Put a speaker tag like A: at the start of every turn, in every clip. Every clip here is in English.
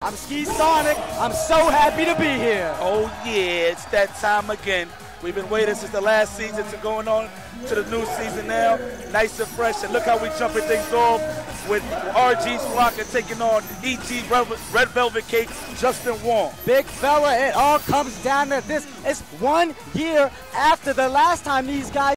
A: I'm Ski Sonic. I'm so happy to be here.
B: Oh yeah, it's that time again. We've been waiting since the last season to going on to the new season now. Nice and fresh. And look how we're jumping things off with RG's flock and taking on EG Red Velvet Cake, Justin Wong.
A: Big fella, it all comes down to this. It's one year after the last time these guys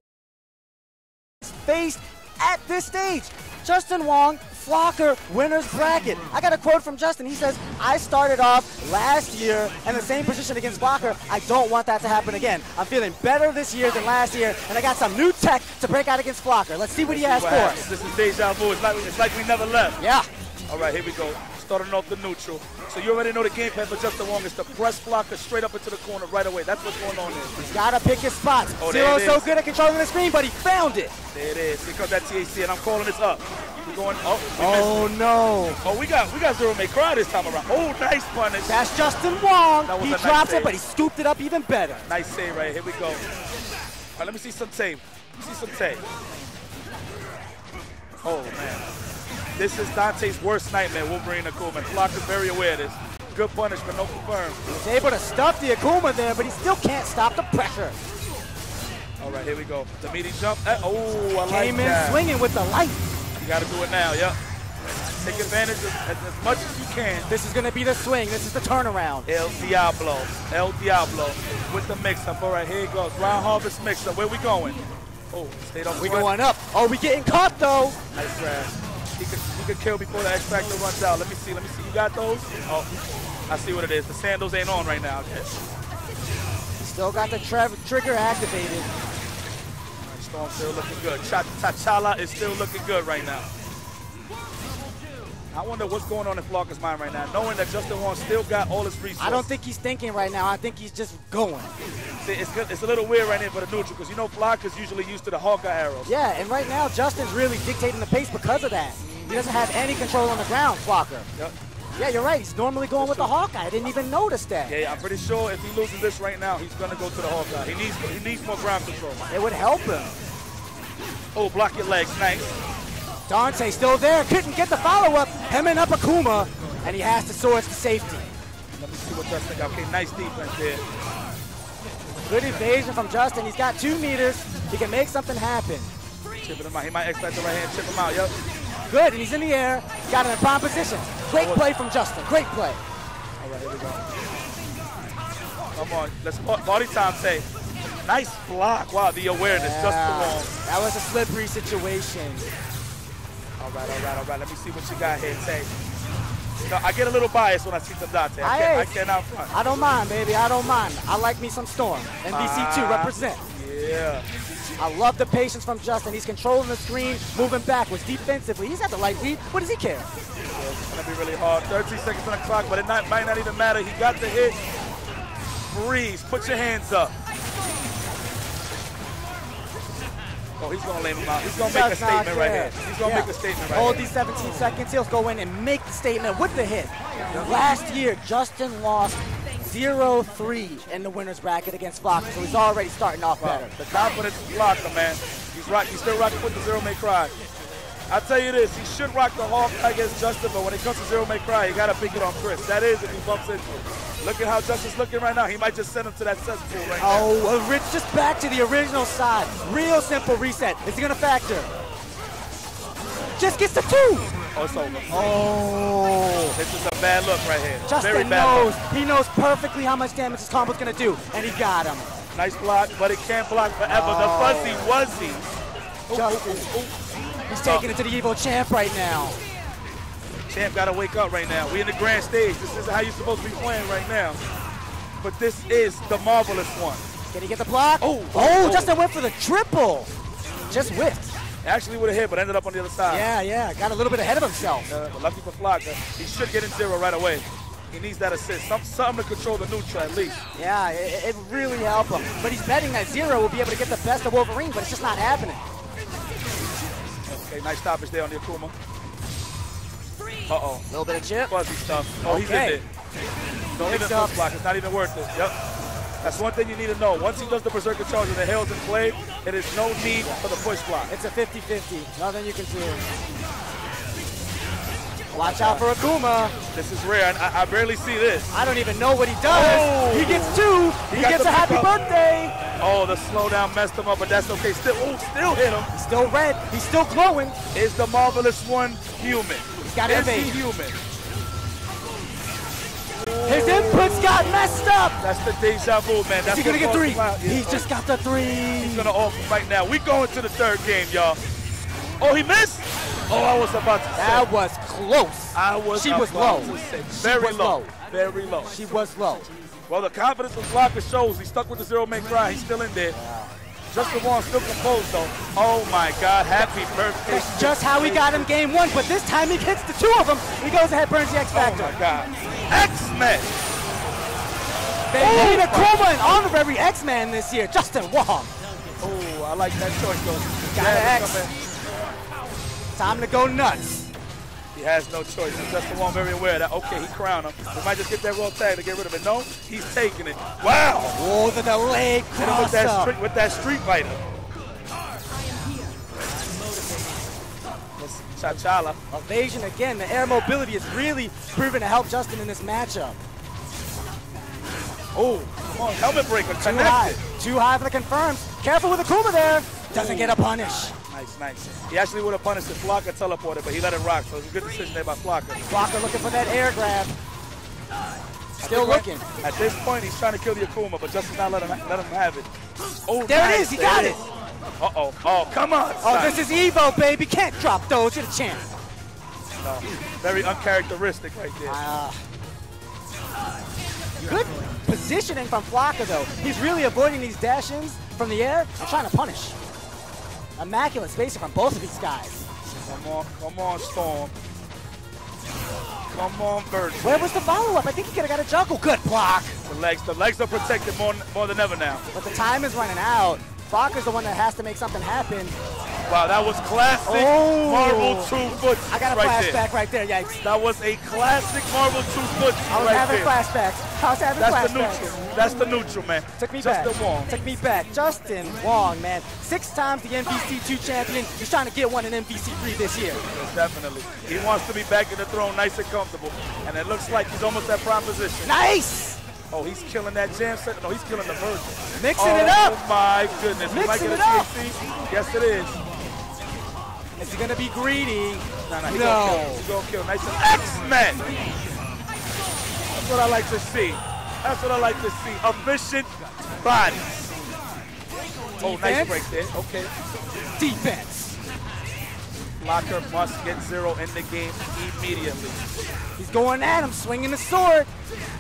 A: faced at this stage. Justin Wong Flocker winner's bracket. I got a quote from Justin. He says, I started off last year in the same position against Flocker. I don't want that to happen again. I'm feeling better this year than last year, and I got some new tech to break out against Flocker. Let's see what he has for us.
B: This is deja vu. It's like, it's like we never left.
A: Yeah.
B: All right, here we go. Starting off the neutral. So you already know the game plan for Justin Wong is to press Flocker straight up into the corner right away. That's what's going on there.
A: He's got to pick his spots. Oh, Zero's so good at controlling the screen, but he found it.
B: There it is. Here comes that TAC, and I'm calling this up. We're going. Oh,
A: oh no.
B: Oh, we got we got Zero May Cry this time around. Oh, nice punish.
A: That's Justin Wong. He drops nice it, but he scooped it up even better.
B: Nice save right here. We go. All right, let me see some tape. Let me see some tape. Oh man. This is Dante's worst nightmare, Wolverine Akuma. Flock is very aware of this. Good punishment, no confirm.
A: He's able to stop the Akuma there, but he still can't stop the pressure.
B: All right, here we go. The meaty jump. Eh, oh, I
A: Came
B: like
A: in swinging with the light.
B: You got to do it now, yep. Take advantage of as, as, much as you can.
A: This is going to be the swing. This is the turnaround.
B: El Diablo. El Diablo with the mix-up. All right, here it goes. Round Harvest mix-up. Where we going? Oh, stayed on
A: We going up. Oh, we getting caught, though.
B: Nice grab. He could, could kill before the X Factor runs out. Let me see. Let me see. You got those? Oh, I see what it is. The sandals ain't on right now. Okay.
A: Still got the trigger activated.
B: Storm still looking good. T'Challa is still looking good right now. I wonder what's going on in Flocker's mind right now, knowing that Justin Wong still got all his resources.
A: I don't think he's thinking right now. I think he's just going.
B: See, it's, good, it's a little weird right here for the neutral because you know Flocker's usually used to the Hawkeye arrows.
A: Yeah, and right now Justin's really dictating the pace because of that. He doesn't have any control on the ground, Flocker.
B: Yep.
A: Yeah, you're right. He's normally going with the Hawkeye. I didn't even notice that.
B: Yeah, I'm pretty sure if he loses this right now, he's going to go to the Hawkeye. He needs he needs more ground control.
A: It would help him.
B: Oh, block your legs. Nice.
A: Dante still there. Couldn't get the follow-up. Hemming up Akuma, and he has the swords to safety.
B: Let me see what Justin got. Okay, nice defense there.
A: Good evasion from Justin. He's got two meters. He can make something happen.
B: Chipping him out. He might expect the right hand. Chip him out. Yep.
A: Good, and he's in the air. Got him in a prime position. Great play from Justin. Great play.
B: All right, here we go. Come on. Let's body time say. Nice block. Wow, the awareness. Yeah, Justin Wong.
A: That was a slippery situation.
B: All right, all right, all right. Let me see what you got here, Tay. You know, I get a little biased when I see some Dante. I, can't, I cannot front.
A: I don't mind, baby. I don't mind. I like me some Storm. MVC2, uh, represent.
B: Yeah.
A: I love the patience from Justin. He's controlling the screen, moving backwards defensively. He's at the light lead. What does he care?
B: Yeah, it's going to be really hard. 13 seconds on the clock, but it not, might not even matter. He got the hit. Freeze. Put your hands up. Oh, he's going to lay him out. He's going to make a statement right here. He's going to yeah. make a statement right
A: Hold
B: here.
A: these 17 seconds. He'll go in and make the statement with the hit. Last year, Justin lost 0-3 in the winner's bracket against Flocker, so he's already starting off better.
B: The confidence is Flocker, man. He's rock. He's still rocking with the Zero May Cry. I tell you this, he should rock the Hawk against Justin, but when it comes to Zero May Cry, you got to pick it on Chris. That is if he bumps into it. Look at how Justin's looking right now. He might just send him to that cesspool right
A: oh, now. Oh, Rich just back to the original side. Real simple reset. Is he going to factor? Just gets the two.
B: Oh, it's over. Oh. This is a bad look right here.
A: Justin knows. Look. He knows perfectly how much damage his combo's going to do, and he got him.
B: Nice block, but it can't block forever. Oh. The fuzzy wuzzy.
A: Justin. Ooh, ooh, ooh. He's taking it to the Evo Champ right now.
B: Champ got to wake up right now. We in the grand stage. This is how you're supposed to be playing right now. But this is the marvelous one.
A: Can he get the block? Oh, oh, oh. oh. Justin went for the triple. Just whiffed.
B: Actually would have hit, but ended up on the other side.
A: Yeah, yeah. Got a little bit ahead of himself.
B: Uh, lucky for Flock. He should get in zero right away. He needs that assist. Some, something to control the neutral at least.
A: Yeah, it, it really help him. But he's betting that zero will be able to get the best of Wolverine, but it's just not happening.
B: Okay, nice stoppage there on the Akuma. Uh-oh.
A: A little bit of chip.
B: Fuzzy stuff. Oh, okay. he's in it. Don't even push block. It's not even worth it. Yep. That's one thing you need to know. Once he does the Berserker Charge and the Hails in play, it is no need for the push block.
A: It's a 50-50. Nothing you can do. Watch out for Akuma.
B: This is rare. I, I barely see this.
A: I don't even know what he does.
B: Oh.
A: He gets two. He,
B: He
A: gets a happy
B: pickup.
A: birthday.
B: Oh, the slowdown messed him up, but that's okay. Still, oh, still hit him.
A: He's still red. He's still glowing.
B: Is the marvelous one human?
A: He's got
B: Is he human?
A: His inputs got messed up.
B: That's the deja vu, man.
A: Is he gonna get three?
B: Yeah.
A: He's just got the three.
B: He's gonna off right now. We going to the third game, y'all. Oh, he missed. Oh, I was about to say.
A: That was close.
B: I was.
A: She was low.
B: say. Very
A: was
B: low.
A: low.
B: Very low.
A: She was low.
B: Well, the confidence of Flocker shows. He stuck with the zero man grind. He's still in there. Justin Wong still composed though. Oh my God! Happy birthday!
A: That's just how he got him game one, but this time he gets the two of them. He goes ahead, burns the X Factor.
B: Oh my God! X-Men.
A: they oh, made a Kuma in honor of every X-Man this year. Justin Wong.
B: Oh, I like that choice though.
A: Got
B: Yeah,
A: an X. Time to go nuts.
B: He has no choice. And Justin Wong very aware that okay, he crowned him. We might just get that raw tag to get rid of it. No, he's taking it. Wow!
A: Oh, the delayed
B: him with that
A: cross
B: street with that street fighter. Chachala.
A: Evasion again. The air mobility is really proving to help Justin in this matchup.
B: Oh, come on, helmet breaker
A: Too high.
B: connected.
A: Too high for the confirms. Careful with the Kuma there. Doesn't get a punish.
B: Nice, nice. He actually would have punished if Flocker teleported, but he let it rock. So it was a good decision there by Flocker.
A: Flocker looking for that air grab. Still
B: Right-
A: looking.
B: At this point, he's trying to kill the Akuma, but Justin's not letting let him have it. Oh,
A: There it
B: nice.
A: is, he
B: There
A: got it.
B: Uh-oh. Oh, come on.
A: Oh,
B: son.
A: this is Evo, baby. Can't drop those. You're the champ.
B: No, very uncharacteristic right there.
A: Uh, good positioning from Flocker, though. He's really avoiding these dash-ins from the air and trying to punish. Immaculate spacing from both of these guys.
B: Come on, come on, Storm. Come on, Bird.
A: Where was the follow-up? I think he could have got a juggle. Good block.
B: The legs, the legs are protected more, more than ever now.
A: But the time is running out. Flocker's the one that has to make something happen.
B: Wow, that was classic
A: Oh.
B: Marvel two foot
A: I got a
B: right
A: flashback
B: there.
A: right there, yikes.
B: That was a classic Marvel two foot
A: I was
B: right
A: having
B: there.
A: flashbacks. I was having
B: That's the neutral. That's the neutral, man.
A: Took me
B: Justin
A: back.
B: Wong.
A: Took me back. Justin Wong, man. Six times the MVC2 champion. He's trying to get one in MVC3 this year.
B: Yes, definitely. He wants to be back in the throne, nice and comfortable. And it looks like he's almost at prime position.
A: Nice!
B: Oh, he's killing that jam set. No, he's killing the virgin.
A: Mixing
B: oh,
A: it up.
B: Oh, my goodness.
A: Mixing it up.
B: THC. Yes, it is.
A: Is he gonna be greedy?
B: Nah, nah, he
A: No.
B: gonna kill. He gonna kill. Nice and X-Men. That's what I like to see. That's what I like to see. Efficient bodies. Oh, nice break there. Okay.
A: Defense.
B: Flocker must get zero in the game immediately.
A: He's going at him, swinging the sword.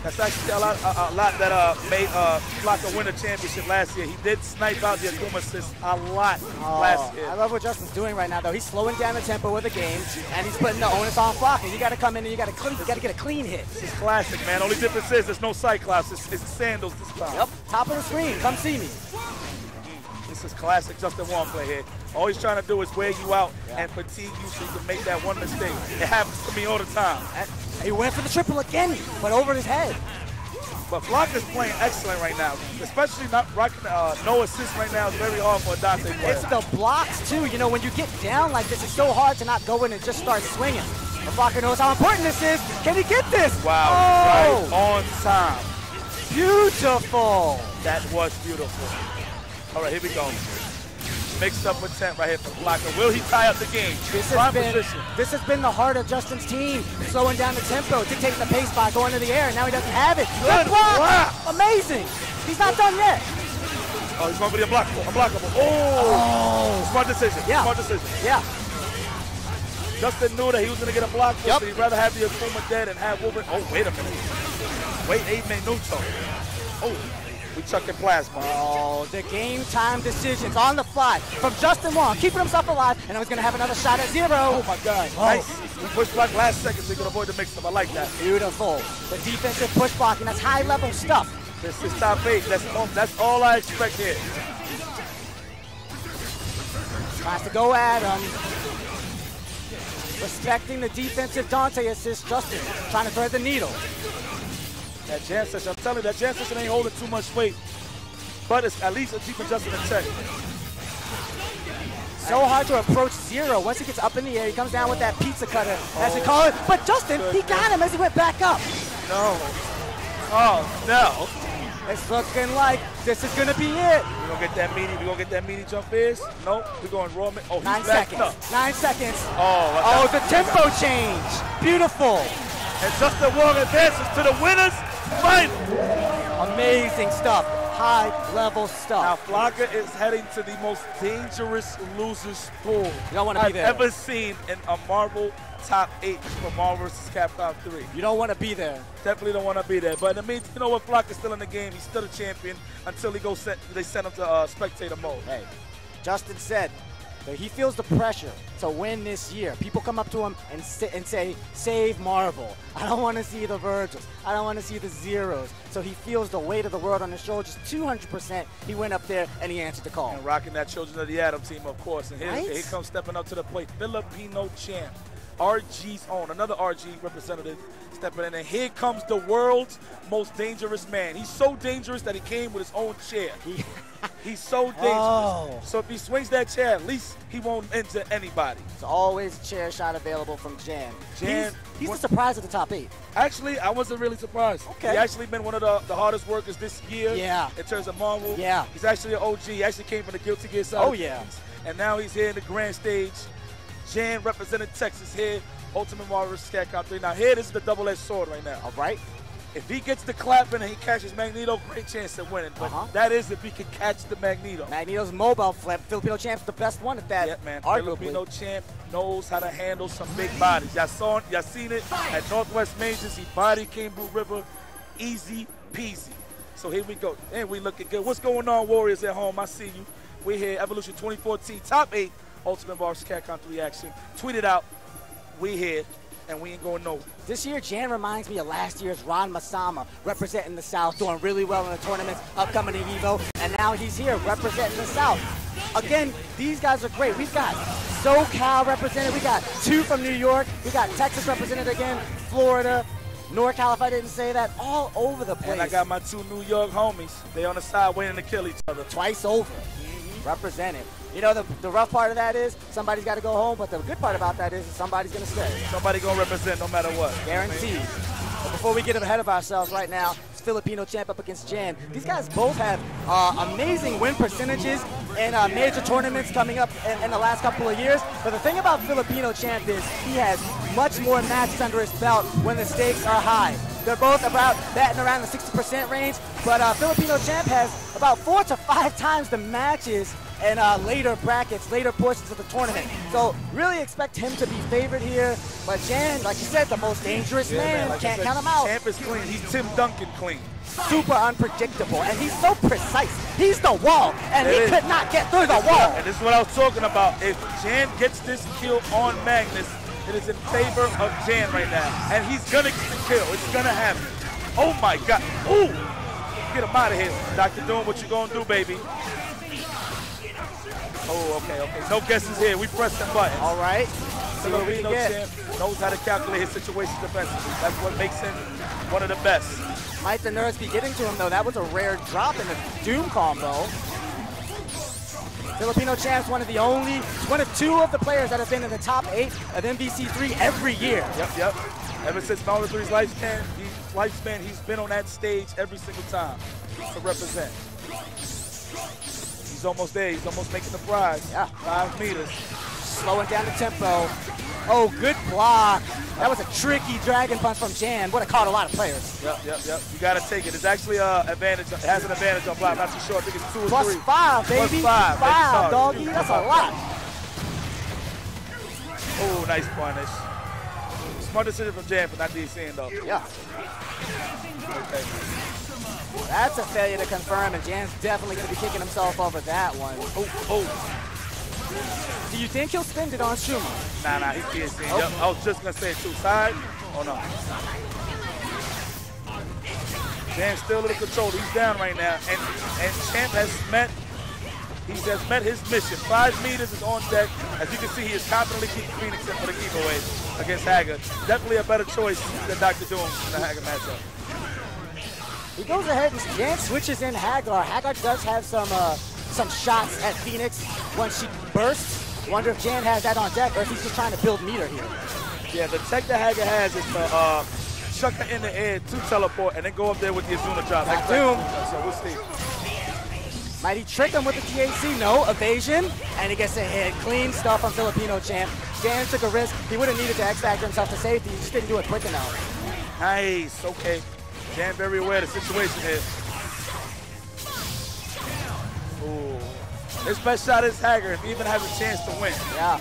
B: That's actually a lot, a, a lot that uh, made uh, Flocker win the championship last year. He did snipe out the Akuma assist a lot last year.
A: Oh, I love what Justin's doing right now, though. He's slowing down the tempo of the game, and he's putting the onus on Flocker. You got to come in and you got to clean, you got to get a clean hit.
B: This is classic, man. Only difference is there's no Cyclops. It's, it's Sandals this time.
A: Yep, top of the screen. Come see me.
B: This is classic Justin Wong play here. All he's trying to do is wear you out and fatigue you so you can make that one mistake. It happens to me all the time.
A: And he went for the triple again, but over his head.
B: But Flock is playing excellent right now, especially not rocking uh, no assist right now. It's very hard for a Dante player.
A: It's the blocks too. You know, when you get down like this, it's so hard to not go in and just start swinging. But Flocker knows how important this is. Can he get this?
B: Wow,
A: Oh,
B: right on time.
A: beautiful.
B: That was beautiful. All right, here we go. Mixed up with attempt right here from Flocker. Will he tie up the game?
A: This
B: Prime
A: has, been,
B: position.
A: this has been the heart of Justin's team, slowing down the tempo, dictating the pace by going to the air. Now he doesn't have it.
B: Good
A: Good block.
B: block.
A: Amazing. He's not done yet.
B: Oh, he's going for the unblockable. Unblockable. Oh! oh, smart decision.
A: Yeah.
B: Smart decision.
A: Yeah.
B: Justin knew that he was going to get a block,
A: Yep.
B: but he'd rather have the Akuma dead and have Wolverine. Oh, wait a minute. Wait, eight neutral. Oh, we chucking plasma.
A: Oh, the game time decisions on the fly from Justin Wong, keeping himself alive, and I was going to have another shot at zero.
B: Oh my God.
A: Oh.
B: Nice. We pushed back last second so he could avoid the mix-up. I like that.
A: Beautiful. The defensive push blocking, that's high level stuff.
B: This is top eight. That's all, that's all I expect here.
A: Tries to go at him. Respecting the defensive Dante assist, Justin trying to thread the needle.
B: That jam session, I'm telling you, that jam session ain't holding too much weight. But it's at least it's keeping Justin in check.
A: So hard to approach zero. Once he gets up in the air, he comes down with that pizza cutter, as we call it. But Justin, he got him as he went back up.
B: No. Oh, no.
A: It's looking like this is gonna be it.
B: We gonna get that meaty. We gonna get that meaty jump fist. Nope. We going raw. Oh, he's
A: Nine seconds.
B: up.
A: Nine seconds.
B: Oh,
A: Oh, the tempo change. Beautiful.
B: And Justin Wong advances to the winners final.
A: Amazing stuff. High level stuff.
B: Now. Flocker is heading to the most dangerous losers pool
A: You don't wanna be
B: I've
A: there.
B: ever seen in a Marvel top eight for Marvel vs. Capcom 3.
A: You don't want to be there.
B: Definitely don't want to be there. But in the meantime, you know what? Flocker's still in the game. He's still a champion until he goes. Set, they send him to uh, spectator mode.
A: Hey, Justin said that he feels the pressure to win this year. People come up to him and, and say, save Marvel. I don't want to see the Virgils. I don't want to see the zeros. So he feels the weight of the world on his shoulders 200%. He went up there and he answered the call.
B: And rocking that Children of the Atom team, of course. And here,
A: Right?
B: here comes stepping up to the plate, Filipino champ, RG's own, another RG representative stepping in. And here comes the world's most dangerous man. He's so dangerous that he came with his own chair.
A: He-
B: He's so dangerous.
A: Oh.
B: So if he swings that chair, at least he won't injure anybody.
A: It's always chair shot available from Jan.
B: Jan-
A: he's, he's the surprise of the top eight.
B: Actually, I wasn't really surprised.
A: Okay.
B: He actually been one of the, the hardest workers this year.
A: Yeah.
B: In terms of Marvel.
A: Yeah.
B: He's actually an OG. He actually came from the Guilty Gear side.
A: Oh, yeah.
B: And now he's here in the grand stage. Jan representing Texas here. Ultimate Marvel vs. Capcom 3. Now here, this is the double-edged sword right now.
A: All right?
B: If he gets the clapping and he catches Magneto, great chance of winning. But
A: Uh-huh.
B: that is if he can catch the Magneto.
A: Magneto's mobile flip. Filipino champ's the best one at that.
B: Yeah, man.
A: Arguably.
B: Filipino champ knows how to handle some big bodies. Y'all saw it, y'all seen it at Northwest Majors. He body Kane Blue River, easy peasy. So here we go. And we looking good. What's going on, Warriors at home? I see you. We're here, Evolution 2014, top eight, Ultimate Bars Capcom 3 action. Tweet it out. We here, and we ain't going nowhere.
A: This year, Jan reminds me of last year's Ron Masama, representing the South, doing really well in the tournaments, upcoming in Evo, and now he's here representing the South. Again, these guys are great. We've got SoCal represented, we got two from New York, we got Texas represented again, Florida, NorCal, if I didn't say that, all over the place.
B: And I got my two New York homies. They on the side waiting to kill each other.
A: twice over, represented. You know, the, the rough part of that is somebody's got to go home, but the good part about that is somebody's going to stay.
B: Somebody gonna represent no matter what.
A: Guaranteed. But before we get ahead of ourselves right now, it's Filipino champ up against Jan. These guys both have uh, amazing win percentages in uh, major tournaments coming up in, in the last couple of years. But the thing about Filipino champ is he has much more matches under his belt when the stakes are high. They're both about batting around the 60% range, but uh, Filipino champ has about four to five times the matches in uh, later brackets, later portions of the tournament. So really expect him to be favored here. But Jan, like you said, the most dangerous
B: Yeah,
A: man.
B: like
A: Can't
B: said,
A: count him out.
B: Champ is clean. He's Tim Duncan clean.
A: Super unpredictable, and he's so precise. He's the wall, and
B: It
A: he
B: is.
A: could not get through the wall.
B: And this is what I was talking about. If Jan gets this kill on Magnus, it is in favor of Jan right now. And he's gonna get the kill. It's gonna happen. Oh my god. Ooh! Get him out of here. Dr. Doom, what you're gonna do, baby? Oh, okay, okay. No guesses here. We press the button.
A: All right. See what we can
B: Filipino
A: get.
B: champ knows how to calculate his situations defensively. That's what makes him one of the best.
A: Might the nerves be getting to him though? That was a rare drop in the Doom combo. Filipino champ's one of the only, one of two of the players that have been in the top eight of MVC3 every year.
B: Yep, yep. Ever since Mount 3's lifespan, he, lifespan, he's been on that stage every single time to represent. He's almost there. He's almost making the prize.
A: Yeah.
B: Five meters.
A: Slowing down the tempo. Oh, good block. That was a tricky dragon punch from Jan. Would have caught a lot of players.
B: Yep, yep, yep. You got to take it. It's actually a advantage. It has an advantage on block. I'm not too sure. I think it's two or
A: Plus
B: three.
A: five, baby.
B: five. baby.
A: Five, doggy. That's a lot.
B: Oh, nice punish. Smart decision from Jan for not DCing though.
A: Yeah. That's a failure to confirm, and Jan's definitely going to be kicking himself over that one.
B: Oh, oh.
A: Do you think he'll spend it on Shuma?
B: Nah, nah, he's DCing. Yep. I was just gonna say it too. Side. Oh no. Jan's still in control. He's down right now, and and Champ has met. He has met his mission. Five meters is on deck. As you can see, he is confidently keeping Phoenix in for the giveaway against Haggar. Definitely a better choice than Dr. Doom in the Haggar matchup.
A: He goes ahead and Jan switches in Haggar. Haggar does have some uh, some shots at Phoenix when she bursts. Wonder if Jan has that on deck or if he's just trying to build meter here.
B: Yeah, the tech that Haggar has is to uh, chuck her in the air to teleport and then go up there with the Azuna drop. Like
A: doom.
B: So we'll see.
A: Might he trick him with the TAC? No, evasion, and he gets a hit. Clean stuff on Filipino champ. Jan took a risk. He would have needed to X-Factor himself to safety. He just didn't do it quick enough.
B: Nice. Okay. Jan very aware of the situation here. Ooh. His best shot is Haggar if he even has a chance to win.
A: Yeah.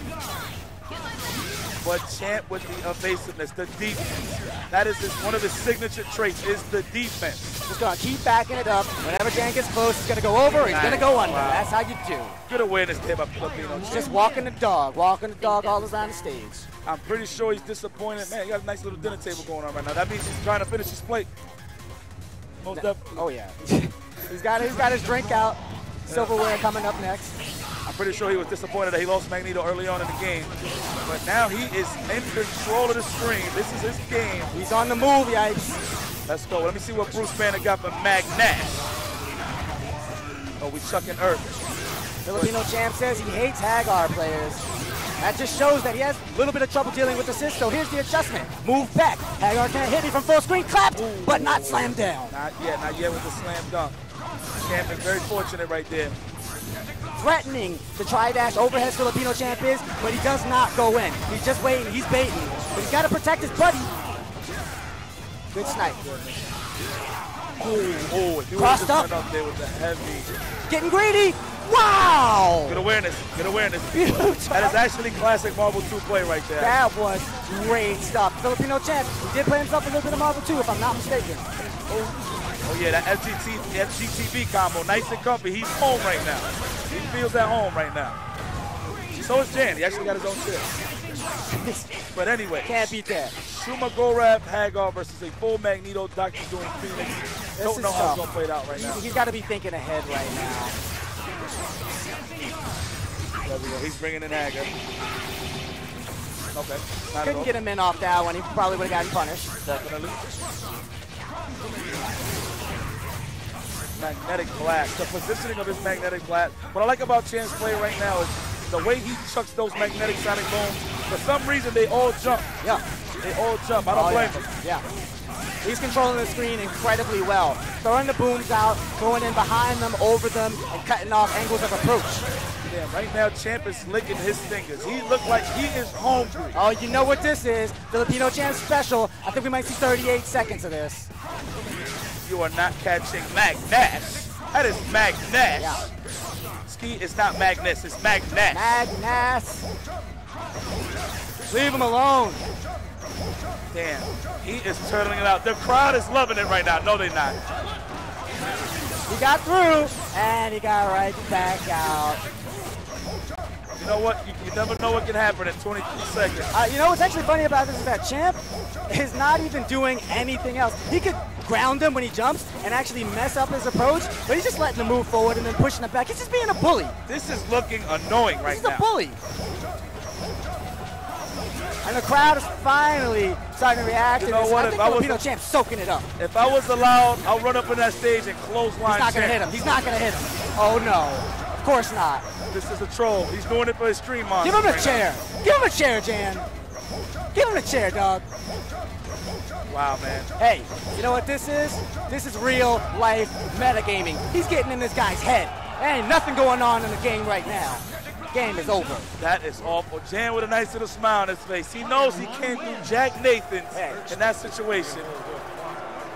B: But Champ with the evasiveness, the defense. That is his, one of his signature traits is the defense.
A: Just gonna keep backing it up. Whenever Jan gets close, he's gonna go over, he's gonna go under.
B: Wow.
A: That's how you do.
B: Good awareness there by Filipino.
A: Just walking the dog, walking the dog all around the stage.
B: I'm pretty sure he's disappointed. Man, he got a nice little dinner table going on right now. That means he's trying to finish his plate. Most definitely.
A: Oh yeah. he's got he's got his drink out. Silverware coming up next.
B: I'm pretty sure he was disappointed that he lost Magneto early on in the game. But now he is in control of the screen. This is his game.
A: He's on the move, yikes.
B: Let's go. Let me see what Bruce Banner got for Magnash. Oh, we chucking Earth.
A: Filipino champ says he hates Haggar players. That just shows that he has a little bit of trouble dealing with the assist. So here's the adjustment. Move back. Haggar can't hit me from full screen. Clapped, but not slammed down.
B: Not yet, not yet with the slam dunk. Champ is very fortunate right there.
A: Threatening the tri-dash overhead Filipino champ is, but he does not go in. He's just waiting. He's baiting. But he's got to protect his buddy. Good snipe.
B: Oh, oh, if he
A: Crossed up.
B: up there with the heavy.
A: Getting greedy. Wow!
B: Good awareness, good awareness.
A: Beautiful.
B: That is actually classic Marvel 2 play right there.
A: That was great stuff. Filipino champ, he did play himself a little bit of Marvel 2, if I'm not mistaken.
B: Oh yeah, that FGT, FGTV combo, nice and comfy. He's home right now. He feels at home right now. So is Jan. He actually got his own chair. But anyway,
A: Can't beat that.
B: Shuma Gorath Haggar versus a full Magneto Dr. Doom Phoenix. Don't know how it's gonna play it out right now.
A: He's, he's got to be thinking ahead right now.
B: There we go. He's bringing in Haggar. Okay. Not
A: Couldn't get him in off that one. He probably would have gotten punished.
B: Definitely. Magnetic blast. The positioning of his magnetic blast. What I like about Chan's play right now is the way he chucks those magnetic sonic booms. For some reason, they all jump.
A: Yeah.
B: They all jump. I don't
A: Oh,
B: blame
A: yeah.
B: him.
A: Yeah. He's controlling the screen incredibly well. Throwing the booms out, going in behind them, over them, and cutting off angles of approach.
B: Yeah, right now, Champ is licking his fingers. He looked like he is hungry.
A: Oh, you know what this is. Filipino champ special. I think we might see 38 seconds of this.
B: You are not catching Magnash. That is Magnash.
A: Yeah.
B: Ski is not Magnus, it's Magnash.
A: Magnus. Leave him alone.
B: Damn, he is turtling it out. The crowd is loving it right now. No, they're not.
A: He got through, and he got right back out.
B: You know what? You, you never know what can happen in 23 seconds.
A: Uh, you know what's actually funny about this is that Champ is not even doing anything else. He could ground him when he jumps and actually mess up his approach, but he's just letting him move forward and then pushing it back. He's just being a bully.
B: This is looking annoying right now.
A: He's a bully. And the crowd is finally starting to react
B: You know what,
A: I
B: if
A: think
B: I was
A: Filipino Champ's soaking it up.
B: If I was allowed, I'll run up in that stage and clothesline
A: He's not gonna hit him. He's not gonna hit him. Oh no. Of course not.
B: This is a troll. He's doing it for his stream monster.
A: Give him a
B: right
A: chair. Give him a chair, Jan. Give him a chair, dog.
B: Wow, man.
A: Hey, you know what this is? This is real life metagaming. He's getting in this guy's head. There ain't nothing going on in the game right now. Game is over.
B: That is awful. Jan with a nice little smile on his face. He knows he can't do Jack Nathan in that situation.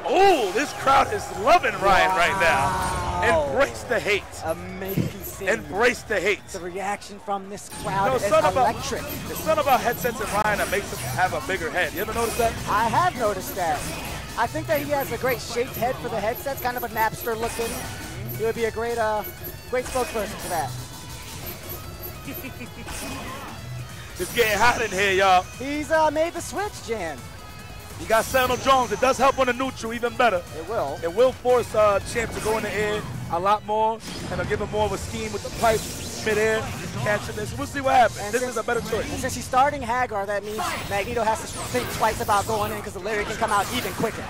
B: Oh, this crowd is loving Ryan right now. Embrace the hate.
A: Amazing.
B: Embrace the hate.
A: the reaction from this crowd
B: No,
A: is
B: son about,
A: electric.
B: it's something about headsets and Ryan that makes him have a bigger head. You ever notice that?
A: I have noticed that. I think that he has a great shaped head for the headsets, kind of a Napster looking. He would be a great, uh, great spokesperson for that.
B: It's getting hot in here, y'all.
A: He's uh, made the switch, Jan.
B: You got Samuel Jones. It does help on the neutral even better.
A: It will.
B: It will force uh, Champ to go in the air a lot more, and it'll give him more of a scheme with the pipe mid-air, catching this. We'll see what happens.
A: And
B: this
A: since-
B: is a better choice.
A: And since he's starting Haggar, that means Magneto has to think twice about going in because the Larry can come out even quicker.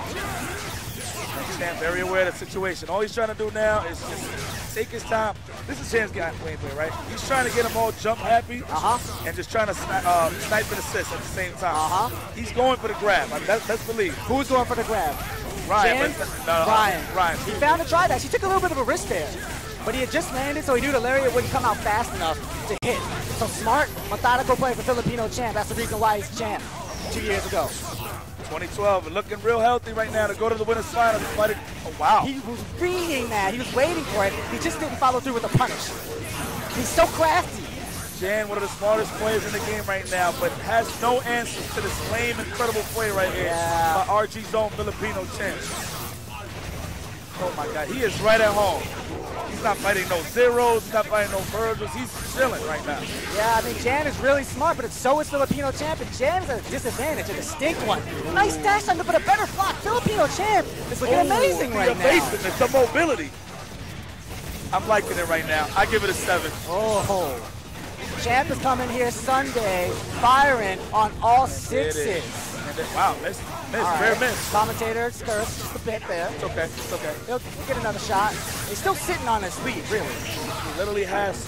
B: Champ very aware of the situation. All he's trying to do now is just take his time. This is Jan's game play, right? He's trying to get them all jump happy
A: Uh-huh.
B: and just trying to sni- uh, snipe and assist at the same time.
A: Uh-huh.
B: He's going for the grab. I mean, that's, let's believe.
A: Who's going for the grab?
B: Ryan.
A: Jan?
B: but- no, no,
A: Ryan.
B: Ryan.
A: He found a try dash. He took a little bit of a risk there. But he had just landed, so he knew the lariat wouldn't come out fast enough to hit. So smart, methodical play for Filipino champ. That's the reason why he's champ two years ago.
B: 2012, and looking real healthy right now to go to the winners final. Oh, wow.
A: He was reading that. He was waiting for it. He just didn't follow through with the punish. He's so crafty.
B: Jan, one of the smartest players in the game right now, but has no answers to this lame, incredible play right here
A: Yeah.
B: by RG Zone Filipino champ. Oh my God, he is right at home. He's not fighting no zeros, he's not fighting no Virgils. He's chilling right now.
A: Yeah, I mean, Jan is really smart, but it's so is Filipino champ, and Jan is at a disadvantage, a distinct one. Nice dash under, but a better block. Filipino champ is looking
B: Ooh,
A: amazing right now.
B: evasiveness, the mobility. I'm liking it right now. I give it a seven.
A: Oh, champ is coming here Sunday, firing on all sixes.
B: Is. And then, wow, miss, miss,
A: All
B: fair
A: right.
B: miss.
A: Commentator skirts just a bit there.
B: It's okay, it's okay.
A: He'll get another shot. He's still sitting on his lead, really.
B: He literally has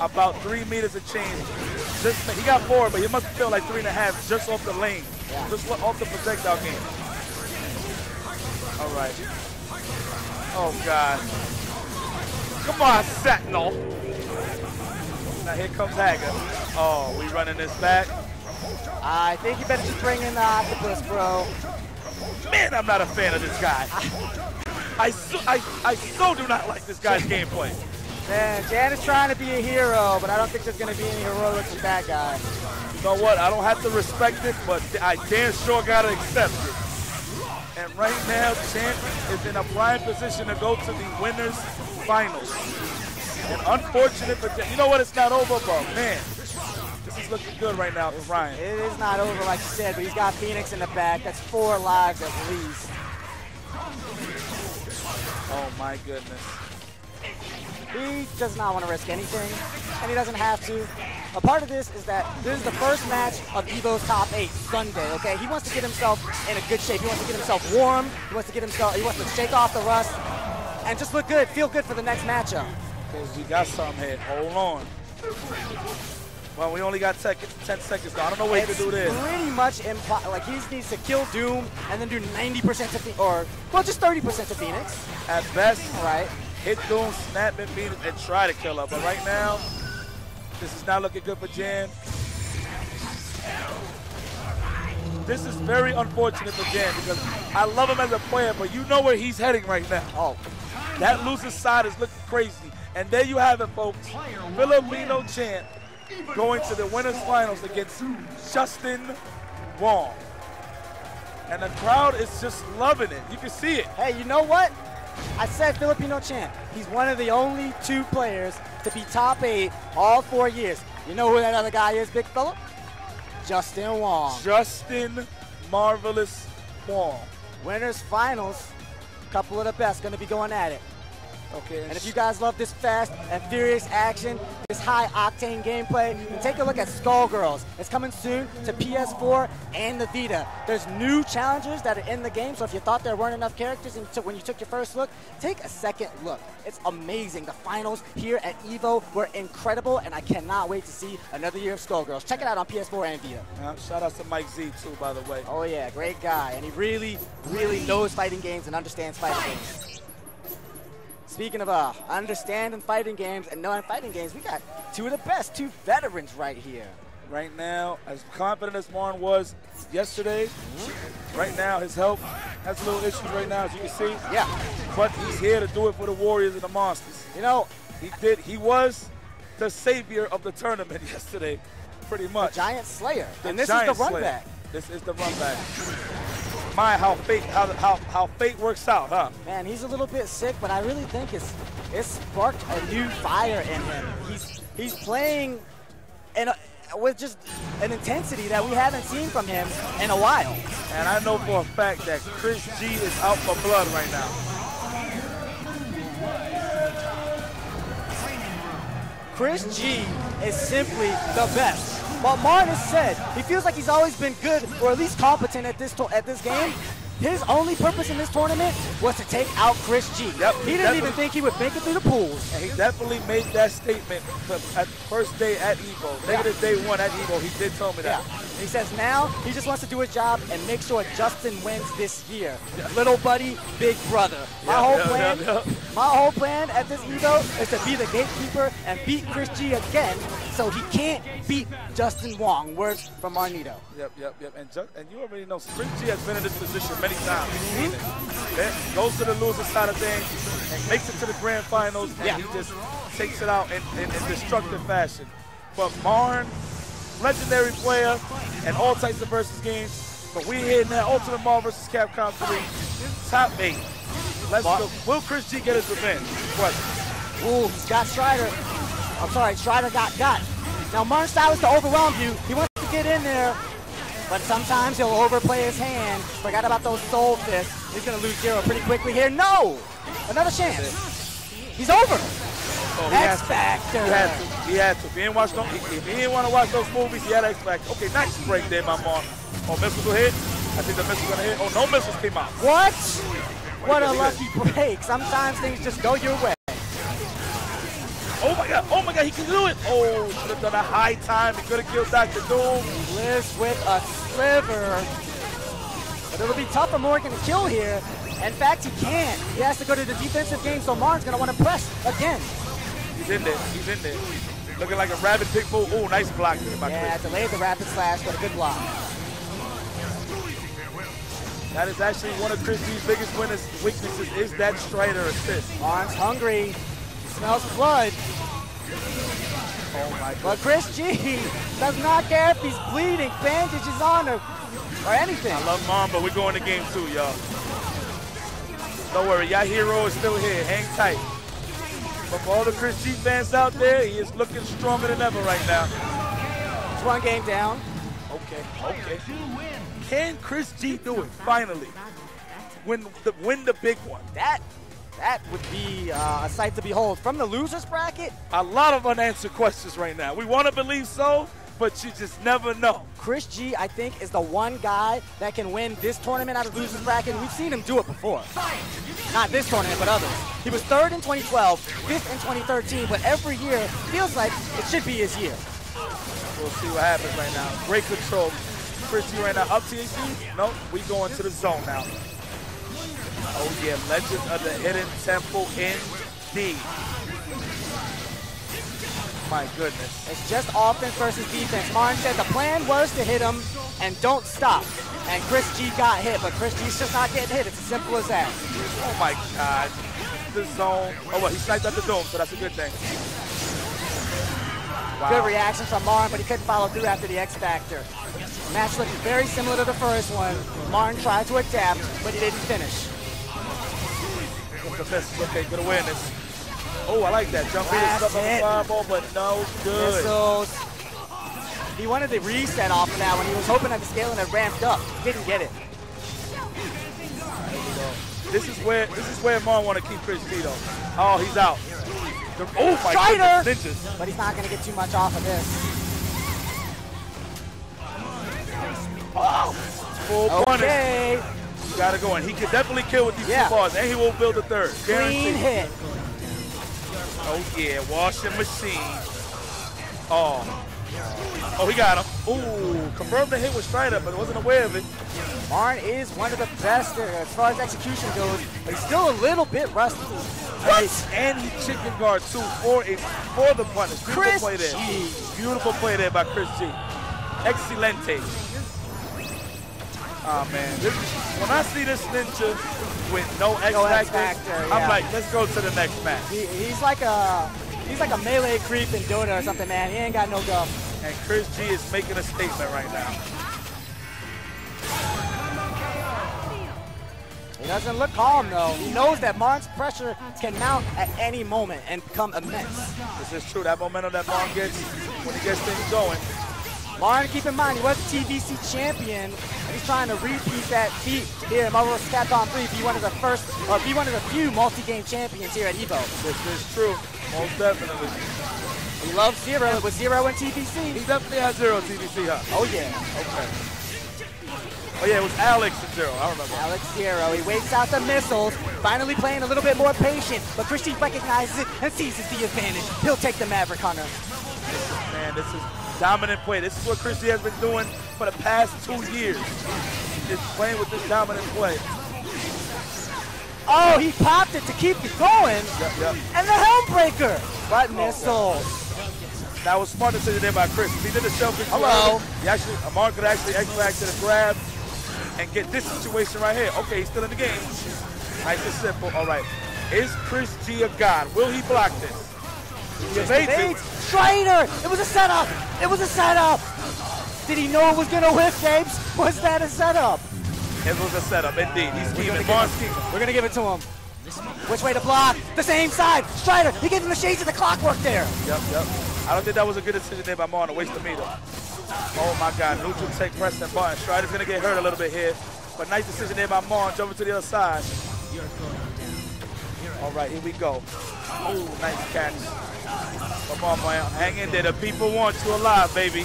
B: about three meters of change. Just he got four, but he must feel like three and a half just off the lane,
A: Yeah.
B: just off the projectile game. All right. Oh God. Come on, Sentinel. Now here comes Haggar. Oh, we running this back.
A: I think you better just bring in uh, the octopus, bro.
B: Man, I'm not a fan of this guy. I so, I, I so do not like this guy's gameplay.
A: Man, Jan is trying to be a hero, but I don't think there's going to be any heroics with that guy.
B: You know what? I don't have to respect it, but I damn sure gotta accept it. And right now, Champ is in a prime position to go to the winners finals. And unfortunate for Champ. You know what? It's not over, but man, is looking good right now for Ryan.
A: It is not over, like you said, but he's got Phoenix in the back. That's four lives at least.
B: Oh my goodness.
A: He does not want to risk anything, and he doesn't have to. A part of this is that this is the first match of Evo's top eight Sunday. Okay, he wants to get himself in a good shape. He wants to get himself warm. He wants to get himself. He wants to shake off the rust and just look good, feel good for the next matchup.
B: Because you got something here. Hold on. Well, we only got 10 seconds now. I don't know to
A: It's
B: do this.
A: pretty much impo- like he needs to kill Doom and then do 90% to Phoenix, or well, just 30% to Phoenix.
B: At best,
A: right.
B: hit Doom, snap and Phoenix, and try to kill her. But right now, this is not looking good for Jan. This is very unfortunate for Jan because I love him as a player, but you know where he's heading right now.
A: Oh,
B: That loser side is looking crazy. And there you have it, folks. Filipino champ going to the winners finals against Justin Wong. And the crowd is just loving it. You can see it.
A: hey, you know what? I said Filipino champ. He's one of the only two players to be top eight all four years. You know who that other guy is, big fella? Justin Wong.
B: Justin Marvelous Wong.
A: Winners finals. Couple of the best going to be going at it.
B: Okay.
A: And if you guys love this fast and furious action, this high octane gameplay, then take a look at Skullgirls. It's coming soon to PS4 and the Vita. There's new challenges that are in the game, so if you thought there weren't enough characters and when you took your first look, take a second look. It's amazing. The finals here at EVO were incredible, and I cannot wait to see another year of Skullgirls. Check it out on PS4 and Vita.
B: Uh, shout out to Mike Z too, by the way.
A: Oh yeah, great guy, and he really, really knows fighting games and understands fighting games. Speaking of uh, understanding fighting games and knowing fighting games, we got two of the best, two veterans right here.
B: Right now, as confident as Warren was yesterday, right now his health has a little issues right now, as you can see.
A: Yeah,
B: But he's here to do it for the Warriors and the Monsters.
A: you know,
B: He did. He was the savior of the tournament yesterday, pretty much.
A: Giant Slayer,
B: The
A: and this is the run
B: Slayer.
A: back.
B: This is the run back. My, how fate, how, how, how fate works out, huh?
A: Man, he's a little bit sick, but I really think it's it sparked a new fire in him. He's he's playing and with just an intensity that we haven't seen from him in a while.
B: And I know for a fact that Chris G is out for blood right now.
A: Chris G is simply the best. What Martin has said, he feels like he's always been good or at least competent at this at this game. His only purpose in this tournament was to take out Chris G.
B: Yep,
A: he didn't even think he would make it through the pools.
B: And he definitely made that statement at first day at Evo. Negative
A: Yeah.
B: day one at Evo. He did tell me that. Yeah.
A: He says now he just wants to do his job and make sure Justin wins this year. Little buddy, big brother. My
B: Yeah,
A: whole
B: yeah,
A: plan,
B: yeah, yeah.
A: my whole plan at this Evo is to be the gatekeeper and beat Chris G again, so he can't beat Justin Wong. Words from Arnito.
B: Yep, yep, yep. And and you already know, Chris G has been in this position many times. Hmm? It. Then goes to the loser side of things and makes it to the grand finals, and
A: Yeah.
B: he just takes it out in, in, in destructive fashion. But Marn, legendary player, and all types of versus games. But we here now, Ultimate Marvel versus Capcom 3, top eight. Let's go. Will Chris G get his revenge? Question.
A: Ooh, he's got Strider. I'm sorry, Strider got got. Now Martin styles to overwhelm you. He wants to get in there, but sometimes he'll overplay his hand. Forgot about those soul fists. He's gonna lose zero pretty quickly here. No! Another chance. He's over.
B: Oh,
A: X
B: to.
A: Factor.
B: He had to. He had to. If he didn't watch no, if he didn't want to watch those movies, he had X Factor. Okay, nice break there, my mom. Oh, missiles will hit. I think the missile's gonna hit. Oh, no missiles came out.
A: What? What a lucky break. Sometimes things just go your way.
B: Oh my god. Oh my god, he can do it. Oh, should have done a high time. He could have killed Dr. Doom.
A: Lives with a sliver. But it'll be tough for Morgan to kill here. In fact, he can't. He has to go to the defensive game, so Martin's gonna want to press again.
B: He's in there. He's in there. Looking like a rabid pit bull. Oh, nice block there by
A: Yeah,
B: Chris.
A: delayed the rapid slash, but a good block.
B: That is actually one of Chris G's biggest weaknesses is that Strider assist.
A: Martin's hungry. Smells blood.
B: Oh my god.
A: But Chris G does not care if he's bleeding, bandages on or, or anything.
B: I love mom, but we're going to game two, y'all. Don't worry, y'all hero is still here. Hang tight. But for all the Chris G fans out there, he is looking stronger than ever right now.
A: It's one game down.
B: Okay, okay. Can Chris G do it finally? Win the win the big one.
A: That that would be uh, a sight to behold. From the losers bracket,
B: A lot of unanswered questions right now. We want to believe so, but you just never know.
A: Chris G, I think, is the one guy that can win this tournament out of losers bracket. We've seen him do it before. Not this tournament, but others. He was third in 2012, fifth in 2013, but every year feels like it should be his year.
B: We'll see what happens right now. Great control. Chris G right now up TAC. Nope, we going to the zone now. Oh yeah, Legends of the Hidden Temple indeed. My goodness.
A: It's just offense versus defense. Martin said the plan was to hit him and don't stop. And Chris G got hit, but Chris G's just not getting hit. It's as simple as that.
B: Oh my God. The zone. Oh well, he sniped at the dome, so that's a good thing. Wow.
A: Good reaction from Martin, but he couldn't follow through after the X Factor. Match looked very similar to the first one. Martin tried to adapt, but he didn't finish.
B: Miss. Okay, good awareness. Oh, I like that. Jump in, on the fireball, but no good.
A: Missiles. He wanted the reset off of that one. He was hoping that the scaling had ramped up. Didn't get it.
B: This is where this is where Mon want to keep Chris though. Oh, he's out. The, oh my
A: Strider!
B: goodness, ninjas.
A: But he's not going to get too much off of this.
B: Oh, full punish.
A: Okay.
B: Gotta go in. He can definitely kill with these
A: Yeah.
B: two bars, and he will build a third.
A: Clean hit.
B: Oh yeah, washing machine. Oh. Oh, he got him. Ooh, confirmed the hit with Strider, but wasn't aware of it.
A: Martin is one of the best as far as execution goes, but he's still a little bit rusty.
B: What? And he chicken guard too for a for the punish. Beautiful
A: Chris
B: play there.
A: G.
B: Beautiful play there by Chris G. Excelente. Oh man, this, when I see this ninja with no X
A: No X
B: factor, I'm
A: yeah.
B: like, let's go to the next match.
A: He, he's like a he's like a melee creep in Dota or something, man. He ain't got no guff.
B: And Chris G is making a statement right now.
A: He doesn't look calm though. He knows that Martin's pressure can mount at any moment and become immense.
B: This is true. That momentum that Mon gets when he gets things going.
A: Martin, keep in mind, he was TVC champion, and he's trying to repeat that feat here in Marvel vs. Capcom 3, be one of the first, uh, or be one of the few multi-game champions here at EVO.
B: This is true. Most definitely.
A: He loves Zero, it was Zero in
B: He definitely has zero TVC, huh?
A: Oh yeah.
B: Okay. Oh yeah, it was Alex and Zero. I remember.
A: Alex Zero. He waits out the missiles, finally playing a little bit more patient, but Chris G recognizes it and seizes the advantage. He'll take the Maverick Hunter.
B: Man, this is dominant play. This is what Chris G has been doing for the past two years. Is playing with this dominant play.
A: Oh, he popped it to keep it going.
B: Yep, yep.
A: And the Helmbreaker. But missiles.
B: Oh, that was smart decision there by Chris. He did the selfie.
A: Hello.
B: He actually, Amon could actually X back to the grab and get this situation right here. Okay, he's still in the game. Nice and simple. All right. Is Chris G a god? Will he block this? He evades it.
A: Strider. It was a setup. It was a setup. Did he know it was going to whiff, James? Was that a setup?
B: It was a setup, indeed. He's scheming.
A: We're going to give it to him. Which way to block? The same side. Strider. He gave him the shades of the clockwork there.
B: Yep, yep. I don't think that was a good decision there by to waste the meter. Oh my God, neutral take Preston Barton. Strider's gonna get hurt a little bit here, but nice decision there by Marn, jumping to the other side. All right, here we go. Ooh, nice catch. Come on, man, hang in there. The people want you alive, baby.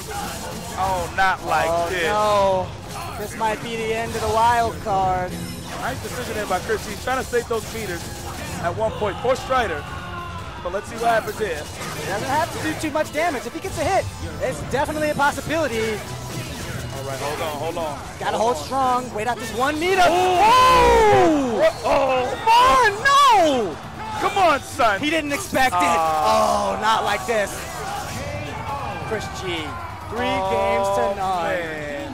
B: Oh, not like
A: oh,
B: this.
A: no. This might be the end of the wild card.
B: Nice decision there by Chris. He's trying to save those meters at one point for Strider. But let's see what happens here.
A: He doesn't have to do too much damage. If he gets a hit, it's definitely a possibility.
B: All right, hold on, hold on.
A: Gotta hold strong. Wait out this one meter. Oh!
B: Oh,
A: Come on, no!
B: Come on, son.
A: He didn't expect it.
B: Ah.
A: Oh, not like this. Chris G. Three games to
B: Oh,
A: none.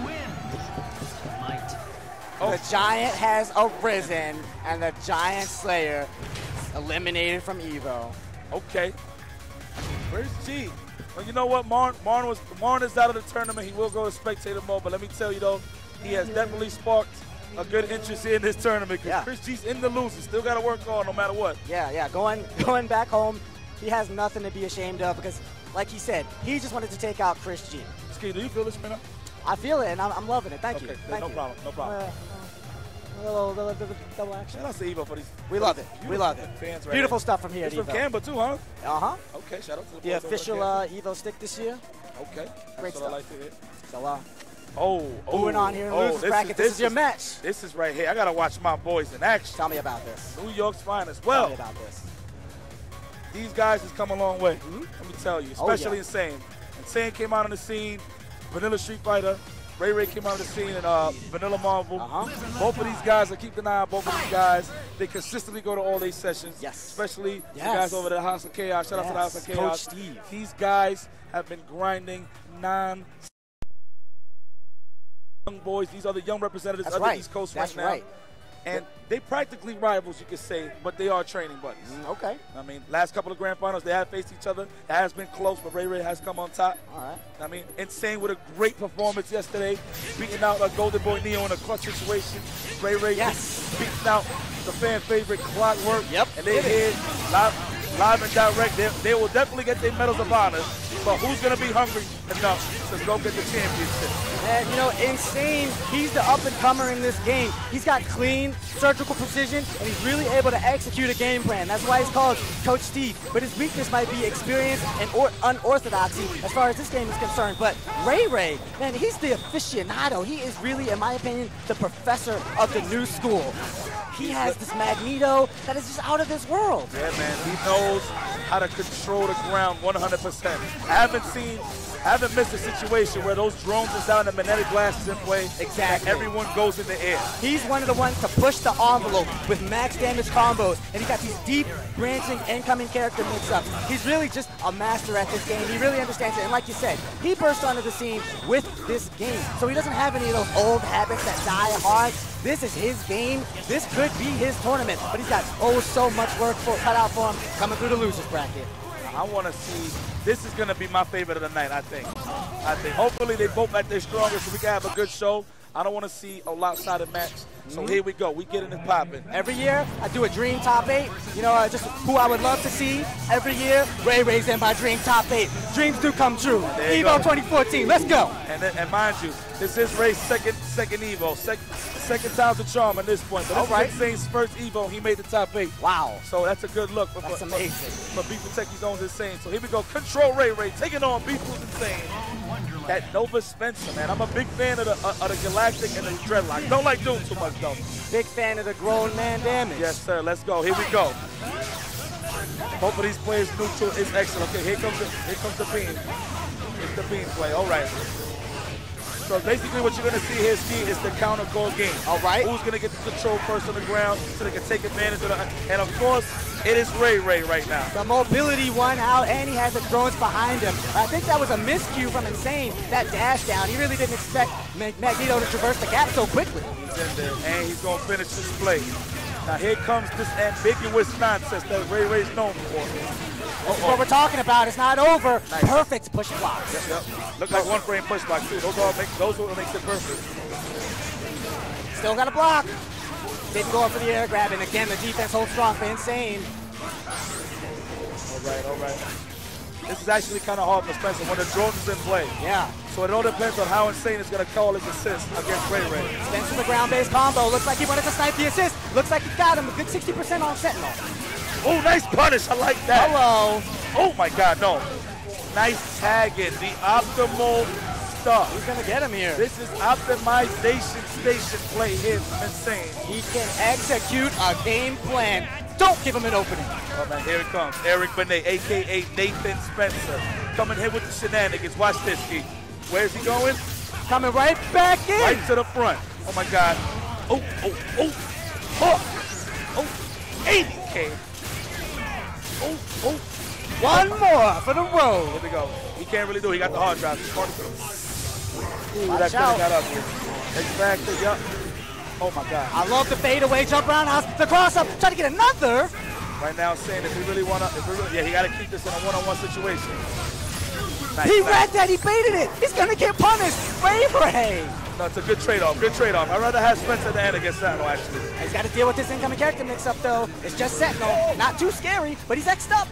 B: Oh.
A: The Giant has arisen, and the Giant Slayer eliminated from Evo.
B: Okay. Where's G? Well, you know what? Marn, Marn was Marn is out of the tournament. He will go to spectator mode, but let me tell you though, he has definitely sparked a good interest in this tournament. 'cause
A: Yeah.
B: Chris G's in the losing. Still got to work on no matter what.
A: Yeah, yeah. Going going back home, he has nothing to be ashamed of because, like he said, he just wanted to take out Chris G.
B: Ski, do you feel this now?
A: I feel it, and I'm, I'm loving it. Thank
B: Okay,
A: you. Thank
B: No
A: you.
B: problem, no problem.
A: Uh, uh, a little, little, little double action.
B: Shout out to Evo for these.
A: We love it. We love it.
B: Fans right
A: Beautiful
B: here.
A: stuff from here
B: It's from. Canberra too, huh?
A: Uh huh.
B: Okay, shout out to the,
A: The official uh, Evo stick this year.
B: Okay, that's
A: great
B: what
A: stuff.
B: I like to hear.
A: So, uh,
B: Oh, oh,
A: moving on here in
B: oh,
A: losers bracket. This, is your match.
B: This is right here. I gotta watch my boys in action.
A: Tell me about this.
B: New York's finest.
A: Tell
B: Well, Tell
A: me about this.
B: these guys has come a long way. Let me tell you,
A: Oh, yeah.
B: especially Insane. Insane came out on the scene. Vanilla Street Fighter. Ray Ray came out on the scene and uh, Vanilla Marvel.
A: Uh-huh.
B: Both of these guys, I keep an eye on both of these guys. They consistently go to all these sessions.
A: Yes.
B: Especially the guys over at the House of Chaos. Shout out to the House of Chaos.
A: Coach Steve.
B: These guys have been grinding non young boys. These are the young representatives
A: That's
B: of the. East Coast
A: That's
B: right now.
A: right.
B: And they practically rivals, you could say, but they are training buddies.
A: Mm, Okay.
B: I mean, last couple of grand finals, they have faced each other. It has been close, but Ray Ray has come on top.
A: All right.
B: I mean, insane with a great performance yesterday, beating out a Golden Boy Neo in a clutch situation. Ray Ray
A: Yes.
B: beating out the fan favorite Clockwork.
A: Yep.
B: And they here live, live and direct. They, they will definitely get their medals of honor. But who's going to be hungry enough to go get the championship?
A: And you know, insane. He's the up and comer in this game. He's got clean, surgical precision, and he's really able to execute a game plan. That's why he's called Coach Steve. But his weakness might be experience and or- unorthodoxy as far as this game is concerned. But Ray Ray, man, he's the aficionado. He is really, in my opinion, the professor of the new school. He has this Magneto that is just out of this world.
B: Yeah, man, he knows how to control the ground 100%. I haven't seen, I haven't missed a situation where those drones is down and magnetic blast is in play.
A: Exactly.
B: Everyone goes in the air.
A: He's one of the ones to push the envelope with max damage combos, and he got these deep, branching, incoming character mix-ups. He's really just a master at this game. He really understands it, and like you said, he burst onto the scene with this game, so he doesn't have any of those old habits that die hard. This is his game. This could be his tournament, but he's got oh so much work for cut out for him coming through the losers bracket.
B: I want to see, this is going to be my favorite of the night, I think. I think. Hopefully they both at their strongest so we can have a good show. I don't want to see a lopsided match. So here we go. We getting it popping.
A: Every year, I do a dream top eight. You know, uh, just who I would love to see every year. Ray Ray's in my dream top eight. Dreams do come true. Evo
B: go.
A: 2014. Let's go.
B: And, and mind you, this is Ray's second second Evo. Sec, second time's a charm at this point. But this
A: All right.
B: is Zane's first Evo. He made the top eight.
A: Wow.
B: So that's a good look for,
A: That's
B: for,
A: amazing.
B: for Beef Protect His Own Insane. So here we go. Control Ray Ray taking on Beef Who's Insane. that Nova Spencer, man. I'm a big fan of the, uh, of the Galactic and the Dreadlock. Don't like Doom too much, though.
A: Big fan of the grown man damage.
B: Yes, sir. Let's go. Here we go. Both of these players neutral is excellent. Okay, here comes the here comes the beam. It's the beam play. All right. So basically what you're going to see here, Ski, is the counter call game.
A: All right.
B: Who's going to get the control first on the ground so they can take advantage of the... And, of course, it is Ray Ray right now.
A: The mobility one out, and he has the drones behind him. I think that was a miscue from Insane, that dash down. He really didn't expect Magneto to traverse the gap so quickly.
B: He's in there, and he's going to finish this play. Now here comes this ambiguous nonsense that Ray Ray's known for.
A: This is what we're talking about. It's not over.
B: Nice.
A: Perfect push block.
B: Yep, yep. Look like one frame push block too. Those all make those what makes it perfect.
A: Still got a block. Didn't go up for the air grab, and again the defense holds strong for Insane.
B: All right, all right. This is actually kind of hard for Spencer when the drone is in play.
A: Yeah.
B: So it all depends on how insane is going to call his assist against Ray Ray.
A: Spencer the ground-based combo. Looks like he wanted to snipe the assist. Looks like he got him a good 60% on Sentinel.
B: Oh, nice punish. I like that.
A: Hello.
B: Oh my God, no. Nice tagging. The optimal stuff.
A: Who's gonna get him here?
B: This is optimization station play here from Insane.
A: He can execute a game plan. Don't give him an opening.
B: Oh man, here it comes. Eric Benet, aka Nathan Spencer, coming here with the shenanigans. Watch this, Keith. Where's he going?
A: Coming right back in.
B: Right to the front. Oh my God. Oh, oh, oh. Oh, oh. 80K. Oh, oh, oh.
A: One more for the road.
B: Here we go. He can't really do it. He got the hard drive. Ooh,
A: Watch
B: that
A: out.
B: got up here. X Factor, yup. Oh my God.
A: I love the fadeaway jump roundhouse. The cross up. Try to get another.
B: Right now, saying if we really want to, if we really, yeah, he got to keep this in a one-on-one situation. Nice,
A: He
B: nice.
A: read that. He baited it. He's gonna get punished. Ray Ray.
B: No, it's a good trade-off. Good trade-off. I'd rather have Spencer than the end against Sentinel, actually.
A: He's got to deal with this incoming character mix-up though. It's just Sentinel. Not too scary, but he's X'd up.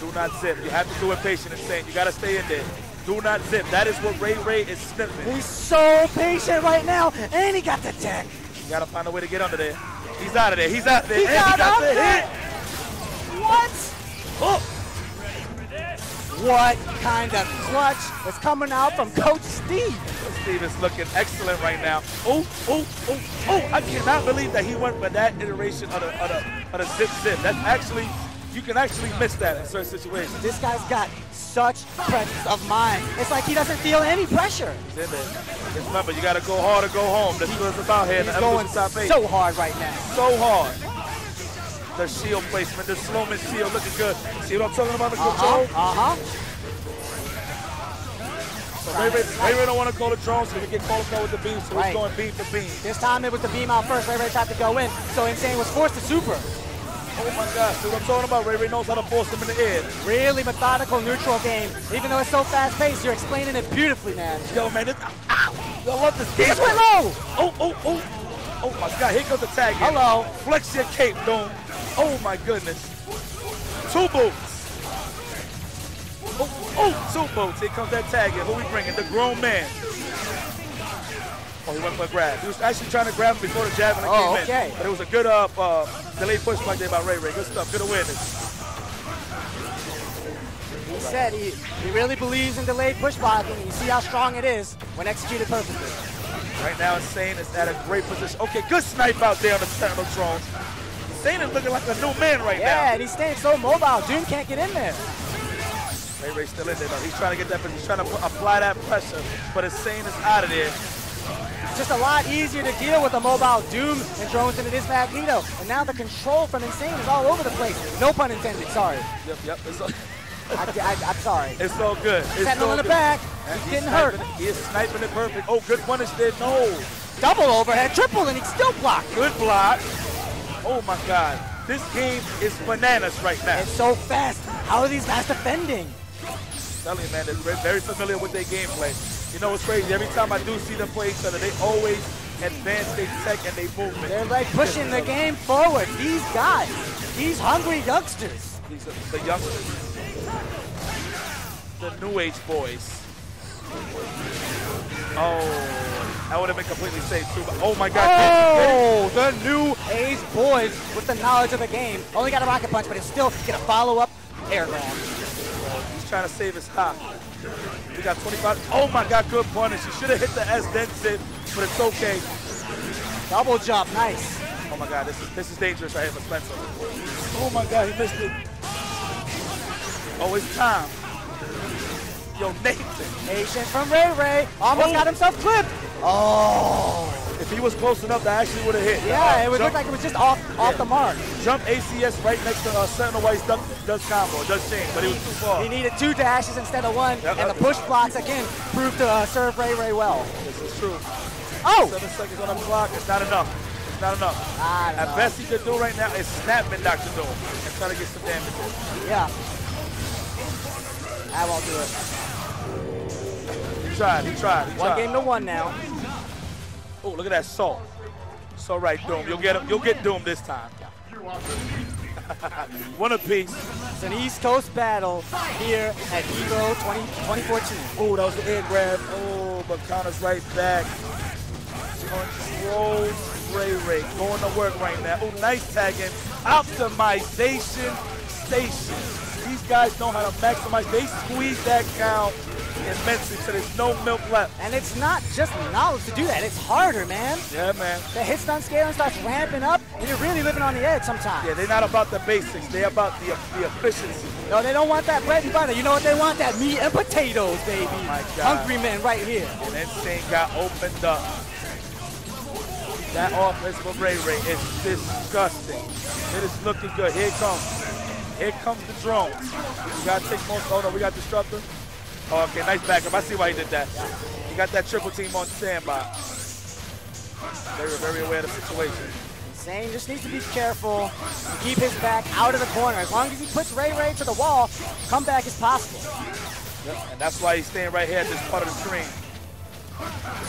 B: Do not zip. You have to do it patient and saying you got to stay in there. Do not zip. That is what Ray Ray is sniffing.
A: He's so patient right now, and he got the tech.
B: You got to find a way to get under there. He's out of there. He's out there.
A: He
B: And
A: got
B: he got the
A: there.
B: hit.
A: What?
B: Oh,
A: What kind of clutch is coming out from Coach Steve?
B: Steve is looking excellent right now. Oh, oh, oh, oh. I cannot believe that he went for that iteration of the, of the, of the zip zip. That's actually, you can actually miss that in certain situations.
A: This guy's got such presence of mind. It's like he doesn't feel any pressure.
B: He's in there. Just remember, you got to go hard or go home. That's what it's about here
A: He's
B: the
A: going
B: Evolution Top 8.
A: so hard right now.
B: so hard. The shield placement, the Sloman shield looking good. See what I'm talking about? The control?
A: Uh-huh.
B: So Ray Ray, Ray Ray don't want to go to drone, so he can get close with the beam, so
A: Right.
B: he's going beam for beam.
A: This time it was the beam out first. Ray Ray tried to go in, so Insane was forced to super.
B: Oh my God, see what I'm talking about? Ray Ray knows how to force him in the air.
A: Really methodical, neutral game. Even though it's so fast-paced, you're explaining it beautifully, man.
B: Yo, man, this, ow, I love this
A: He
B: game.
A: just went low.
B: Oh, oh, oh. Oh my God, here comes the tag. in.
A: Hello.
B: Flex your cape, Doom. Oh my goodness. Two boots. Oh, oh, two boots. Here comes that tag in. Who we bringing? The grown man. Oh, he went for a grab. He was actually trying to grab him before the javelin
A: Oh,
B: came
A: okay.
B: in. But it was a good uh, uh, delayed push like there by Ray Ray. Good stuff. Good awareness.
A: He said he, he really believes in delayed push blocking. and You see how strong it is when executed perfectly.
B: Right now, Insane is at a great position. Okay, good snipe out there on the Sentinel drones. Insane is looking like a new man right
A: Yeah,
B: now.
A: Yeah, and he's staying so mobile. Doom can't get in there.
B: Ray Ray's still in there though. He's trying to get that, but he's trying to apply that pressure, but Insane is out of there.
A: It's just a lot easier to deal with a mobile Doom and drones than it is Magneto. And now the control from Insane is all over the place. No pun intended, sorry.
B: Yep, yep.
A: I, am sorry.
B: it's all good. It's all
A: in the
B: good.
A: back.
B: And
A: He's getting hurt.
B: sniping He is sniping it perfect. Oh, good punish there. No.
A: Double overhead, triple, and he's still blocked.
B: Good block. Oh my God. This game is bananas right now.
A: It's so fast. How are these guys defending?
B: telling you, man, they're very familiar with their gameplay. You know what's crazy? Every time I do see them play each other, they always advance their tech and their movement.
A: They're like pushing the game forward. These guys, these hungry youngsters.
B: These are the youngsters. The new age boys. Oh, that would have been completely safe too. But oh my God!
A: Oh, the new age boys with the knowledge of the game. Only got a rocket punch, but he'll still get a follow-up air grab.
B: He's trying to save his hop. We got 25. Oh my God, good punish. He should have hit the S then sit, but it's okay.
A: Double jump, nice.
B: Oh my God, this is this is dangerous right here for Spencer. Oh my God, he missed it. Oh, it's time. Yo, Nathan.
A: Patient from Ray Ray. Almost
B: Oh.
A: got himself clipped. Oh.
B: If he was close enough, that actually would have hit.
A: Yeah,
B: Uh,
A: it would look like it was just off off the mark.
B: jump ACS right next to uh, Sentinel White's duck, does combo, does change, but he was too far.
A: He needed two dashes instead of one,
B: Yep.
A: and the push blocks again proved to uh, serve Ray Ray well.
B: This is true.
A: Oh!
B: Seven seconds on the clock. It's not enough. It's not enough. At
A: know.
B: best he could do right now is snap mid Dr. Doom and try to get some damage in.
A: Yeah. I won't do it.
B: He tried, he tried, he
A: One
B: tried.
A: game to one now.
B: Oh, look at that salt. So right, Doom. You'll get him. You'll get Doom this time. One apiece.
A: It's an East Coast battle here at Evo 20, 2014.
B: Oh, that was the air grab. Oh, but counters right back. Controls Ray Ray. Going to work right now. Oh, nice tagging. Optimization station. Guys know how to maximize. They squeeze that count immensely so there's no milk left.
A: And it's not just knowledge to do that, it's harder, man.
B: Yeah, man.
A: The hit stun scaling starts ramping up, and you're really living on the edge sometimes.
B: Yeah, they're not about the basics. They're about the, the efficiency.
A: No, they don't want that bread and butter. You know what they want? That meat and potatoes, baby.
B: Oh my God.
A: Hungry men right here.
B: And thing got opened up. That offense for Ray Ray is disgusting. It is looking good. Here it comes. Here comes the drones. We gotta take most. Oh no, we got Disruptor. Oh, okay, nice backup. I see why he did that. He got that triple team on standby. They were very aware of the situation.
A: Insane just needs to be careful and keep his back out of the corner. As long as he puts Ray Ray to the wall, comeback is possible.
B: Yep, And that's why he's staying right here at this part of the screen.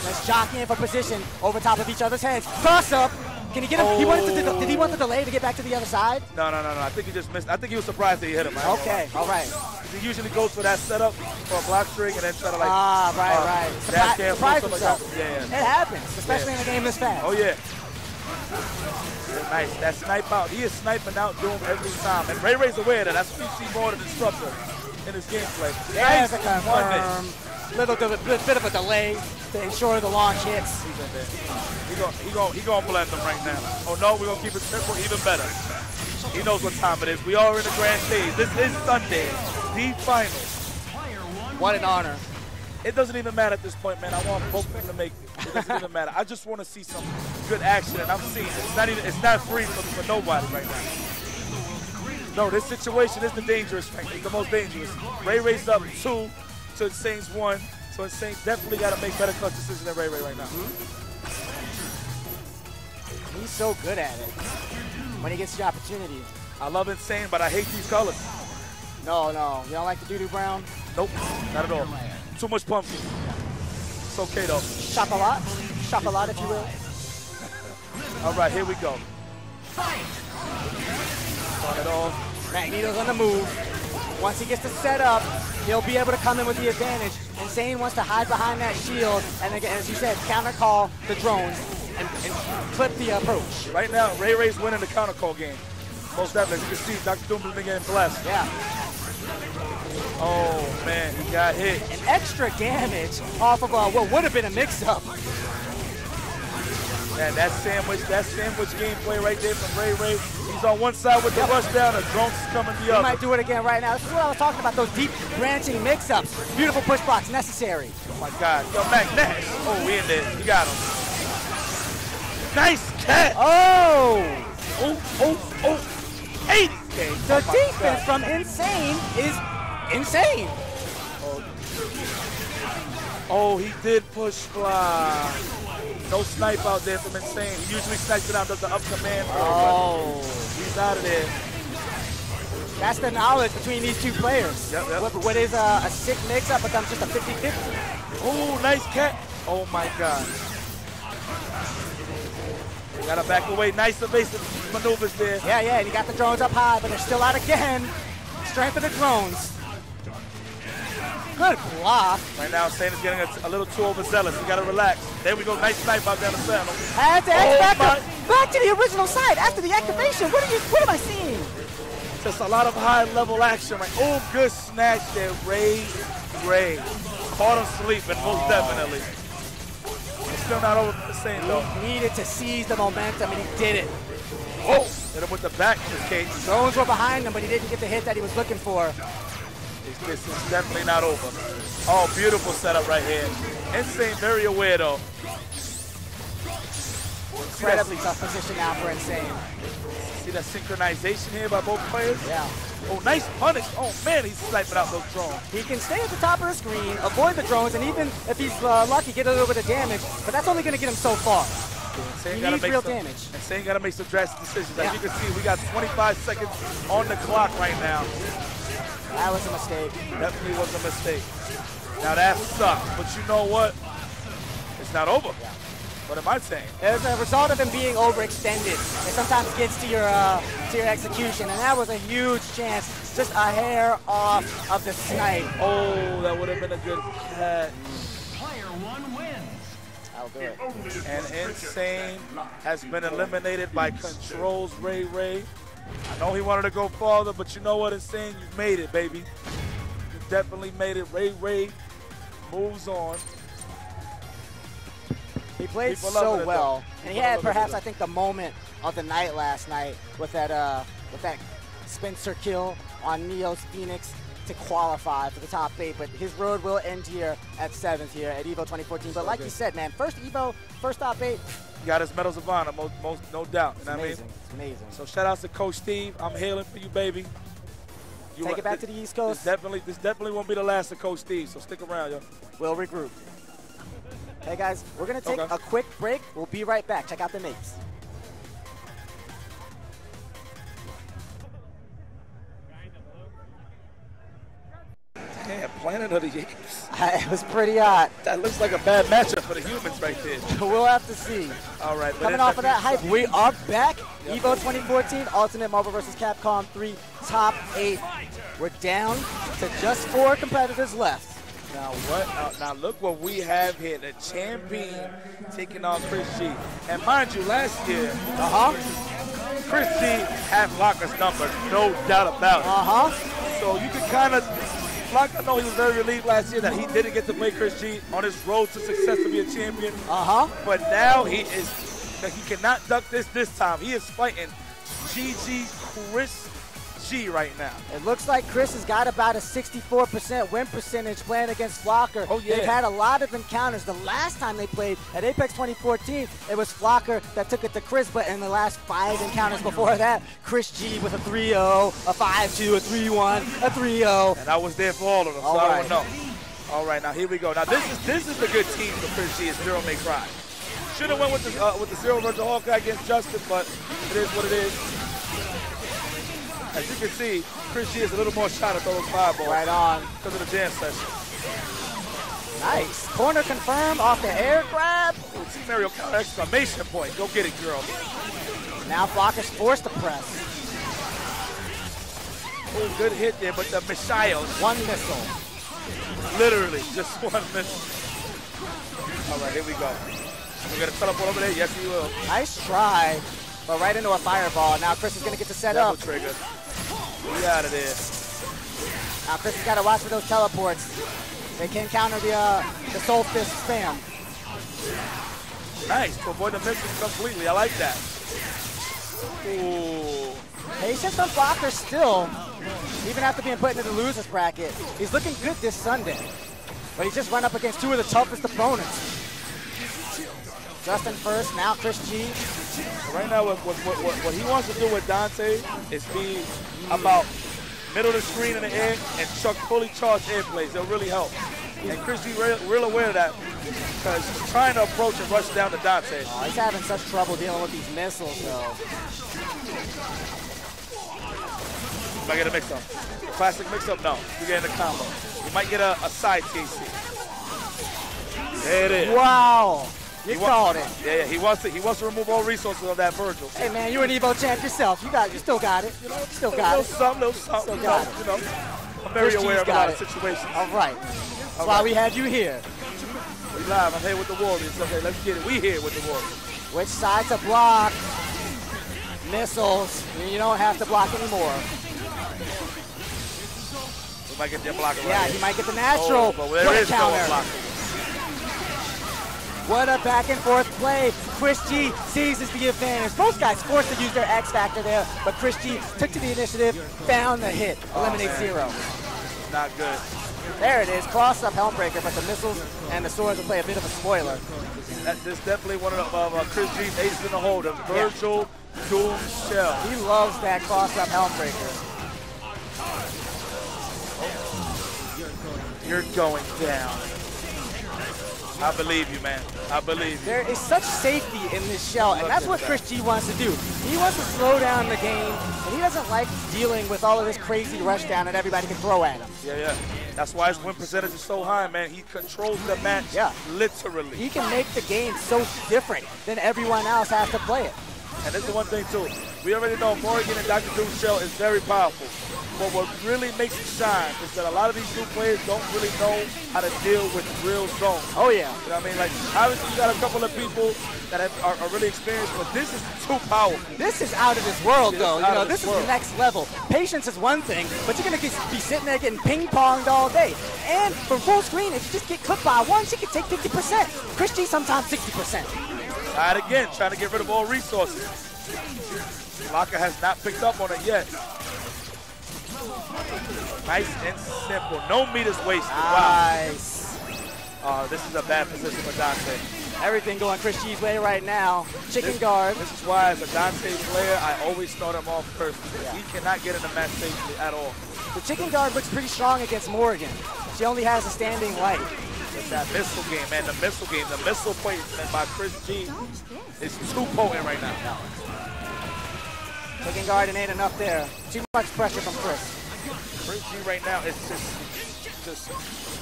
A: Let's jockey in for position over top of each other's heads. Cross up. Can he get him? He wanted to,
B: Oh.
A: did he want the delay to get back to the other side?
B: No, no, no, no. I think he just missed. I think he was surprised that he hit him. I
A: Okay, all right.
B: He usually goes for that setup for a block string and then try to like.
A: Ah, right,
B: uh,
A: right. Surpri- surprise
B: stuff like that.
A: himself.
B: Yeah, yeah.
A: It happens, especially in a game this fast.
B: Oh yeah. Nice. That snipe out. He is sniping out Doom every time. And Ray Ray's aware that that's what you see more than Disruptor in his gameplay.
A: There's
B: Nice
A: confirm. Little bit, bit of a delay to ensure the launch hits.
B: He's in there. He gon' he gon' he gon' blend them right now. Oh no, we're gonna keep it simple even better. He knows what time it is. We are in the grand stage. This is Sunday, the finals.
A: What an honor.
B: It doesn't even matter at this point, man. I want both of them to make it. It doesn't even matter. I just want to see some good action, and I'm seeing it. It's not even. It's not free for, for nobody right now. No, this situation is the dangerous thing. It's the most dangerous. Ray Ray's up two to Insane's one. So Insane definitely got to make better clutch decisions than Ray Ray right now. Mm-hmm.
A: He's so good at it when he gets the opportunity.
B: I love Insane, but I hate these colors.
A: No, no. You don't like the doo-doo brown?
B: Nope, not at all. Too much pumpkin. It's okay though.
A: Shop a lot. Shop a lot, if you will.
B: All right, here we go. Start it off.
A: Magneto's on the move. Once he gets the set up, he'll be able to come in with the advantage. Insane wants to hide behind that shield, and again, as you said, counter call the drones and, and clip the approach.
B: Right now, Ray Ray's winning the counter call game. Most definitely. You can see, Dr. Doom has been getting blessed.
A: Yeah,
B: Oh, man, he got hit.
A: and extra damage off of uh, what would have been a mix-up.
B: And that sandwich, that sandwich gameplay right there from Ray Ray. On one side with the rush down, and Drones is coming the
A: He
B: other.
A: might do it again right now. This is what I was talking about, those deep branching mix-ups. Beautiful push blocks necessary.
B: Oh, my God. Yo, Mac Nash. Oh, we in there. He got him. Nice catch.
A: Oh!
B: Oh, oh, oh. 80. Okay.
A: The
B: Oh,
A: defense
B: God.
A: from Insane is insane.
B: Oh, he did push fly. No snipe out there from Insane. He usually snipes it out, does the up command.
A: Oh.
B: but He's out of there.
A: That's the knowledge between these two players.
B: Yep, yep.
A: What, what is a, a sick mix-up becomes just a 50-50.
B: Oh, nice catch. Oh, my God. Gotta back away. Nice evasive maneuvers there.
A: Yeah, yeah, and you got the drones up high, but they're still out again. Strength of the drones. Good block.
B: Right now, Insane is getting a, a little too overzealous. You gotta relax. There we go. Nice snipe out down the center.
A: Had to
B: Oh,
A: X back
B: my-
A: up. Back to the original side after the activation. What are you? What am I seeing?
B: Just a lot of high level action. Right? Oh, good snatch there. Ray Ray. Caught him sleeping, most definitely. It's still not over for the same though.
A: Needed to seize the momentum, and he did it.
B: Oh, hit him with the back in this case.
A: Drones were behind him, but he didn't get the hit that he was looking for.
B: This is definitely not over. Oh, beautiful setup right here. Insane, very aware though.
A: Incredibly tough position now for Insane.
B: See that synchronization here by both players?
A: Yeah.
B: Oh, nice punish. Oh, man, he's sniping out those drones.
A: He can stay at the top of the screen, avoid the drones, and even if he's uh, lucky, get a little bit of damage, but that's only going to get him so far.
B: Insane
A: He
B: gotta
A: needs
B: make
A: real
B: some,
A: damage.
B: Insane got to make some drastic decisions. As you can see, we got 25 seconds on the clock right now.
A: That was a mistake.
B: Definitely was a mistake. Now that sucked, but you know what? It's not over. What am I saying?
A: As a result of him being overextended, it sometimes gets to your uh, to your execution, and that was a huge chance, just a hair off of the snipe.
B: Oh, that would have been a good catch.
C: Player one wins.
A: I'll do it.
B: And Insane has been eliminated by Controls Ray Ray. I know he wanted to go farther, but you know what, Insane, you've made it, baby. You definitely made it. Ray Ray moves on.
A: He played
B: People
A: so well, and he had perhaps. I think the moment of the night last night with that uh, with that Spencer kill on Neo's Phoenix to qualify for the top eight. But his road will end here at seventh here at Evo 2014. But like you said, man, first Evo, first top eight,
B: He got his medals of honor, most, most no doubt. You know what I mean?
A: amazing. It's amazing.
B: So shout outs to Coach Steve. I'm hailing for you, baby. You
A: Take
B: are-
A: it back to the East
B: This
A: Coast.
B: definitely, this definitely won't be the last of Coach Steve. So stick around, yo.
A: We'll regroup. Hey guys, we're gonna take
B: Okay.
A: a quick break. We'll be right back. Check out the mates.
B: Damn, Planet of the Apes.
A: it was pretty hot.
B: That looks like a bad matchup for the humans right there.
A: we'll have to see.
B: All right,
A: Coming off of that hype, we are back. Evo 2014, Ultimate Marvel vs. Capcom 3, top eight. We're down to just four competitors left.
B: Now what? Now, now look what we have here. The champion taking on Chris G. And mind you, last year,
A: Uh huh.
B: Chris G had Flocker's number, no doubt about it.
A: Uh huh.
B: So you can kind of, I know he was very relieved last year that he didn't get to play Chris G on his road to success to be a champion.
A: Uh huh.
B: But now he is, he cannot duck this this time. He is fighting GG Chris G right now.
A: It looks like Chris has got about a 64% win percentage playing against Flocker.
B: Oh, yeah.
A: They've had a lot of encounters. The last time they played at Apex 2014, it was Flocker that took it to Chris, but in the last five encounters before that, Chris G with a 3-0, a 5-2, a 3-1, a 3-0.
B: And I was there for all of them, so
A: All
B: I don't know. All right, now here we go. Now this is this is the good team for Chris G. Is Zero May Cry. Should have went with the uh, with the Zero versus Hawkeye against Justin, but it is what it is. As you can see, Chris G is a little more shot at those fireballs
A: Right on.
B: because of the jam session.
A: Nice. Corner confirmed off the air grab.
B: Ooh, Team Mario counter exclamation point. Go get it, girl.
A: Now Flocker's forced to press.
B: Oh, good hit there, but the missiles,
A: One missile.
B: literally, just one missile. All right, here we go. We got a teleport over there. Yes, he will.
A: Nice try, but right into a fireball. Now Chris is going to get to set
B: Double
A: up.
B: trigger. We out of there.
A: Now Chris has got to watch for those teleports. They can counter the uh, the Soul Fist spam.
B: Nice to avoid the misses completely. I like that. Ooh.
A: Patience on Flocker still, even after being put into the losers bracket. He's looking good this Sunday, but he's just run up against two of the toughest opponents. Justin first, now Chris G.
B: Right now, what, what, what, what- he wants to do with Dante is be about middle of the screen in the air and chuck fully charged air plays. It'll really help. And Chris G real, real aware of that because he's trying to approach and rush down to Dante.
A: Oh, he's having such trouble dealing with these missiles, though.
B: Might get a mix-up. Classic mix-up? No. You're getting a combo. You might get a, a side TC. There it is.
A: Wow, you called it.
B: Yeah, yeah. He wants to. He wants to remove all resources of that Vergil.
A: Hey man, you're an Evo champ yourself. You got, you still got it. You know, still got
B: little
A: it.
B: something, little something.
A: Still
B: You
A: got
B: know,
A: it.
B: you know. I'm very
A: Chris G's
B: aware of a lot
A: it.
B: of situations.
A: All right. That's
B: All
A: why
B: right.
A: we had you here.
B: We live. I'm here with the Warriors. Okay, let's get it. We here with the Warriors.
A: Which side to block? Missiles. You don't have to block anymore.
B: We might get their blocker right
A: Yeah,
B: here.
A: he might get the natural.
B: Oh, but there is no blocker.
A: What a back and forth play. Chris G seizes the advantage. Both guys forced to use their X factor there, but Chris G took to the initiative, found the hit, eliminate
B: man.
A: zero.
B: Not good.
A: There it is, cross up Helmbreaker, but the missiles and the swords will play a bit of a spoiler.
B: That, this is definitely one of the, uh, uh, Chris G's aces in the hole. The Vergil Doom Shell.
A: He loves that cross up Helmbreaker.
B: You're going down. I believe you, man. I believe you.
A: There is such safety in this shell, and that's what Chris G wants to do. He wants to slow down the game, and he doesn't like dealing with all of this crazy rush down that everybody can throw at him.
B: Yeah, yeah. That's why his win percentage is so high, man. He controls the match
A: Yeah.
B: literally.
A: He can make the game so different than everyone else has to play it.
B: And this is one thing too. We already know Morrigan and Dr. Doom Shell is very powerful. But what really makes it shine is that a lot of these new players don't really know how to deal with real zones.
A: Oh yeah.
B: You know what I mean? Like, obviously you got a couple of people that have, are, are really experienced, but this is too powerful.
A: This is out of this world,
B: It is
A: though. You know, this
B: this
A: is the next level. Patience is one thing, but you're gonna be be sitting there getting ping-ponged all day. And from full screen, if you just get clipped by once, you can take 50%. Chris G sometimes 60%.
B: Tried again, trying to get rid of all resources. Flocker has not picked up on it yet. Nice and simple. No meters wasted. Wow.
A: Nice.
B: Uh, this is a bad position for Dante.
A: Everything going Chris G's way right now. Chicken
B: This-
A: guard.
B: This is why, as a Dante player, I always start him off first because he cannot get in the match safely at all.
A: The chicken guard looks pretty strong against Morrigan. She only has a standing light.
B: It's that missile game, man. The missile game, the missile placement by Chris G is too potent right now.
A: Chicken guard and ain't enough there. Too much pressure from Chris.
B: Chris G right now is just, just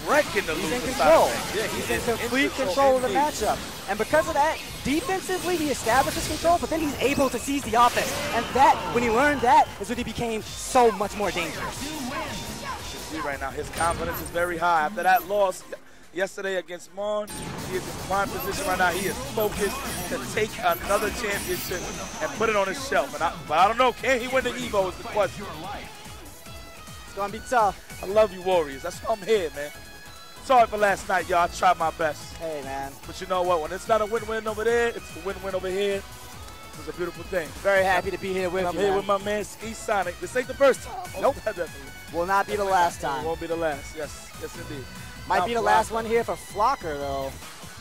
B: wrecking the
A: He's in control.
B: side. Yeah,
A: He's
B: he's
A: in complete control of the matchup. And because of that, defensively he establishes control, but then he's able to seize the offense. And that, when he learned that, is when he became so much more dangerous.
B: see right now. His confidence is very high. After that loss yesterday against Marn, he is in prime position right now. He is focused to take another championship and put it on his shelf. And I, but I don't know, can he win the Evo is the question.
A: It's gonna be tough.
B: I love you, Warriors. That's why I'm here, man. Sorry for last night, y'all. I tried my best.
A: Hey man,
B: But you know what? When it's not a win-win over there, it's a win-win over here. It's a beautiful thing.
A: very happy to be here with
B: I'm
A: you.
B: here
A: man.
B: with my man Ski Sonic. This ain't the first time.
A: Nope.
B: Definitely.
A: Will not be the last
B: It
A: time.
B: won't be the last. Yes, yes indeed.
A: Might be the last one here for Flocker though.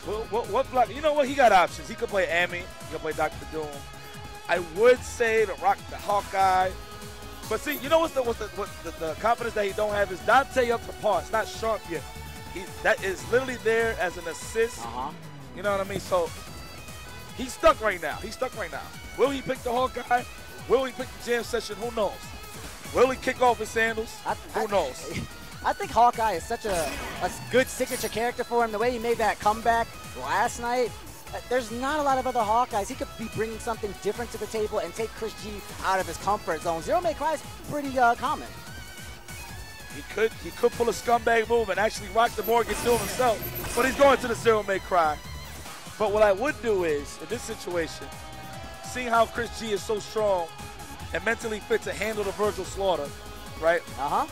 B: What, what, what block? You know what? He got options. He could play Amy. He could play Doctor Doom. I would say to rock the Hawkeye. But see, you know what's the what's the, what the, the confidence that he don't have is Dante up to par. It's not sharp yet. He, that is literally there as an assist.
A: Uh-huh.
B: You know what I mean? So he's stuck right now. He's stuck right now. Will he pick the Hawkeye? Will he pick the jam session? Who knows? Will he kick off his sandals?
A: I-
B: Who
A: I-
B: knows?
A: I think Hawkeye is such a, a good signature character for him. The way he made that comeback last night, uh, there's not a lot of other Hawkeyes. He could be bringing something different to the table and take Chris G out of his comfort zone. Zero May Cry is pretty uh, common.
B: He could he could pull a scumbag move and actually rock the Morgan Hill himself, but he's going to the zero may cry. But what I would do is, in this situation, seeing how Chris G is so strong and mentally fit to handle the Vergil Slaughter, right?
A: Uh huh.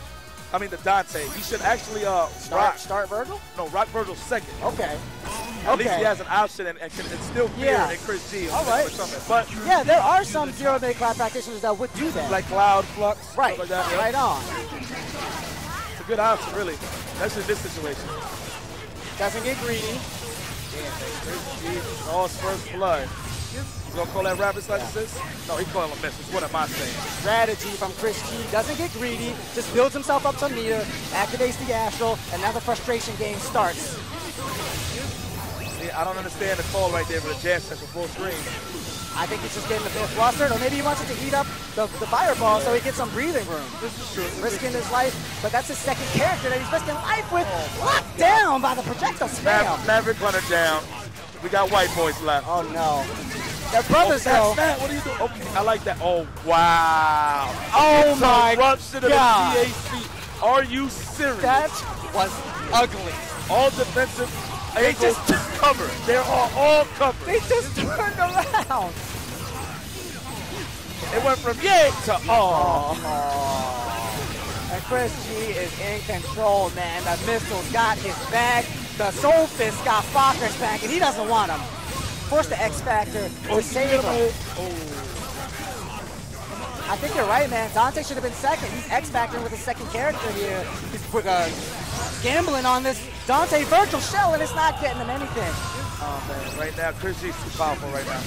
B: I mean the Dante. He should actually uh
A: Start,
B: rock
A: start Vergil?
B: no rock Vergil second.
A: Okay.
B: At least he has an option and, and can instill fear
A: Yeah.
B: in Chris G.
A: All right.
B: or something. But
A: Yeah, there are some zero May Cry practitioners that would do that.
B: like Cloud Flux,
A: right,
B: like that. yeah.
A: right on.
B: It's a good option, really. That's in this situation.
A: Doesn't get greedy.
B: Chris G, lost first blood. He's gonna call that rapid assist? No, he's calling a miss. What am I saying?
A: Strategy from Chris G. Doesn't get greedy. Just builds himself up some meter, activates the astral, and now the frustration game starts.
B: See, I don't understand the call right there for the jam session full screen.
A: I think he's just getting a bit flustered, or maybe he wants it to heat up the, the fireball so he gets some breathing room.
B: This is true.
A: Risking his life, but that's his second character that he's risking life with. Locked down by the projectile spam.
B: Mav- Maverick runner down. We got white boys left.
A: Oh no. They're brothers
B: That's
A: though.
B: that. What are you doing? Okay, I like that. Oh, wow.
A: Oh my
B: Interruption of
A: God.
B: the GAC. Are you serious?
A: That was ugly.
B: all defensive
A: They
B: angles
A: just-
B: covered. They are all covered.
A: They just turned around.
B: It went from yay to oh.
A: And Chris G is in control, man. The missile's got his back. The Soul Fist got Flocker's back, and he doesn't want him. Force the X Factor to save him. I think you're right, man. Dante should have been second. He's X Factor with his second character here. He's uh, gambling on this Dante Virtual Shell, and it's not getting him anything.
B: Oh man, right now Chris G's too powerful right now.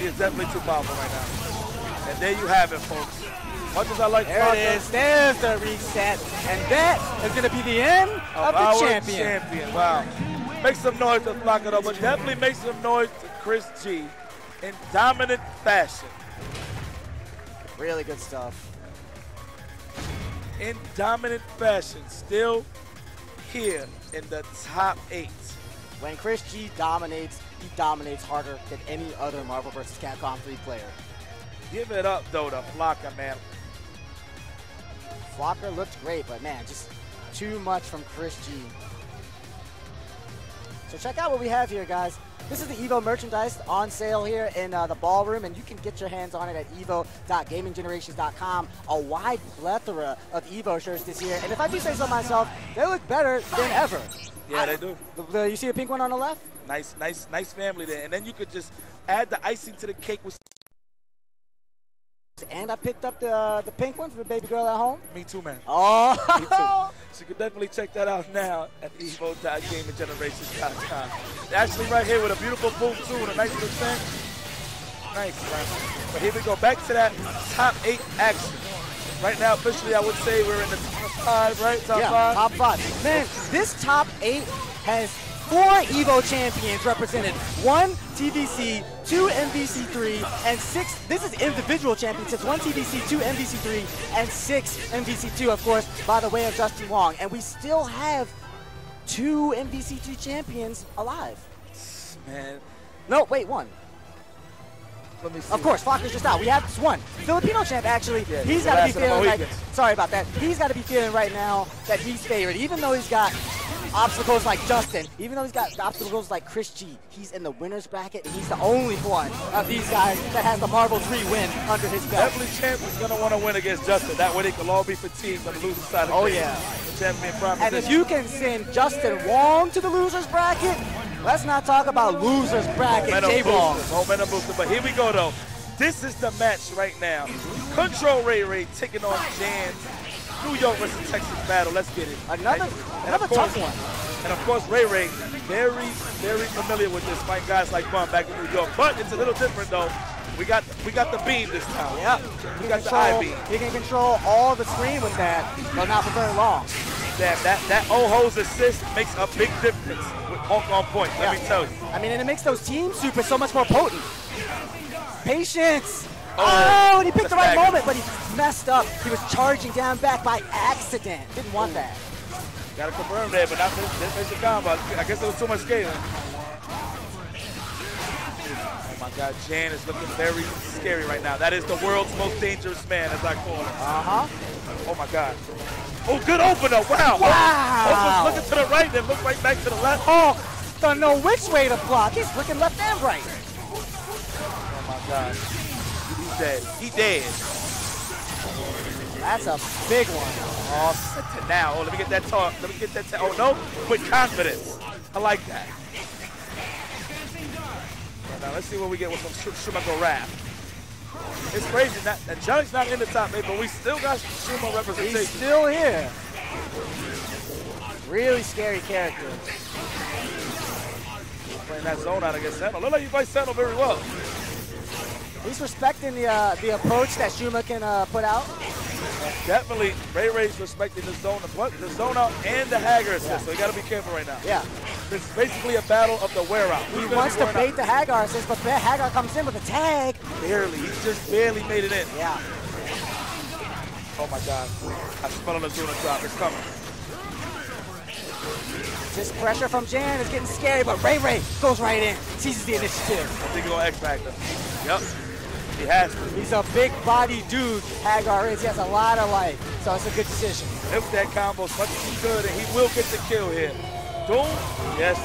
B: He is definitely too powerful right now. And there you have it, folks. Much as I like
A: There
B: Flocker,
A: it is. There's the reset. And that is going to be the end of,
B: of
A: the champion.
B: champion. Wow. Make some noise to Flocker, though, but definitely make some noise to Chris G in dominant fashion.
A: Really good stuff.
B: In dominant fashion, still here in the top eight.
A: When Chris G dominates, he dominates harder than any other Marvel vs. Capcom 3 player.
B: Give it up, though, to Flocker, man.
A: Flocker looked great, but man, just too much from Chris G. So check out what we have here, guys. This is the Evo merchandise on sale here in uh, the ballroom, and you can get your hands on it at evo.gaminggenerations.com. A wide plethora of Evo shirts this year, and if I do say so myself, they look better than ever.
B: Yeah, they do.
A: The- the- you see the pink one on the left?
B: Nice, nice, nice family there. And then you could just add the icing to the cake with
A: And I picked up the uh, the pink one for the baby girl at home.
B: me too, man.
A: Oh,
B: Me too. So you can definitely check that out now at evo.gaminggenerations.com. They're actually right here with a beautiful boom too, and a nice little thing. Nice, man. But here we go. Back to that top eight action. Right now, officially, I would say we're in the top five, right? Top
A: yeah,
B: five.
A: top five. Man, this top eight has four Evo champions represented. One TVC, two MVC3, and six. This is individual championships. One TVC, two MVC3, and six MVC2, of course, by the way of Justin Wong. And we still have two MVC2 champions alive.
B: Man,
A: No, wait, one.
B: let me see.
A: Of course, Flocker's just out. We have one. Filipino champ, actually,
B: Yeah,
A: he's got to be
B: last of the
A: feeling like, sorry about that, he's got to be feeling right now that he's favored. Even though he's got obstacles like Justin, even though he's got obstacles like Chris G, he's in the winner's bracket, and he's the only one of these guys that has the Marvel 3 win under his belt.
B: Definitely champ is going to want to win against Justin. That way they can all be fatigued on the losing side of
A: Oh,
B: things.
A: yeah.
B: The champion
A: And if you can send Justin Wong to the loser's bracket, let's not talk about loser's bracket,
B: Momentum
A: J Wong.
B: booster. Momentum booster. But here we go, though. This is the match right now. Control Ray Ray taking on Jan. New York versus Texas battle. Let's get it.
A: Another,
B: And
A: another
B: course-
A: tough one.
B: And of course, Ray Ray, very, very familiar with this fight guys like Bun back in New York. But it's a little different though. We got we got the beam this time.
A: Yep.
B: We got the eye beam.
A: He can control all the screen with that, but not for very long.
B: That that that Oho's assist makes a big difference with Hulk on point. Let
A: Yeah.
B: me tell you.
A: I mean, and it makes those team supers so much more potent. Patience.
B: Oh,
A: Oh, and he picked the right moment, but he messed up. He was charging down back by accident. Didn't want that.
B: Got to confirm that, but not this, this is combo. I guess there was too much scaling. Oh my God, Jan is looking very scary right now. That is the world's most dangerous man, as I call him.
A: Uh huh.
B: Oh my God. Oh, good opener. Wow.
A: Wow.
B: Oh, looking to the right, then look right back to the left.
A: Oh, don't know which way to block. He's looking left and right.
B: Oh my God. He's dead. He dead.
A: That's a big one.
B: Oh, now. Oh, let me get that talk. Let me get that. Ta- oh no, with confidence. I like that. Now let's see what we get with some Sh- Shuma Gorath. It's crazy that, that Johnny's not in the top eight, but we still got Shuma
A: He's
B: representation.
A: still here. Really scary character.
B: Playing that zone out against Sentinel. Look like you fight Sentinel very well.
A: He's respecting the uh, the approach that Shuma can uh, put out.
B: Definitely, Ray Ray's respecting the zone, the zone out and the Haggar assist. So you got to be careful right now.
A: Yeah.
B: This is basically a battle of the wear out.
A: He wants to bait the Haggar assist, but the Haggar comes in with a tag.
B: barely. He just barely made it in.
A: Yeah.
B: Oh my God. I smell the Zuna drop. It's coming.
A: This pressure from Jan is getting scary, but Ray Ray goes right in, seizes the initiative.
B: I think he's going X Factor. Yep. He has to.
A: He's a big body dude, Haggar is. He has a lot of life, so it's a good decision.
B: Lift that combo as much as he could, and he will get the kill here. Doom? Yes.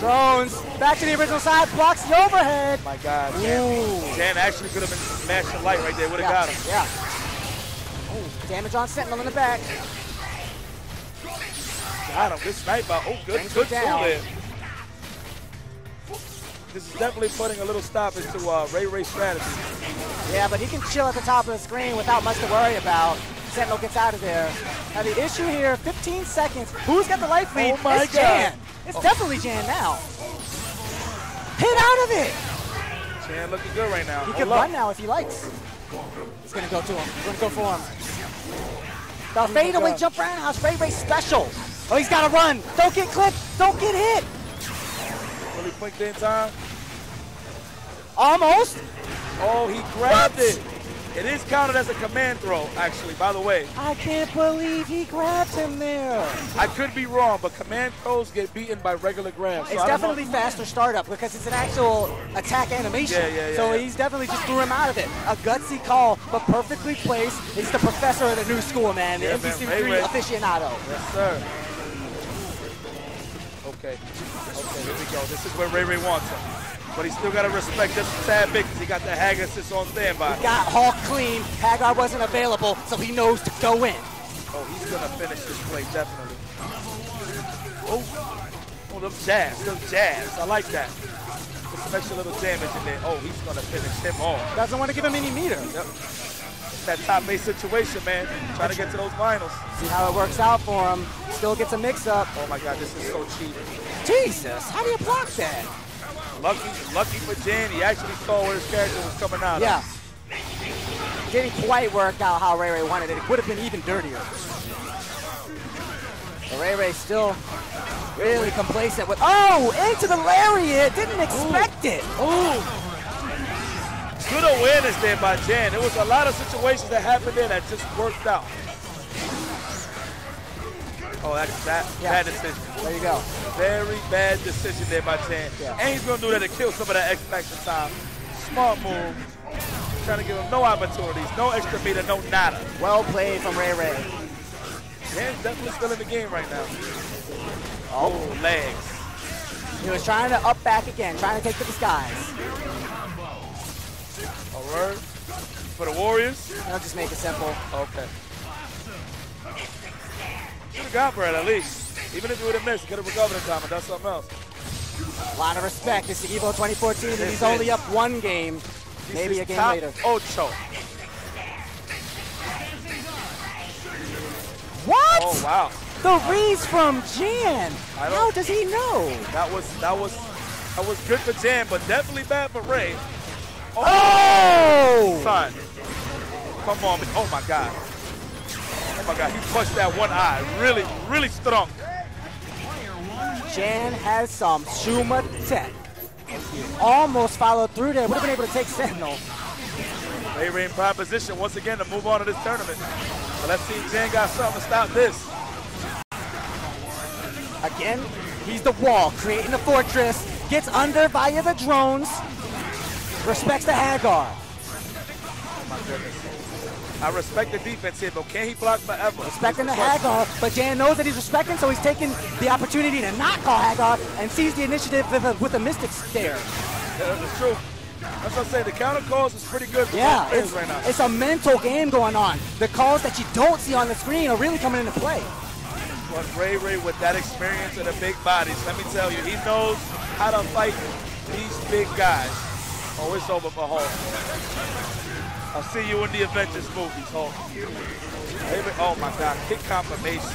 A: Drones, back to the original side, blocks the overhead.
B: My God. Jan, actually could have been smashing light right there. Would have
A: Yeah,
B: got him.
A: yeah. Oh, Damage on Sentinel in the back.
B: Got him. Good sniper. Oh, good, good
A: down.
B: there. This is definitely putting a little stop into uh, Ray Ray's strategy.
A: Yeah, but he can chill at the top of the screen without much to worry about. Sentinel gets out of there. Now the issue here, 15 seconds. Who's got the life lead?
B: Oh my
A: it's Jan.
B: God.
A: It's definitely Jan now. Hit out of it.
B: Jan looking good right now.
A: He
B: Hold
A: can run now if he likes. He's gonna go to him. He's gonna go for him. The fadeaway jump roundhouse, Ray Ray special. Oh, he's gotta run. Don't get clipped. Don't get hit.
B: Really quick in time.
A: Almost.
B: Oh, he grabbed
A: What?
B: it. It is counted as a command throw, actually, by the way.
A: I can't believe he grabbed him there.
B: I could be wrong, but command throws get beaten by regular grabs. So
A: It's
B: know-
A: definitely faster startup because it's an actual attack animation.
B: Yeah, yeah, yeah,
A: so
B: yeah.
A: he's definitely just threw him out of it. A gutsy call, but perfectly placed. He's the professor of the new school, man. The
B: Yeah, man,
A: MVC3
B: Ray Ray.
A: aficionado.
B: Yes, sir. Okay. Okay, here we go. This is where Ray Ray wants him. But he still got to respect just a tad bit because he got the Haggasis on standby.
A: Got Hawk clean. Haggar wasn't available, so he knows to go in.
B: Oh, he's going to finish this play, definitely. Oh, oh, them jabs, them jabs. I like that. Some extra little damage in there. Oh, he's going to finish him off.
A: Doesn't want to give him any meter.
B: Yep. That top eight situation, man. Trying to get to those finals.
A: See how it works out for him. Still gets a mix up.
B: Oh my God, this is so cheap.
A: Jesus, how do you block that?
B: Lucky, lucky for Jan, he actually saw where his character was coming out. of.
A: Yeah. Didn't quite work out how Ray Ray wanted it. It would have been even dirtier. But Ray Ray still really complacent with. Oh, into the lariat. Didn't expect it.
B: Ooh. Good awareness there by Jan. There was a lot of situations that happened there that just worked out. Oh, that's that
A: Yeah.
B: bad decision.
A: There you go.
B: Very bad decision there by Jan.
A: Yeah.
B: And he's gonna do that to kill some of that X Factor time. Smart move. Trying to give him no opportunities, no extra meter, no nada.
A: Well played from Ray Ray.
B: Jan's definitely still in the game right now. Oh. oh, legs.
A: He was trying to up back again, trying to take the disguise.
B: Right. For the Warriors.
A: I'll just make it simple.
B: Okay. Should have got Brad at least. Even if you would have missed, could have recovered in time and done something else.
A: A lot of respect. It's the Evo 2014, and he's only up one game.
B: This
A: Maybe a game later.
B: Ocho.
A: What?
B: Oh wow.
A: The Reese from Jan.
B: I don't-
A: How does he know?
B: That was that was that was good for Jan, but definitely bad for Ray.
A: Oh!
B: Son. Come on. Oh my God. Oh my God. He punched that one eye. Really, really strong.
A: Jan has some Shuma tech. Almost followed through there. Would have been able to take Sentinel.
B: Ray Ray in prime position once again to move on to this tournament. But let's see if Jan got something to stop this.
A: Again, he's the wall, creating the fortress. Gets under via the drones. Respects the Haggar.
B: Oh my goodness. I respect the defense here, but can he block forever?
A: Respecting the. Haggar, but Jan knows that he's respecting, so he's taking the opportunity to not call Haggar and sees the initiative with a, with a Mystic Stare.
B: Yeah, that's true. That's what I'm saying. The counter calls is pretty good
A: Yeah, it's,
B: right now.
A: it's a mental game going on. The calls that you don't see on the screen are really coming into play.
B: But Ray Ray with that experience and the big bodies, let me tell you, he knows how to fight these big guys. Oh, it's over for Hulk. I'll see you in the Avengers movies, Hulk. Oh my God, kick confirmation.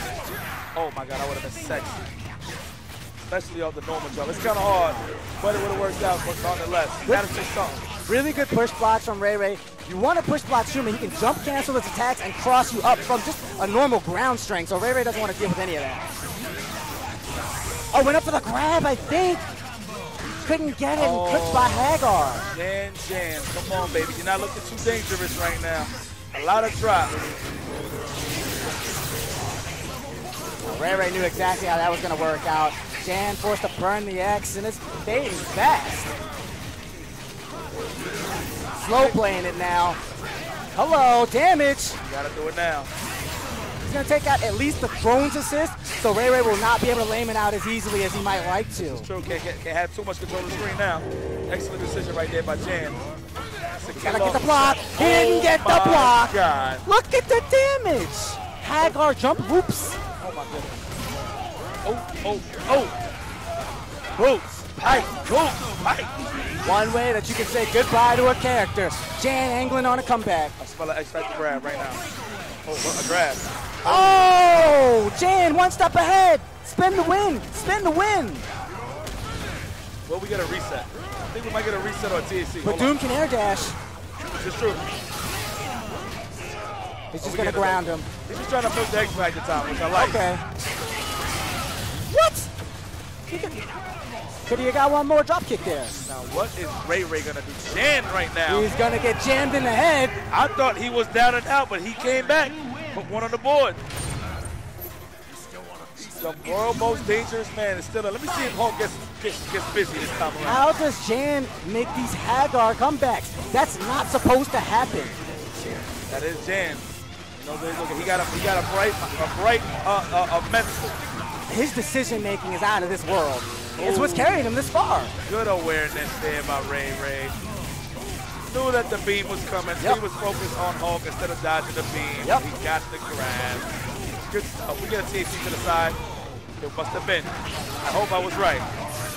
B: Oh my God, I would have been sexy. Especially off the normal jump. It's kind of hard, but it would have worked out, but nonetheless, you gotta something.
A: Really good push blocks from Ray Ray. You want to push block Shuma, he can jump cancel his attacks and cross you up from just a normal ground strength. So Ray Ray doesn't want to deal with any of that. Oh, went up for the grab, I think. Couldn't get it and oh. clipped by Haggar.
B: Jan, Jan, come on, baby. You're not looking too dangerous right now. A lot of drop.
A: Ray Ray knew exactly how that was going to work out. Jan forced to burn the X, and it's fading fast. Slow playing it now. Hello, damage.
B: You gotta do it now.
A: Going to take out at least the drones assist, so Ray Ray will not be able to lame it out as easily as he might like to.
B: True, can't, can't, have too much control of the screen now. Excellent decision right there by Jan.
A: Gotta get the block. He didn't oh get the block.
B: God.
A: Look at the damage. Haggar jump whoops.
B: Oh my goodness. Oh, oh, oh. Boots, pipe, boots, pipe.
A: One way that you can say goodbye to a character. Jan angling on a comeback.
B: I smell an expect grab right now. Oh, a grab.
A: Oh, Jan one step ahead. Spin the win. Spin the win.
B: Well, we get a reset. I think we might get a reset on THC.
A: But
B: Hold on.
A: Doom can air dash.
B: Is true.
A: He's
B: Oh,
A: just
B: we
A: gonna ground him.
B: He's just trying to milk the X Factor time, which I like.
A: Okay. What? He could, could he have got one more drop kick there?
B: Now, what is Ray Ray gonna do? Jan right now.
A: He's gonna get jammed in the head.
B: I thought he was down and out, but he came back. Put one on the board. The world most dangerous man is still. Let me see if Hulk gets, gets gets busy this time around.
A: How does Jan make these Haggar comebacks? That's not supposed to happen.
B: That is Jan. You know, look, he got a he got a bright a bright uh, uh, uh, mental.
A: His decision making is out of this world. It's what's carrying him this far.
B: Good awareness there by Ray Ray. Knew that the beam was coming.
A: Yep.
B: He was focused on Hulk instead of dodging the beam.
A: Yep.
B: He got the grab. Good stuff. We got a THC to the side. It must have been. I hope I was right.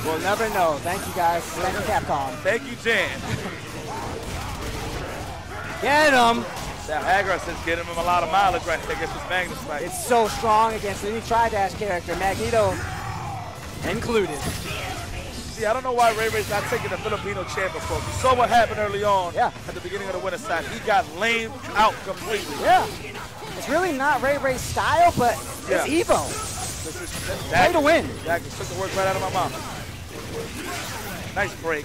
A: We'll never know. Thank you guys. Thank you, Capcom.
B: Thank you, Jan.
A: Get him.
B: That Haggar says getting him a lot of mileage right there against this Magnus fight.
A: It's so strong against any Tri-Dash character, Magneto included.
B: See, I don't know why Ray Ray's not taking the Filipino champ approach. You saw what happened early on
A: Yeah.
B: at the beginning of the winner side. He got lamed out completely.
A: Yeah. It's really not Ray Ray's style, but
B: Yeah.
A: it's Evo.
B: This is,
A: Play to win.
B: That just took the words right out of my mouth. Nice break.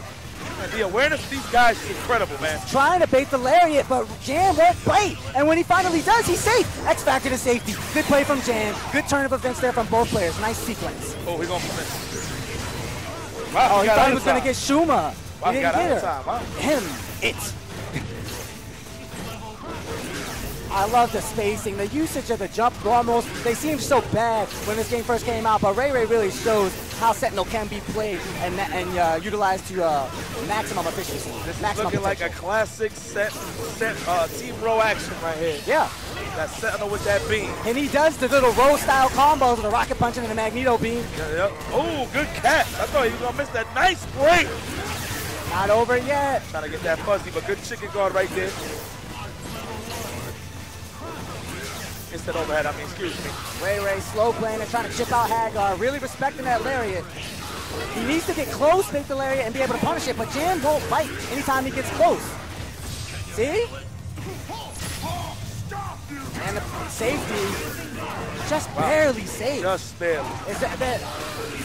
B: Man, the awareness of these guys is incredible, man.
A: Trying to bait the lariat, but Jan won't bite. And when he finally does, he's safe. X Factor to safety. Good play from Jan. Good turn of events there from both players. Nice sequence.
B: Oh, he gonna miss. Wow,
A: Oh, he thought he was going to get Shuma.
B: Wow,
A: he
B: he
A: didn't get her.
B: time. Wow.
A: Him. It. I love the spacing, the usage of the jump normals. They seemed so bad when this game first came out, but Ray Ray really shows how Sentinel can be played and, and uh, utilized to uh, maximum efficiency.
B: This is
A: maximum
B: looking like a classic set, set uh, team row action right here.
A: Yeah,
B: That Sentinel with that beam.
A: and he does the little roll style combos with the rocket punch and the magneto beam.
B: Yeah, yeah. Oh, good catch. I thought he was gonna miss that nice break.
A: Not over yet.
B: Trying to get that fuzzy, but good chicken guard right there. Instant overhead, I mean, excuse me.
A: Ray Ray slow playing and trying to chip out Haggar, really respecting that lariat. He needs to get close, make the lariat, and be able to punish it, but Jan won't bite anytime he gets close. See? And the safety, just barely safe.
B: Just barely.
A: Is that, that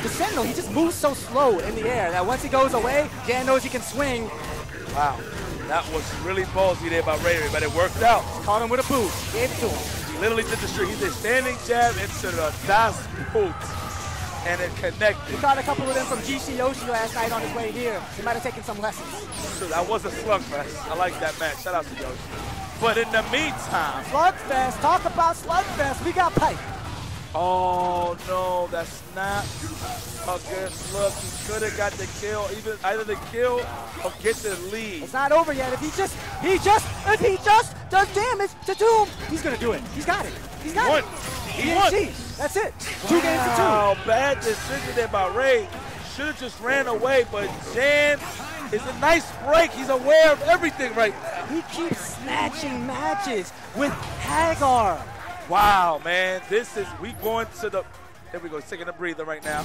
A: the Sentinel, he just moves so slow in the air that once he goes away, Jan knows he can swing.
B: Wow. That was really ballsy there by Ray Ray, but it worked out.
A: Caught him with a boot, gave it to him.
B: Literally did the street. He did standing jab into the Das boot, and it
A: He
B: We
A: caught a couple of them from GC Yoshi last night on his way here. He might have taken some lessons.
B: So that was a slugfest. I like that match. Shout out to Yoshi. But in the meantime,
A: Slugfest, talk about Slugfest. We got Pipe.
B: Oh no, that's not a good look. He could have got the kill, even either the kill or get the lead.
A: It's not over yet. If he just, he just, if he just does damage to Doom, he's gonna do it. He's got it. He's got
B: Won.
A: it.
B: He won.
A: That's it. Two games to two.
B: Wow, bad decision there by Ray. Should have just ran away, but Jan is a nice break. He's aware of everything right now.
A: He keeps snatching matches with Haggar.
B: Wow, man, this is we going to the. There we go. Taking a breather right now.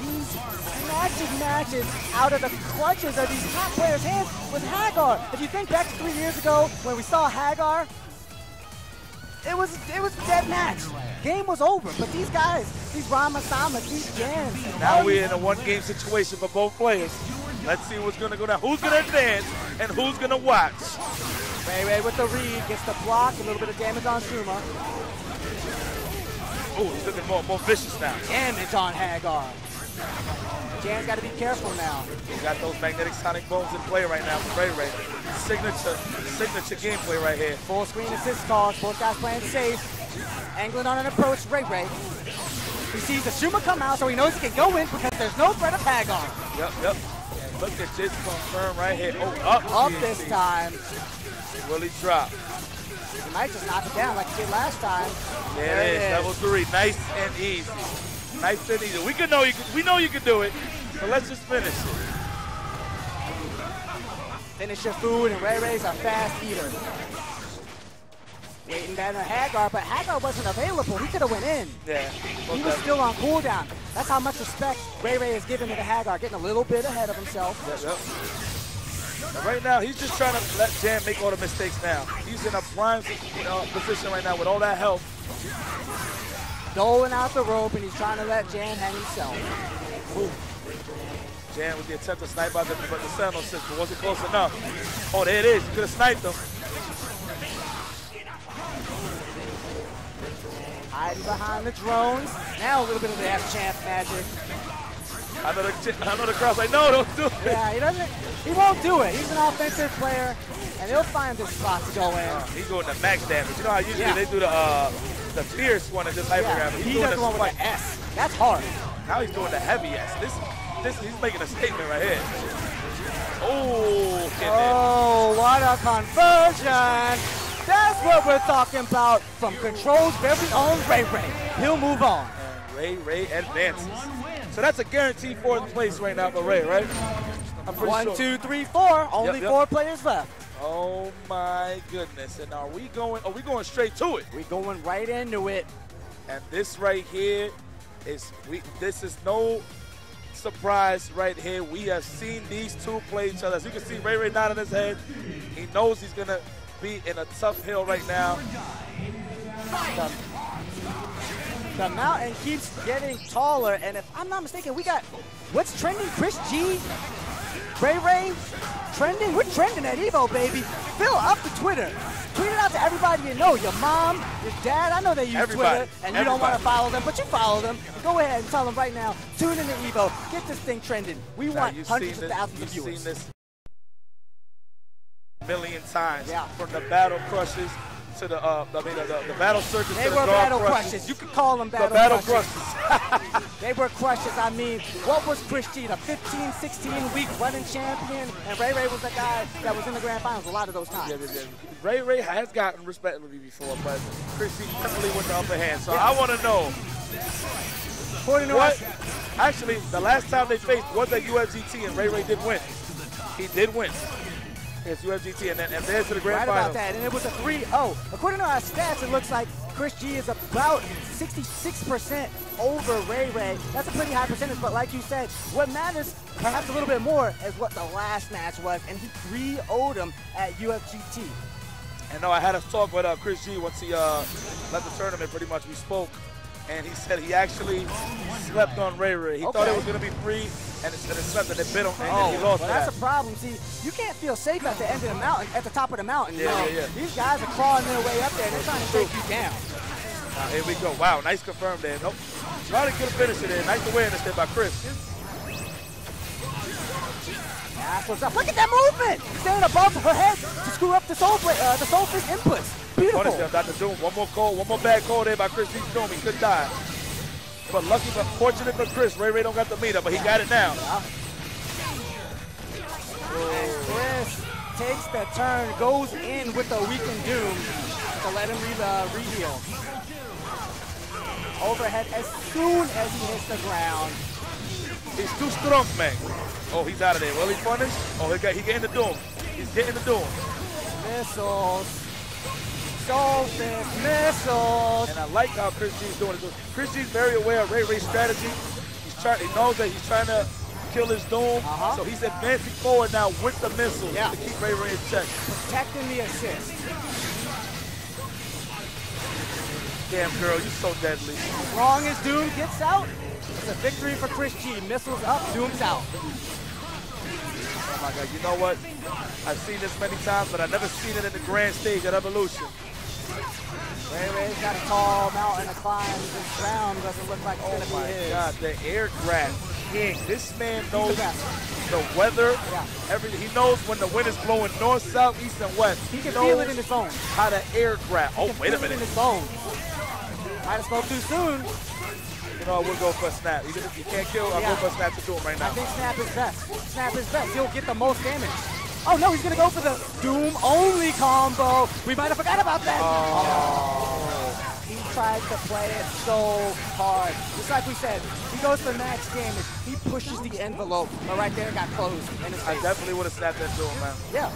A: He's snatching matches out of the clutches of these top players' hands with Haggar. If you think back to three years ago when we saw Haggar, it was it was a dead match. Game was over. But these guys, these Rama Ramasamas, these Jans,
B: Now oh, we're in a one-game situation for both players. Let's see what's gonna go down. Who's gonna advance and who's gonna watch?
A: Ray Ray with the read, gets the block, a little bit of damage on Shuma.
B: Oh, he's looking more more vicious now.
A: Damage on Haggar. Jan's got to be careful now.
B: He's got those magnetic sonic bones in play right now for Ray Ray. Signature, signature gameplay right here.
A: Full screen assist calls, both guys playing safe. Angling on an approach, Ray Ray. He sees the Shuma come out, so he knows he can go in because there's no threat of Haggar.
B: Yep, yep. look at this confirm right here. Oh, up.
A: Up this time.
B: Will he drop?
A: Might just knock it down like he did last time.
B: There it is. Level three. Nice and easy. Nice and easy. We can know you. Can, we know you can do it. So let's just finish it.
A: Finish your food, and Ray Ray's a fast eater. Waiting down on Haggar, but Haggar wasn't available. He could have went in.
B: Yeah.
A: He was still on cooldown. That's how much respect Ray Ray is giving to the Haggar, getting a little bit ahead of himself.
B: Yep, yep. But Right now, he's just trying to let Jan make all the mistakes now. He's in a prime know, position right now with all that help.
A: Doling out the rope, and he's trying to let Jan hang himself.
B: Jan with the attempt to snipe out the, but the Sentinel system wasn't close enough. Oh, there it is. You could have sniped him.
A: Hiding behind the drones. Now a little bit of the F-Champ magic.
B: I know the, cross. I know the like, no, don't do it.
A: Yeah, he doesn't. He won't do it. He's an offensive player, and he'll find this spot to go in.
B: He's doing the max damage. You know how usually
A: Yeah.
B: they do the uh, the fierce one and just hyper
A: Yeah.
B: He's
A: he
B: doing the
A: the one with the S. That's hard.
B: Now he's doing the heavy S. This, this, he's making a statement right here. Oh.
A: Oh, what a conversion! That's what we're talking about from Control's very own Ray Ray. He'll move on.
B: And Ray, Ray advances. So that's a guaranteed fourth place right now for Ray, right? I'm pretty
A: One,
B: sure.
A: two, three, four. Only
B: yep.
A: four players left.
B: Oh my goodness. And are we going, are we going straight to it?
A: We're going right into it.
B: And this right here is, we. this is no surprise right here. We have seen these two play each other. As you can see, Ray Ray nodding his head. He knows he's going to be in a tough hill right now.
A: The, the mountain keeps getting taller, and if I'm not mistaken, we got what's trending? Chris G, Ray Ray, trending. We're trending at Evo, baby. Fill up the Twitter. Tweet it out to everybody you know. Your mom, your dad. I know they use
B: Everybody.
A: Twitter, and you don't want to follow them, but you follow them. Go ahead and tell them right now. Tune in to Evo. Get this thing trending. We
B: Now,
A: want hundreds of
B: this-
A: thousands of viewers.
B: seen this million times.
A: Yeah.
B: From the battle crushes to the, uh, I mean, the, the, the battle circus
A: They
B: the
A: were battle
B: crushes.
A: crushes. You could call them battle,
B: The
A: battle, crushes.
B: crushes.
A: They were crushes. I mean, what was Chris G, the 15, 16 week running champion? And Ray Ray was the guy that was in the grand finals a lot of those times.
B: Yeah, yeah, yeah. Ray Ray has gotten respect with me before, but Chris G definitely went the upper hand. So I want to know
A: According to
B: what. Actually, the last time they faced was at UFGT, and Ray Ray did win. He did win against UFGT, and then advanced to the grand
A: right
B: final.
A: about that. And it was a 3-0. According to our stats, it looks like Chris G is about 66% over Ray Ray. That's a pretty high percentage, but like you said, what matters perhaps a little bit more is what the last match was, and he 3-0'd him at UFGT.
B: And no, I had a talk with uh, Chris G once he uh, left the tournament. Pretty much, we spoke, and he said he actually slept on Ray Ray. He thought it was going to be free, and instead it slept, and it bit him, and
A: Oh,
B: he lost
A: well,
B: that.
A: that's a problem. See, you can't feel safe at the end of the mountain, at the top of the mountain.
B: Yeah, yeah, yeah.
A: These guys are crawling their way up there. and They're trying to take you down.
B: Now, here we go. Wow, nice confirm there. Nope. Trying to get a finisher there. Nice awareness there by Chris.
A: That's what's up. Look at that movement! Staying above her head to screw up the soul, uh, the Soul Fist inputs. Beautiful.
B: Dr. Doom. One more call, one more bad call there by Chris. Doom. He could die. But lucky, but fortunate for Chris, Ray Ray don't got the meter, but he got it now.
A: And Chris takes the turn, goes in with the weakened doom to let him re- uh, reheal. Overhead as soon as he hits the ground.
B: He's too strong, man. Oh, he's out of there. Will he punish? Oh, he got he getting the Doom. He's getting the Doom.
A: Missiles. Missiles.
B: And I like how Chris G's doing it. Chris G's very aware of Ray Ray's strategy. He's trying. He knows that he's trying to kill his Doom.
A: Uh-huh.
B: So he's advancing forward now with the missiles
A: Yeah.
B: to keep Ray Ray in check.
A: Protecting the assist.
B: Damn, girl, you're so deadly.
A: As long as Doom gets out, it's a victory for Chris G. Missiles up, Doom's out.
B: Oh my God, you know what? I've seen this many times, but I've never seen it in the grand stage at Evolution.
A: Ray Ray's got a tall mountain to climb. This ground doesn't look like it's
B: Oh
A: gonna be oh
B: my
A: his.
B: God, the air grab king. This man knows the weather.
A: Yeah.
B: Every he knows when the wind is blowing north, south, east, and west.
A: He can
B: knows
A: feel it in his bones.
B: How to air grab. Oh, wait a minute.
A: in his bones. Might have spoke too soon.
B: You know, we'll go for a snap. If you can't kill, I'll
A: Yeah.
B: go for a snap to do him right now.
A: I think Snap is best. Snap is best. He'll get the most damage. Oh no, he's gonna go for the Doom only combo. We might have forgot about that. Oh. He tried to play it so hard. Just like we said, he goes for max damage. He pushes the envelope, but right there it got closed
B: I definitely would have snapped that to him, man.
A: Yeah.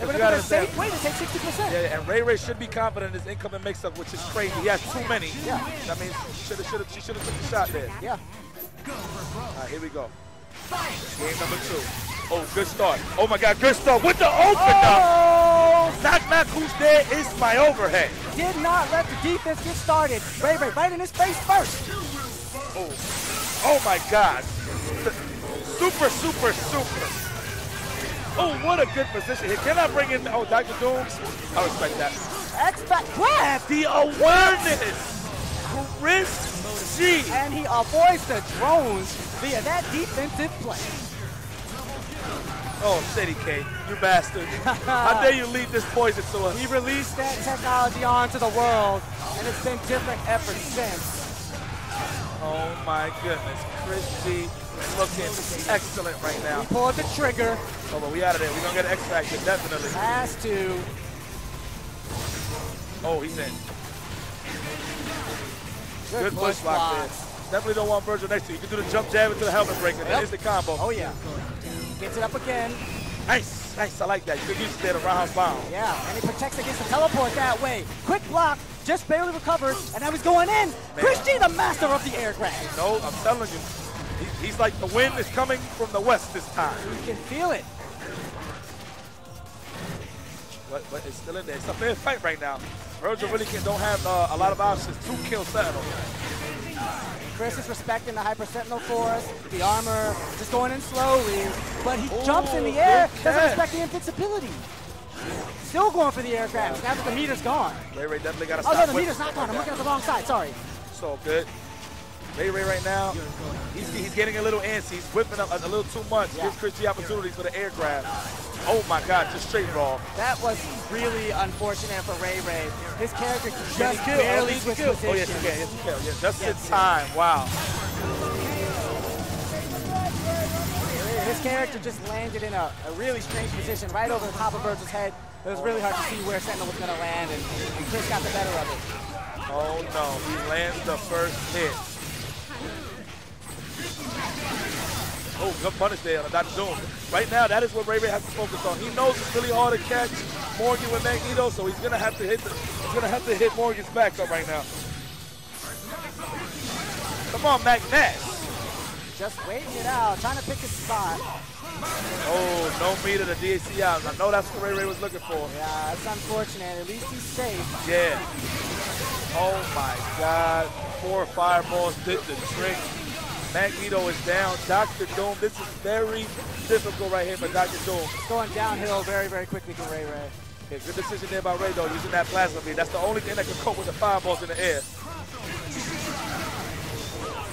A: It would have been a safe way to take 60%.
B: Yeah, and Ray Ray should be confident in his incoming mix-up, which is crazy. He has too many.
A: Yeah.
B: That means should have, should have, she should have took the shot there.
A: Yeah.
B: All right, here we go. Game number two. Oh, good start. Oh my God, good start with the opener.
A: Oh!
B: Knock, knock, who's there is my overhead.
A: Did not let the defense get started. Ray Ray right in his face first.
B: Oh, oh my God. Super, super, super. Oh, what a good position here. Can I bring in, oh, Dr. Doom? I respect that.
A: X-Pac grab.
B: The awareness. Chris G.
A: And he avoids the drones via that defensive play.
B: Oh, City K, you bastard. How dare you leave this poison to us?
A: He released that technology onto the world, and it's been different ever since.
B: Oh my goodness. Chris G is looking excellent right now.
A: He pulled the trigger,
B: Oh, but we out of there. We're going to get an X Factor, definitely.
A: has to.
B: Oh, he's in.
A: Good,
B: Good push block there. Definitely don't want Vergil next to you. You can do the jump jab into the helmet breaker. That
A: Yep.
B: is the combo.
A: Oh yeah. Gets it up again.
B: Nice, nice. I like that. You can use it there to roundhouse bomb.
A: Yeah, and he protects against the teleport that way. Quick block, just barely recovers, and now he's going in. Chris G, the master of the air grab.
B: No, I'm telling you. He, he's like the wind is coming from the west this time.
A: You can feel it.
B: But, but it's still in there. It's a fair fight right now. Vergil really can, don't have uh, a lot of options to kill Sentinel.
A: Chris is respecting the Hyper Sentinel Force, the armor, just going in slowly, but he jumps in the
B: oh,
A: air, doesn't respect the invincibility. Still going for the air grab, now that the meter's gone.
B: Ray Ray definitely got to
A: Oh
B: stop.
A: no, the meter's not gone, I'm looking at the wrong side, sorry.
B: So good. Ray Ray right now, he's, he's getting a little antsy. He's whipping up a, a little too much.
A: Yeah.
B: Gives Chris G opportunities for the air grab. Oh my God, just straight raw.
A: That was really unfortunate for Ray Ray. His character just
B: kill?
A: barely
B: Oh, he
A: switched
B: kill.
A: Oh, positions.
B: Oh yes, he can. Yes, he can. Yeah, just
A: Yes.
B: in time. Wow.
A: His character just landed in a, a really strange position right over the top of Vergil's head. It was really hard to see where Sentinel was going to land, and, and Chris got the better of it.
B: Oh no, he lands the first hit. Oh, good punish there on Dr. Doom. Right now, that is what Ray Ray has to focus on. He knows it's really hard to catch Morrigan with Magneto, so he's gonna have to hit the, he's gonna have to hit Morrigan's back up right now. Come on, Magnet.
A: Just waiting it out, trying to pick his spot.
B: Oh, no meter to DAC out. I know that's what Ray Ray was looking for.
A: Yeah, that's unfortunate. At least he's safe.
B: Yeah. Oh my God. Four fireballs did the trick. Magneto is down. Dr. Doom, this is very difficult right here for Dr. Doom.
A: Going downhill very, very quickly for Ray Ray.
B: Yeah, good decision there by Ray, though, using that plasma beam. That's the only thing that can cope with the fireballs in the air.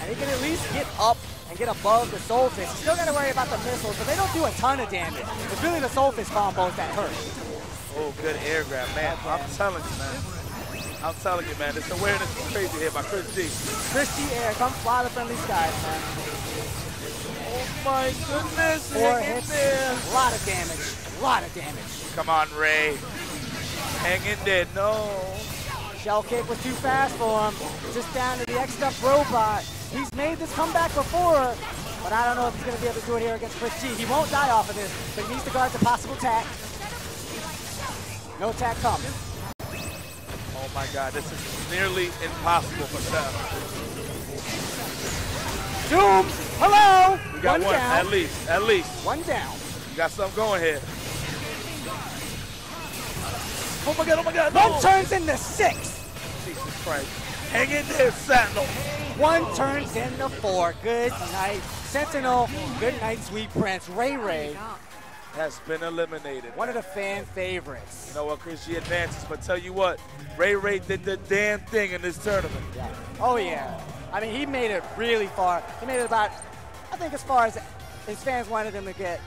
A: And he can at least get up and get above the Soul Fist. He's still got to worry about the missiles, but they don't do a ton of damage. It's really the Soul Fist combos that hurt.
B: Oh, good air grab, man. I'm telling you, man. I'm telling you, man. This awareness is crazy here by Chris G.
A: Chris G Air, come fly the friendly skies, man.
B: Oh, my goodness.
A: Four
B: Hang in
A: hits,
B: there.
A: a lot of damage, a lot of damage.
B: Come on, Ray. Hang in there. No.
A: Shell kick was too fast for him. Just down to the X-Stuff robot. He's made this comeback before, but I don't know if he's going to be able to do it here against Chris G. He won't die off of this, but he needs to guard the possible attack. No attack comes.
B: Oh, my God. This is nearly impossible for Seth.
A: Doom, hello.
B: We got one,
A: down.
B: at least. At least.
A: One down.
B: You got something going here. Oh my god, oh my god,
A: One
B: no!
A: turns into six.
B: Jesus Christ. Hang in there, Sentinel.
A: One turns into four. Good night, Sentinel. Good night, Sweet Prince. Ray Ray,
B: Has been eliminated.
A: one of the fan favorites.
B: You know what, Chris G advances, but tell you what, Ray Ray did the damn thing in this tournament.
A: Yeah. Oh yeah. I mean, he made it really far. He made it about, I think, as far as his fans wanted him to get.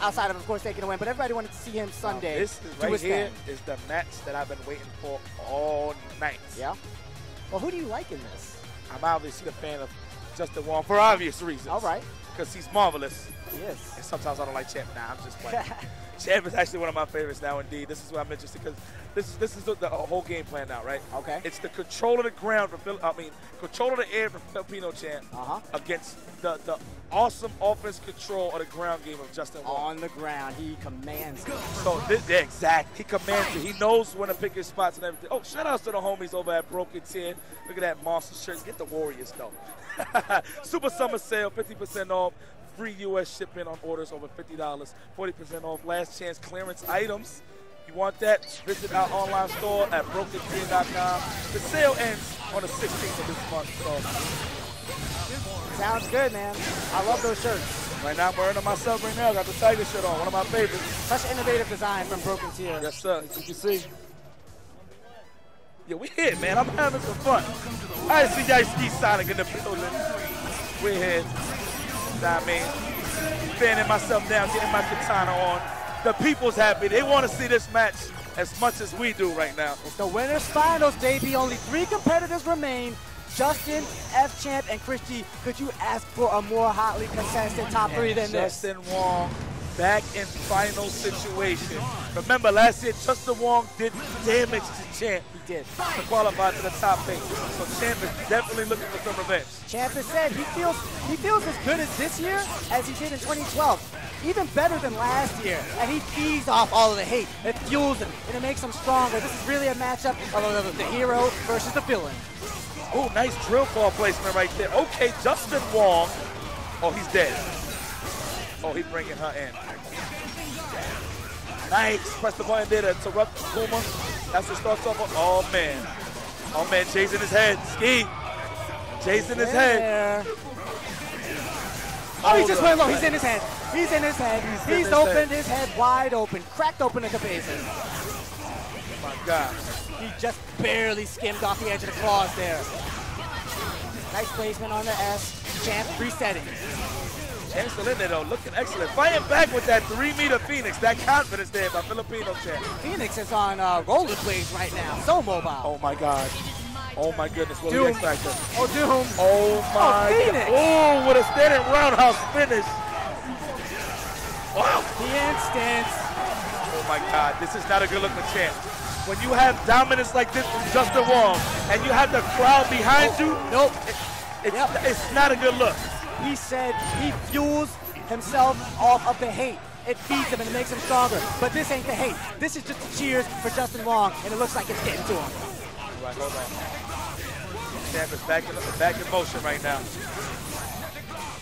A: Outside of, of course, taking a win, but everybody wanted to see him Sunday.
B: This is right here is the match that I've been waiting for all night.
A: Yeah. Well, who do you like in this?
B: I'm obviously a fan of Justin Wong for obvious reasons.
A: All right.
B: Because he's marvelous.
A: He is.
B: And sometimes I don't like Champ. Nah, I'm just playing. Champ is actually one of my favorites now, indeed. This is what I'm interested because this is this is the, the whole game plan now, right?
A: Okay.
B: It's the control of the ground for Phil. I mean, control of the air for Filipino Champ
A: Uh-huh.
B: against the the awesome offense control of the ground game of Justin Wong.
A: On the ground, he commands it.
B: So this, yeah, exact. He commands it. He knows when to pick his spots and everything. Oh, shout outs to the homies over at Broken 10. Look at that monster shirt. Get the Warriors though. Super Summer Sale, 50% off. Free U.S. shipping on orders over $50. 40% off. Last chance clearance items. You want that? Visit our online store at broken10.com. The sale ends on the 16th of this month. So
A: Sounds good, man. I love those shirts.
B: right now I'm wearing them myself right now. Got the Tiger shirt on. One of my favorites.
A: Such innovative design from Broken Tears.
B: Yes, sir. As you can see. Yeah, we here, man. I'm having some fun. I see y'all ski Sonic in the building. We're here. Know what I mean? Fanning myself down, getting my katana on. The people's happy. They want to see this match as much as we do right now.
A: It's the winners finals, baby. Only three competitors remain. Justin, F Champ, and Chris G. Could you ask for a more hotly contested top three than this?
B: Justin Wong back in final situation. Remember, last year, Justin Wong did damage to Champ
A: He did.
B: to qualify to the top eight. So Champ is definitely looking for some revenge.
A: Champ has said he feels he feels as good as this year as he did in 2012. Even better than last year. And he feeds off all of the hate. It fuels him and it makes him stronger. This is really a matchup of the, the hero versus the villain.
B: Oh, nice drill ball placement right there. Okay, Justin Wong. Oh, he's dead. Oh, he's bringing her in. Nice. Press the button there to interrupt Kuma. That's what starts off. Oh, man. Oh, man. In his head. Ski. In his head.
A: Oh, he just went low. He's in his head. He's in his head.
B: He's
A: He's,
B: his
A: opened
B: head.
A: his head wide open, cracked open the cabezas.
B: Oh, my God.
A: He just barely skimmed off the edge of the claws there. Nice placement on the S. Champ resetting.
B: Still in there, though. Looking excellent. Fighting back with that three-meter Phoenix. That confidence there by Filipino Champ.
A: Phoenix is on uh, rollerblades right now. So mobile.
B: Oh, my God. Oh, my goodness. What
A: Doom.
B: the X Factor.
A: Oh, Doom.
B: Oh my oh,
A: Phoenix.
B: God. Oh, with a standing roundhouse finish. Wow.
A: The instance.
B: Oh my God, this is not a good look for Champ. When you have dominance like this from Justin Wong and you have the crowd behind you,
A: Nope.
B: it's,
A: Yep.
B: it's not a good look.
A: He said he fuels himself off of the hate. It feeds him and it makes him stronger. But this ain't the hate. This is just the cheers for Justin Wong, and it looks like it's getting to him.
B: Right, hold on. Champ is back in, back in motion right now.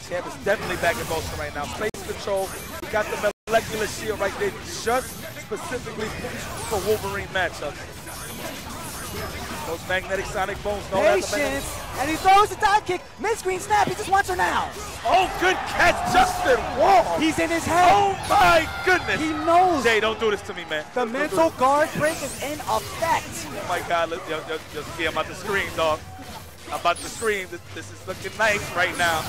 B: Champ is definitely back in motion right now. Space control. He got the molecular shield right there just specifically for Wolverine matchups. Those magnetic sonic bones. No, that's a magnetic-
A: Patience, and he throws the dive kick. Mid-screen snap, he just wants her now.
B: Oh, good catch, Justin Wong.
A: He's in his head.
B: Oh my goodness.
A: He knows
B: Jay, don't do this to me, man.
A: the
B: Don't
A: mental guard break is in effect.
B: Oh my God, let, yo, yo, yo, yeah, I'm about to scream, dog. I'm about to scream. This, this is looking nice right now.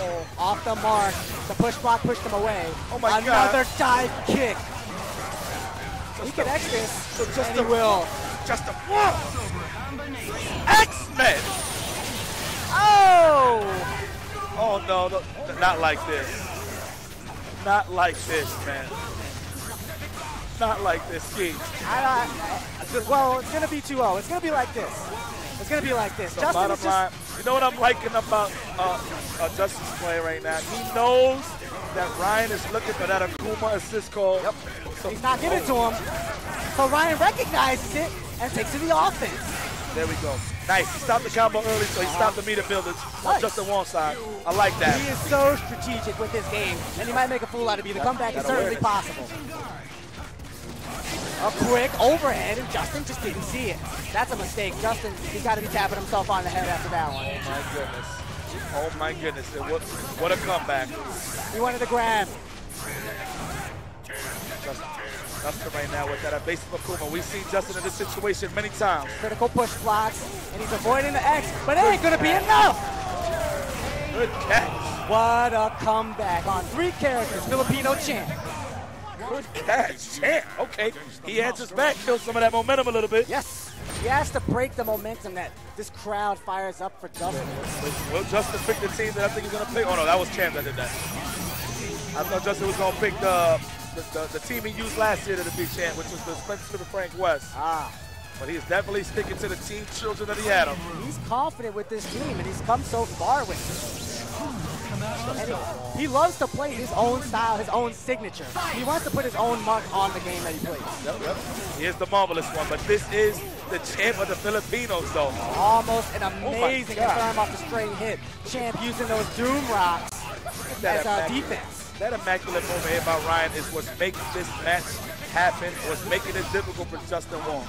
A: Oh, off the mark. The push block pushed him away.
B: Oh my God.
A: Another dive kick. He can X this,
B: So just
A: and
B: a-
A: will.
B: Justin Wong. X-Men.
A: Oh!
B: Oh no, no, not like this. Not like this, man. Not like this, Ski.
A: I, I, well, it's gonna be 2-0. It's gonna be like this. It's gonna be like this.
B: So
A: Justin just,
B: line, you know what I'm liking about uh, uh, Justin's play right now? He knows that Ryan is looking for that Akuma assist call. Yep.
A: He's not giving it to him. So Ryan recognizes it and takes to the offense.
B: There we go. Nice. He stopped the combo early, so he uh-huh. stopped the meter builders on
A: Nice.
B: Justin one side. I like that.
A: He is so strategic with his game, and he might make a fool out of you. The comeback is certainly possible. A quick overhead, and Justin just didn't see it. That's a mistake. Justin, he's got to be tapping himself on the head after that one.
B: Oh my goodness. Oh my goodness. What, what a comeback.
A: He wanted to grab.
B: Justin, Justin right now with that evasive Akuma. We've seen Justin in this situation many times.
A: Critical push blocks, and he's avoiding the X, but it ain't gonna be enough.
B: Good catch.
A: What a comeback on three characters, Filipino champ.
B: Good catch. Champ. Okay. He answers back, kills some of that momentum a little bit.
A: Yes. He has to break the momentum that this crowd fires up for Justin.
B: Will Justin pick the team that I think he's going to pick? Oh, no, that was Champ that did that. I thought Justin was going to pick the, the, the, the team he used last year to the be champ, which was the Spencer Frank West.
A: Ah,
B: But he's definitely sticking to the team children that he had him.
A: he's confident with this team, and he's come so far with it. He, he loves to play his own style, his own signature. He wants to put his own mark on the game that he plays.
B: Yep, yep. He is the marvelous one, but this is the champ of the Filipinos, though.
A: Almost an amazing
B: God.
A: confirm off the straight hit. Champ using those doom rocks as uh, defense.
B: That immaculate moment here by Ryan is what's making this match happen, what's making it difficult for Justin Wong.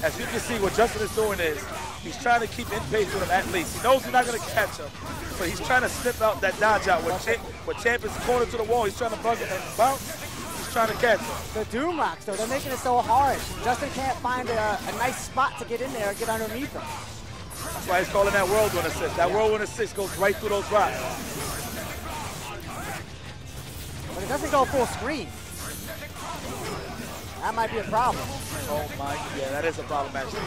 B: As you can see, what Justin is doing is he's trying to keep in pace with him at least. He knows he's not going to catch him, but he's trying to snip out that dodge out. When Champ, when Champ is corner to the wall, he's trying to bug him and bounce. He's trying to catch him.
A: The doom rocks, though, they're making it so hard. Justin can't find a, a nice spot to get in there and get underneath them.
B: That's why he's calling that whirlwind assist. That whirlwind assist goes right through those rocks.
A: But it doesn't go full screen. That might be a problem.
B: Oh my, yeah, that is a problem actually.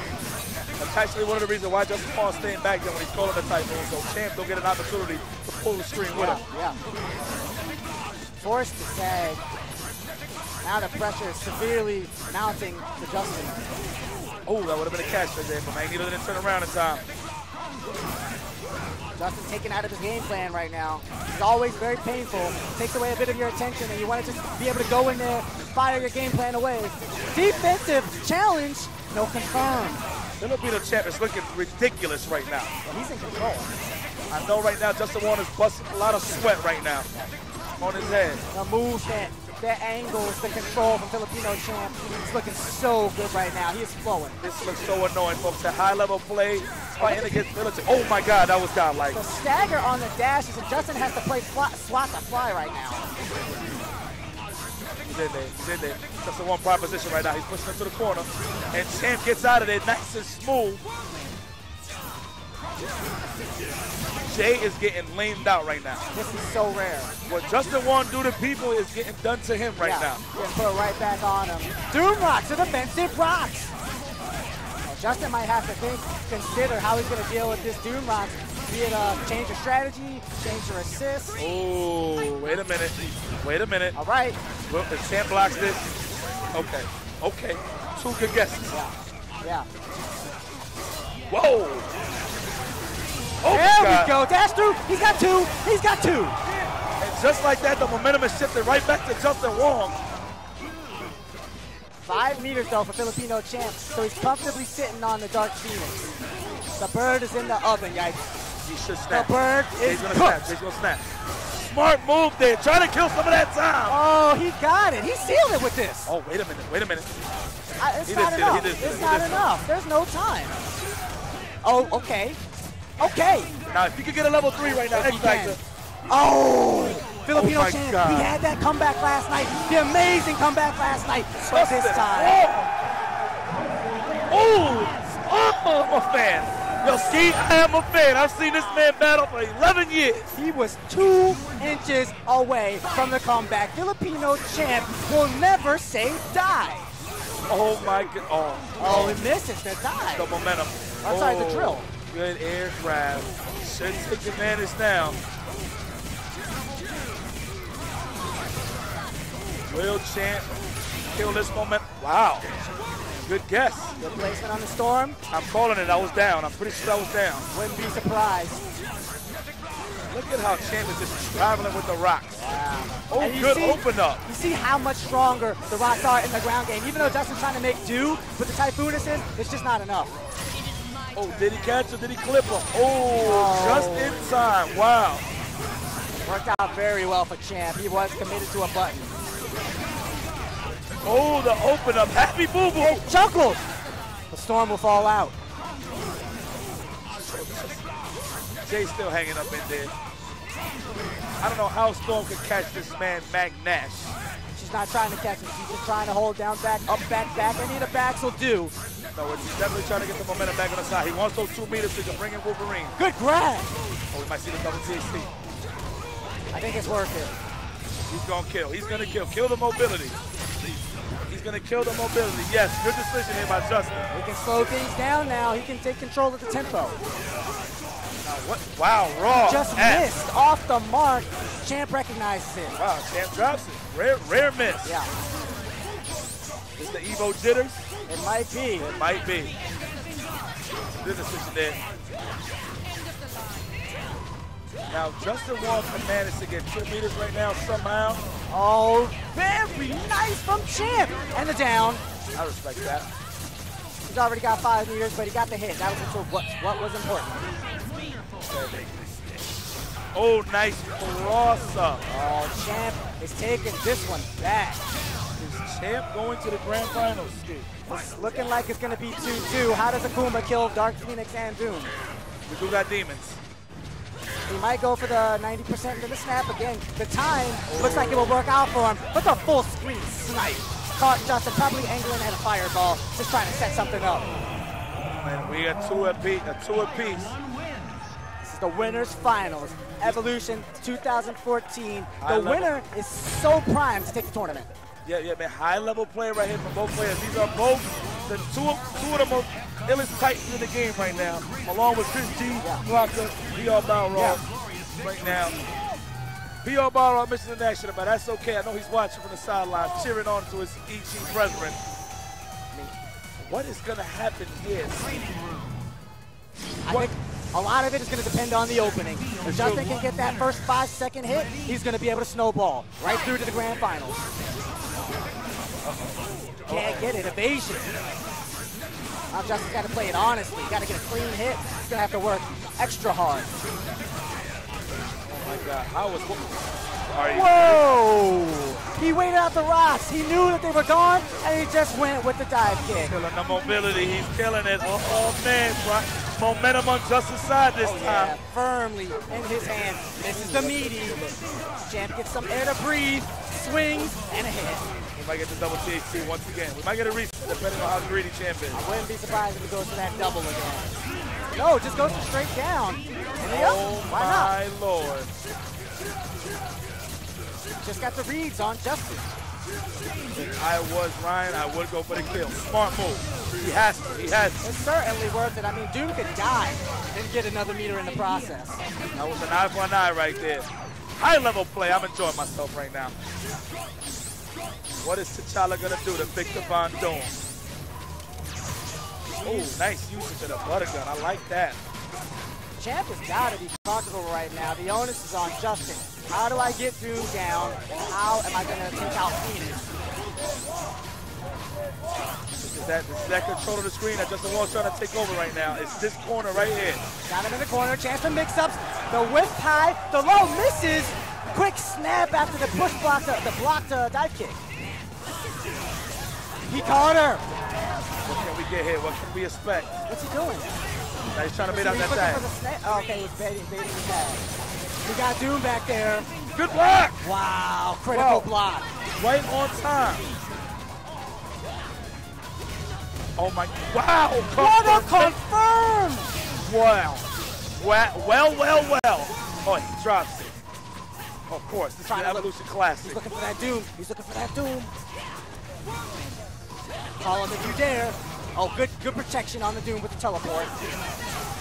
B: That's actually one of the reasons why Justin Paul's staying back there when he's calling the typhoon, so Champ don't get an opportunity to pull the screen with
A: Yeah,
B: him.
A: yeah. Forced to sag. Now the pressure is severely mounting to Justin.
B: Oh, that would have been a catch right there, but Magneto didn't turn around in time.
A: Justin taken out of his game plan right now. It's always very painful. Takes away a bit of your attention, and you want to just be able to go in there, fire your game plan away. Defensive challenge, no confirm.
B: Filipino champ is looking ridiculous right now.
A: But he's in control.
B: I know right now Justin Warner's busting a lot of sweat right now on his head.
A: The movement, the angles, the control from Filipino champ. He's looking so good right now. He is flowing.
B: This looks so annoying, folks. That high level play, fighting against military. Oh my God, that was godlike.
A: The stagger on the dashes, and Justin has to play fly, swat the fly right now.
B: He's in there. He's in there. Just a one proposition right now. He's pushing into the corner. And Champ gets out of there nice and smooth. Jay is getting lamed out right now.
A: This is so rare.
B: What Justin Wong do to people is getting done to him right
A: yeah,
B: now.
A: Getting put right back on him. Doom rocks are defensive rocks. Justin might have to think, consider how he's going to deal with this Doom rocks. Be it a change of strategy, change your assist.
B: Oh, wait a minute. Wait a minute.
A: All right.
B: Well, the champ blocks this. Okay. Okay. Two good guesses.
A: Yeah. Yeah.
B: Whoa. Oh,
A: There we go. Dash through. He's got two. He's got two.
B: And just like that, the momentum is shifted right back to Justin Wong.
A: Five meters though for Filipino champ, so he's comfortably sitting on the Dark Phoenix. The bird is in the oven, guys.
B: He should
A: The bird is
B: He's gonna snap. He's gonna snap. Smart move there. Trying to kill some of that time.
A: Oh, he got it. He sealed it with this.
B: Oh, wait a minute. Wait a minute.
A: I, it's
B: He
A: not
B: did seal it. He
A: enough.
B: it.
A: It's not
B: did seal it.
A: enough. There's no time. Oh, okay. Okay.
B: Now, if you could get a level three right now, X. Factor.
A: Oh, Filipino oh
B: my
A: champ.
B: God.
A: He had that comeback last night. The amazing comeback last night. But this time.
B: Oh, oh, I'm a fan. Yo, Steve, I am a fan. I've seen this man battle for 11 years.
A: he was two inches away from the comeback. Filipino champ will never say die.
B: Oh my god. Oh,
A: Oh, he misses the die.
B: the momentum.
A: I'm sorry, the
B: Oh,
A: drill.
B: Good air grab. Should take advantage now. Will Champ kill this moment? Wow. Good guess.
A: Good placement on the storm.
B: I'm calling it. I was down. I'm pretty sure I was down.
A: Wouldn't be surprised.
B: Look at how Champ is just traveling with the rocks. Oh,
A: And you
B: good
A: see-
B: open up.
A: You see how much stronger the Rocks are in the ground game. Even though Justin's trying to make do with the Typhoon assist, it's just not enough.
B: Oh, did he catch him? Did he clip him? Oh,
A: Oh.
B: just in time. Wow.
A: Worked out very well for Champ. He was committed to a button.
B: Oh, the open up. Happy Boo Boo.
A: Hey, chuckles! The storm will fall out.
B: Jay's still hanging up in there. I don't know how Storm could catch this man, Mac Nash.
A: Not trying to catch him. She's just trying to hold down, back, up, back, back. Any of the backs will do.
B: No, he's definitely trying to get the momentum back on the side. He wants those two meters so he can bring in Wolverine.
A: Good grab.
B: Oh, we might see the double THC.
A: I think it's working.
B: He's gonna kill. He's gonna kill. Kill the mobility. He's going to kill the mobility. Yes, good decision here by Justin.
A: He can slow things down now. He can take control of the tempo.
B: What? Wow, Raw.
A: Just
B: F.
A: missed off the mark. Champ recognizes it.
B: Wow, Champ drops it. Rare, rare miss.
A: Yeah,
B: Is the Evo jitters?
A: it might be.
B: It might be. Good decision there. Now, Justin Wong can manage to get two meters right now somehow.
A: Oh, very nice from Champ. And the down.
B: I respect that.
A: He's already got five meters, but he got the hit. That was what, what was important.
B: Oh, nice cross up.
A: Oh, Champ is taking this one back.
B: Is Champ going to the grand finals?
A: It's looking like it's going to be 2-2. How does Akuma kill Dark Phoenix and Doom?
B: We do got demons.
A: He might go for the 90% into the snap again. The time looks like it will work out for him, but the full screen snipe caught Justin probably angling at a fireball, just trying to set something up.
B: And we got two apiece. A uh, two apiece.
A: This is the winners finals. Evolution 2014.
B: High
A: The
B: level.
A: winner is so primed to take the tournament.
B: Yeah, yeah, man. High level player right here from both players. These are both the two, two of the most illest titans in the game right now, along with Chris G, Flocker, PR Balrog right now. PR Balrog missing the national, but that's okay. I know he's watching from the sidelines, cheering on to his EG brethren. I mean, what is going to happen here?
A: I think a lot of it is going to depend on the opening. If Justin can get that first five second hit, he's going to be able to snowball right through to the grand finals. Can't get it, evasion. Now Justin's got to play it honestly. Got to get a clean hit. He's going to have to work extra hard.
B: Oh my God, how was?
A: Whoa! He waited out the rocks. He knew that they were gone, and he just went with the dive kick.
B: Killing the mobility, he's killing it. Oh, oh man, momentum on Justin's side this
A: Oh, yeah,
B: time.
A: firmly in his hand. This is the meaty. Champ gets some air to breathe, swings, and a hit.
B: We might get the double DHC once again. We might get a reset depending on how greedy Champ is.
A: I wouldn't be surprised if it goes for that double again. No, just goes straight down. And
B: Oh
A: why not?
B: my lord.
A: Just got the reads on Justin.
B: If I was Ryan, I would go for the kill. Smart move. He has to. He has to.
A: It's certainly worth it. I mean, Doom could die and get another meter in the process.
B: That was an eye for an eye right there. High level play. I'm enjoying myself right now. What is T'Challa gonna do to Victor Von Doom? Oh, nice usage of the butter gun. I like that.
A: Champ has got to be comfortable right now. The onus is on Justin. How do I get Doom down? How am I going to take out Phoenix?
B: Is that, is that control of the screen that Justin Wall's trying to take over right now. It's this corner right here.
A: Got him in the corner. Chance for mix-ups. The whip high. The low misses. Quick snap after the push block, the, the blocked uh, dive kick. He caught her.
B: What can we get here? What can we expect?
A: What's he doing?
B: Now he's trying to bait out that tag.
A: Oh, okay, he's baiting, baiting the tag. We got Doom back there.
B: Good block!
A: Wow, critical
B: Wow.
A: block.
B: Right on time. Oh my, wow!
A: What a
B: confirmed-
A: confirmed!
B: Wow. Well, well, well, well. Oh, he drops it. Of course, this is
A: Trying
B: an
A: to look-
B: Evolution
A: He's looking for that Doom. He's looking for that Doom. Call him if you dare. Oh, good good protection on the Doom with the teleport.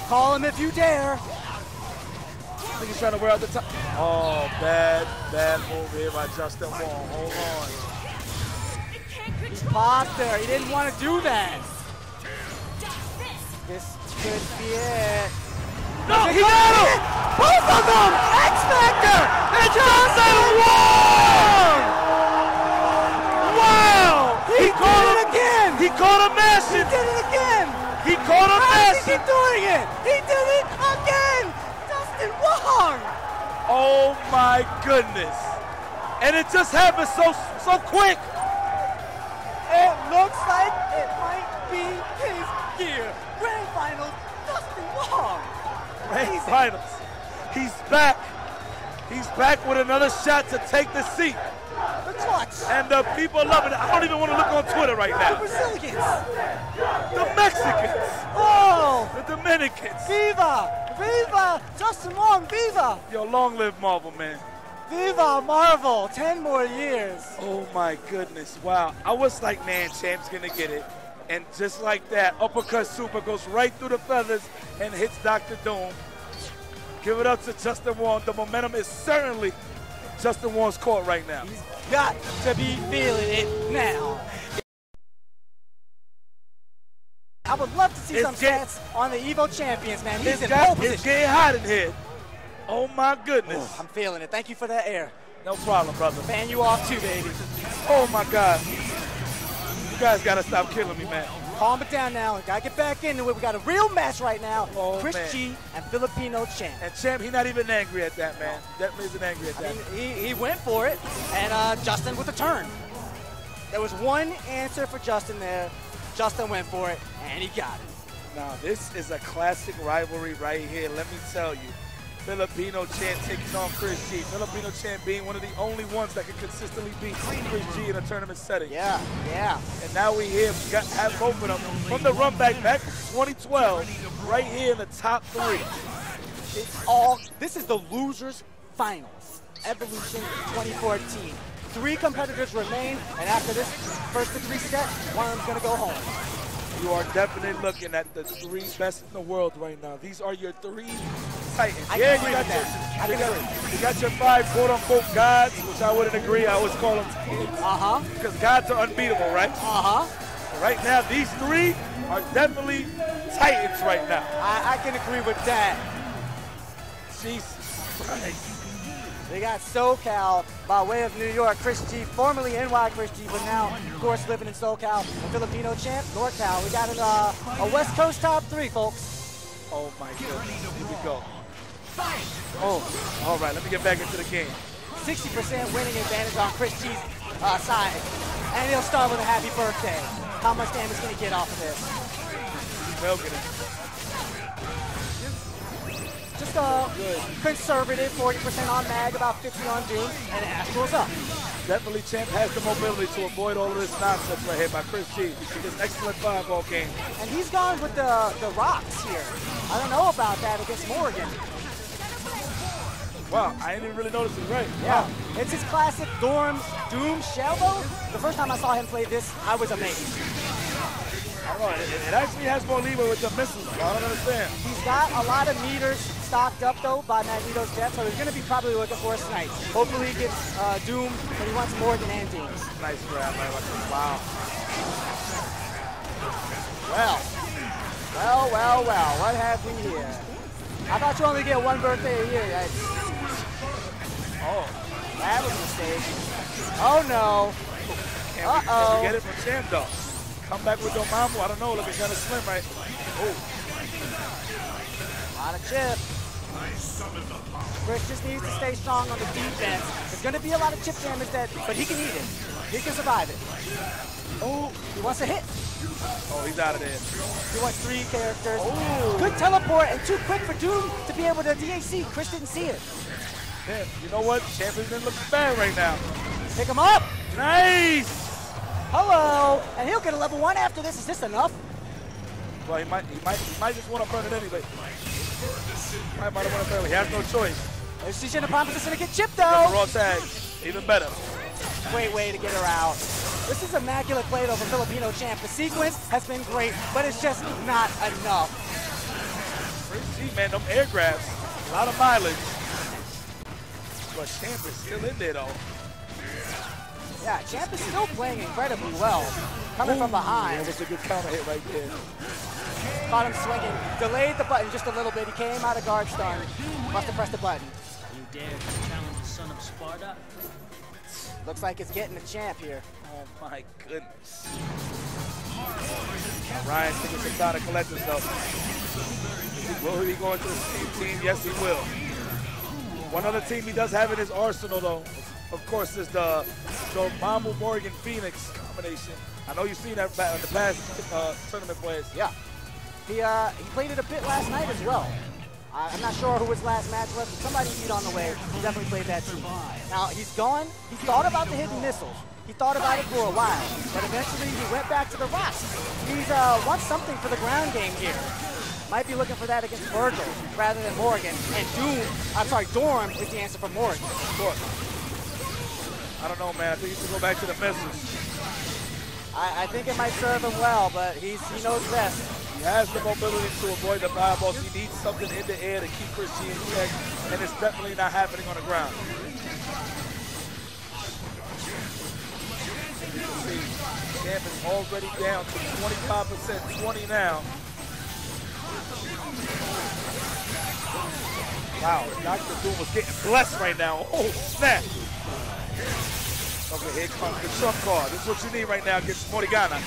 A: Call him if you dare.
B: I think he's trying to wear out the top. Oh, bad, bad move here by Justin Wong. Hold on.
A: He popped there. He didn't want to do that. This could be it.
B: No, he got him!
A: Both of them! X Factor!
B: It's Justin Wong! Caught a
A: He did it again!
B: He caught a
A: How is he keep doing it? He did it again! Justin Wong!
B: Oh my goodness! And it just happened so so quick.
A: It looks like it might be his year. Grand Finals, Justin Wong.
B: Grand finals. He's back. He's back with another shot to take the seat.
A: The clutch.
B: And the people loving it. I don't even want to look on Twitter right now. The.
A: Brazilians.
B: The Mexicans,
A: Oh!
B: the Dominicans.
A: Viva! Viva! Justin Wong, viva!
B: Yo, long live Marvel, man.
A: Viva Marvel! 10 more years.
B: Oh my goodness. Wow. I was like, man, Champ's going to get it. And just like that, uppercut super goes right through the feathers and hits Dr. Doom. Give it up to Justin Wong. The momentum is certainly Justin Wong's court right now.
A: He's got to be feeling it now. I would love to see
B: It's
A: some
B: get-
A: stats on the Evo champions, man. He's in
B: got,
A: pole
B: it's getting hot in here. Oh my goodness.
A: Oh, I'm feeling it. Thank you for that air.
B: No problem, brother.
A: Fan you off too, baby.
B: Oh my God. You guys gotta stop killing me, man.
A: Calm it down now. Gotta get back into it. We got a real match right now.
B: Oh,
A: Chris
B: man.
A: G and Filipino Champ.
B: And Champ, he's not even angry at that, man. Definitely isn't angry at
A: I
B: that.
A: mean, he, he went for it, and uh, Justin with a turn. There was one answer for Justin there. Justin went for it, and he got it.
B: Now, this is a classic rivalry right here. Let me tell you. Filipino Champ taking on Chris G. Filipino Champ being one of the only ones that can consistently beat Chris G in a tournament setting.
A: Yeah, yeah.
B: And now we here got have them from the run back back 2012, right here in the top three.
A: It's all. This is the losers finals. Evolution 2014. Three competitors remain, and after this first to three set, one of them's gonna go home.
B: You are definitely looking at the three best in the world right now. These are your three titans.
A: I
B: yeah, you
A: agree
B: got
A: with
B: your,
A: that. I
B: you got,
A: agree.
B: you got your five quote-unquote gods, which I wouldn't agree. I always call them titans
A: Uh huh.
B: because gods are unbeatable, right?
A: Uh huh.
B: Right now, these three are definitely titans right now.
A: I, I can agree with that.
B: Jesus Christ.
A: They got SoCal by way of New York. Chris G, formerly NY Chris G, but now, of course, living in SoCal. A Filipino champ, NorCal. We got an, uh, a West Coast top three, folks.
B: Oh my goodness. Here we go. Oh, all right. Let me get back into the game.
A: 60% winning advantage on Chris G's uh, side. And he'll start with a happy birthday. How much damage can he get off of this?
B: Milking it.
A: Just a conservative 40% on Mag, about 50 on Doom, and Astral's up.
B: Definitely Champ has the mobility to avoid all of this nonsense right here by Chris G. This excellent five-ball game.
A: And he's gone with the, the rocks here. I don't know about that against Morrigan.
B: Wow, I didn't even really notice it right.
A: Yeah, it's his classic Dorm Doom Shelbo. The first time I saw him play this, I was amazed.
B: I don't know, it, it actually has more leeway with the missiles. I don't understand.
A: He's got a lot of meters stocked up though by Magneto's jet, so he's going to be probably looking for a snipe. Hopefully he gets uh, Doom, but he wants more than Deans.
B: Nice grab, man. Like this. Wow.
A: Well, well, well, well, what have we here? I thought you only get one birthday a year. Yikes. Oh, that was a mistake. Oh no.
B: Can we, can
A: Uh-oh.
B: get it from Champ, though? Come back with Dormammu. I don't know. Looking kind of slim, right? Oh,
A: A lot of chip. Chris just needs to stay strong on the defense. There's going to be a lot of chip damage that, but he can eat it. He can survive it. Oh, he wants a hit.
B: oh, he's out of there.
A: He wants three characters.
B: Oh.
A: Good teleport and too quick for Doom to be able to DAC. Chris didn't see it.
B: Man, you know what? Champ isn't looking bad right now.
A: Pick him up.
B: Nice.
A: Hello. And he'll get a level one after this. Is this enough?
B: Well, he might, he might, he might just want to burn it anyway. Might, might want to burn. He has no choice.
A: There's She's in a prime position to get chipped though.
B: raw tag. Even better.
A: Great way to get her out. This is immaculate play though for Filipino champ. The sequence has been great, but it's just not enough.
B: G, man, them air grabs. A lot of mileage. But Champ is still in there, though.
A: Yeah, Champ is still playing incredibly well. Coming from behind.
B: That was a good counter hit right there.
A: Caught him swinging. Delayed the button just a little bit. He came out of guard stun. Must have pressed the button.
C: You dare to challenge the son of Sparda?
A: Looks like it's getting the champ here.
B: Oh my goodness. Now, Ryan taking some time to collect himself. Will he be going to the same team? Yes, he will. One other team he does have in his arsenal, though, of course, is the Dormammu Morrigan Phoenix combination. I know you've seen that in the past uh, tournament plays.
A: Yeah. He uh he played it a bit last night as well. I- I'm not sure who his last match was, but somebody beat on the way. He definitely played that too. Now he's gone. He thought about the hidden missiles. He thought about it for a while, but eventually he went back to the rocks. He's uh wants something for the ground game here. might be looking for that against Vergil rather than Morrigan. And Doom, I'm sorry, Dorm is the answer for
B: Morrigan. Course. I don't know, man. I think he should go back to the missiles.
A: I, I think it might serve him well, but he's he knows best.
B: He has the mobility to avoid the fireballs. He needs something in the air to keep Christian in check, and it's definitely not happening on the ground. See, Champ is already down to 25%, 20 now. Wow, Dr. Doom was getting blessed right now. Oh, snap. Okay, here comes the trump card. This is what you need right now against Morrigan.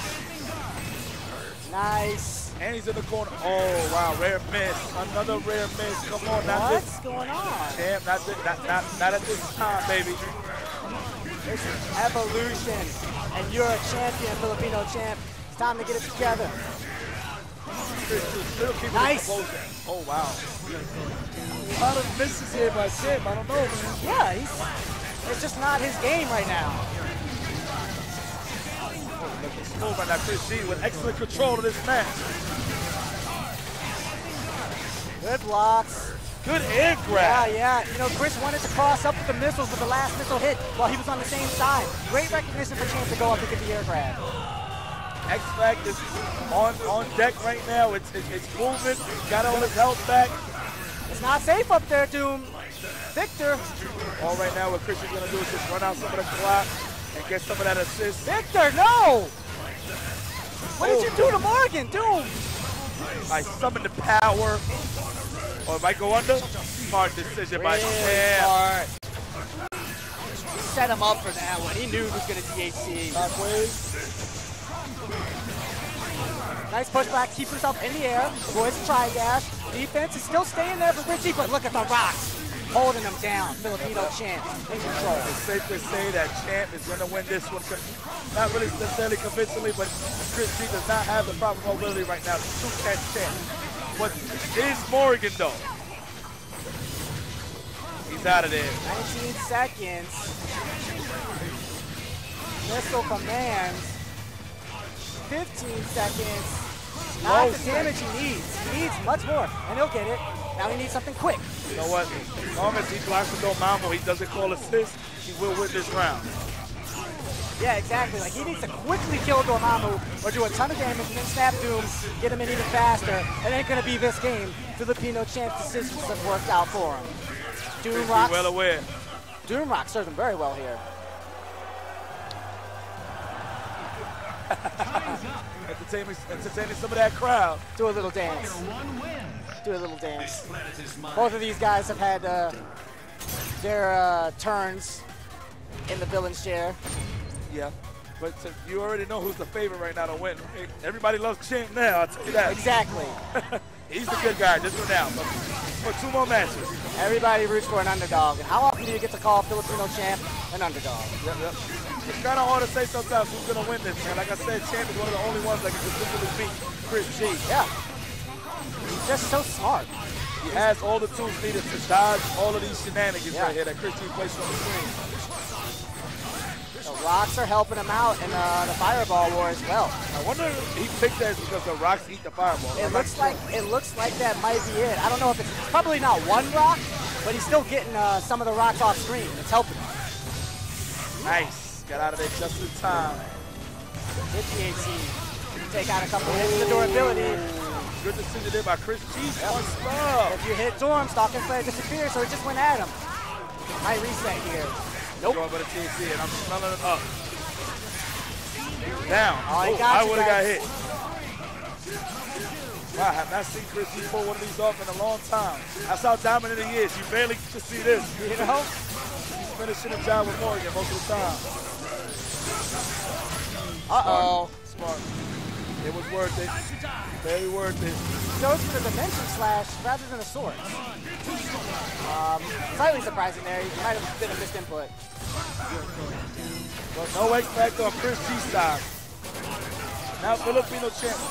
A: Nice.
B: And he's in the corner. Oh, wow, rare miss. Another rare miss. Come on, not this.
A: What's going on?
B: Champ, not, this, not, not, not at this time, baby.
A: This is evolution, and you're a champion, Filipino champ. It's time to get it together. Nice.
B: Oh, wow. A lot of misses here by Champ. I don't know, man.
A: Yeah, he's. It's just not his game right now.
B: Smooth right now, Chris G with excellent control of this match.
A: Good blocks.
B: Good air
A: Yeah,
B: grab.
A: yeah. yeah. You know, Chris wanted to cross up with the missiles, but the last missile hit while he was on the same side. Great recognition for Champ to go up and get the air grab.
B: X-Fact is on, on deck right now. It's, it's, it's moving. Got all his health back.
A: It's not safe up there, Doom. Victor.
B: All right now, what Chris is going to do is just run out some of the clock and get some of that assist.
A: Victor, no! What did you do to Morrigan, dude?
B: I summoned the power. Oh, or might go under. Smart decision by
A: Really
B: Champ.
A: smart. Set him up for that one. He knew he was going to DHC.
B: Sideways.
A: Nice pushback, keeps himself in the air, avoids the tri-dash. Defense is still staying there for Richie, but look at the rocks. Holding him down. Filipino champ in control.
B: It's safe to say that Champ is going to win this one. Not really necessarily convincingly, but Chris G does not have the proper mobility right now to catch Champ. But is Morrigan, though. He's out of there.
A: 19 seconds. Missile commands. 15 seconds. Not the damage he needs. He needs much more, and he'll get it. Now he needs something quick.
B: You know what? As long as he blocks the Dormammu, he doesn't call assist, he will win this round.
A: Yeah, exactly. Like he needs to quickly kill Dormammu or do a ton of damage and then snap Doom, get him in even faster. It ain't gonna be this game. Filipino champ decisions have worked out for him. Doom
B: Be
A: rocks.
B: well aware.
A: Doom rock served him very well here.
B: Entertaining, entertaining some of that crowd.
A: Do a little dance. Do a little dance. Both of these guys have had uh, their uh, turns in the villain's chair.
B: Yeah. But to, you already know who's the favorite right now to win. Everybody loves Champ now, I'll tell you that.
A: Exactly.
B: He's the good guy just for now. But for two more matches.
A: Everybody roots for an underdog. And how often do you get to call Filipino champ an underdog?
B: Yep, yep. It's kind of hard to say sometimes who's going to win this, man. Like I said, Champ is one of the only ones that can consistently beat Chris G.
A: Yeah. He's just so smart.
B: He has all the tools needed to dodge all of these shenanigans
A: Yeah.
B: right here that Chris placed on the screen.
A: The rocks are helping him out in uh, the fireball war as well.
B: I wonder if he picked that because the rocks eat the fireball.
A: It looks like it looks like that might be it. I don't know if it's, it's probably not one rock, but he's still getting uh, some of the rocks off screen. It's helping him.
B: Nice. Got out of there just in time.
A: Good DHC. Take out a couple hits of the durability.
B: Good decision there by Chris G. One stop.
A: If you hit Dorm, Stalking Flare disappears, so it just went at him. Might reset here. Nope.
B: Going by the and I'm smelling it up. Down.
A: Oh,
B: I would have got hit. Wow, I have not seen Chris pull one of these off in a long time. That's how dominant he is. You barely get to see this.
A: You know?
B: He's finishing the job with Morrigan most of the time.
A: Uh-oh.
B: Smart. It was worth it. Very worth it.
A: Goes for the Dimension Slash rather than a sword. Um, slightly surprising there. He might have been a missed input.
B: Well, no X factor on Chris G's side. Now Filipino champ.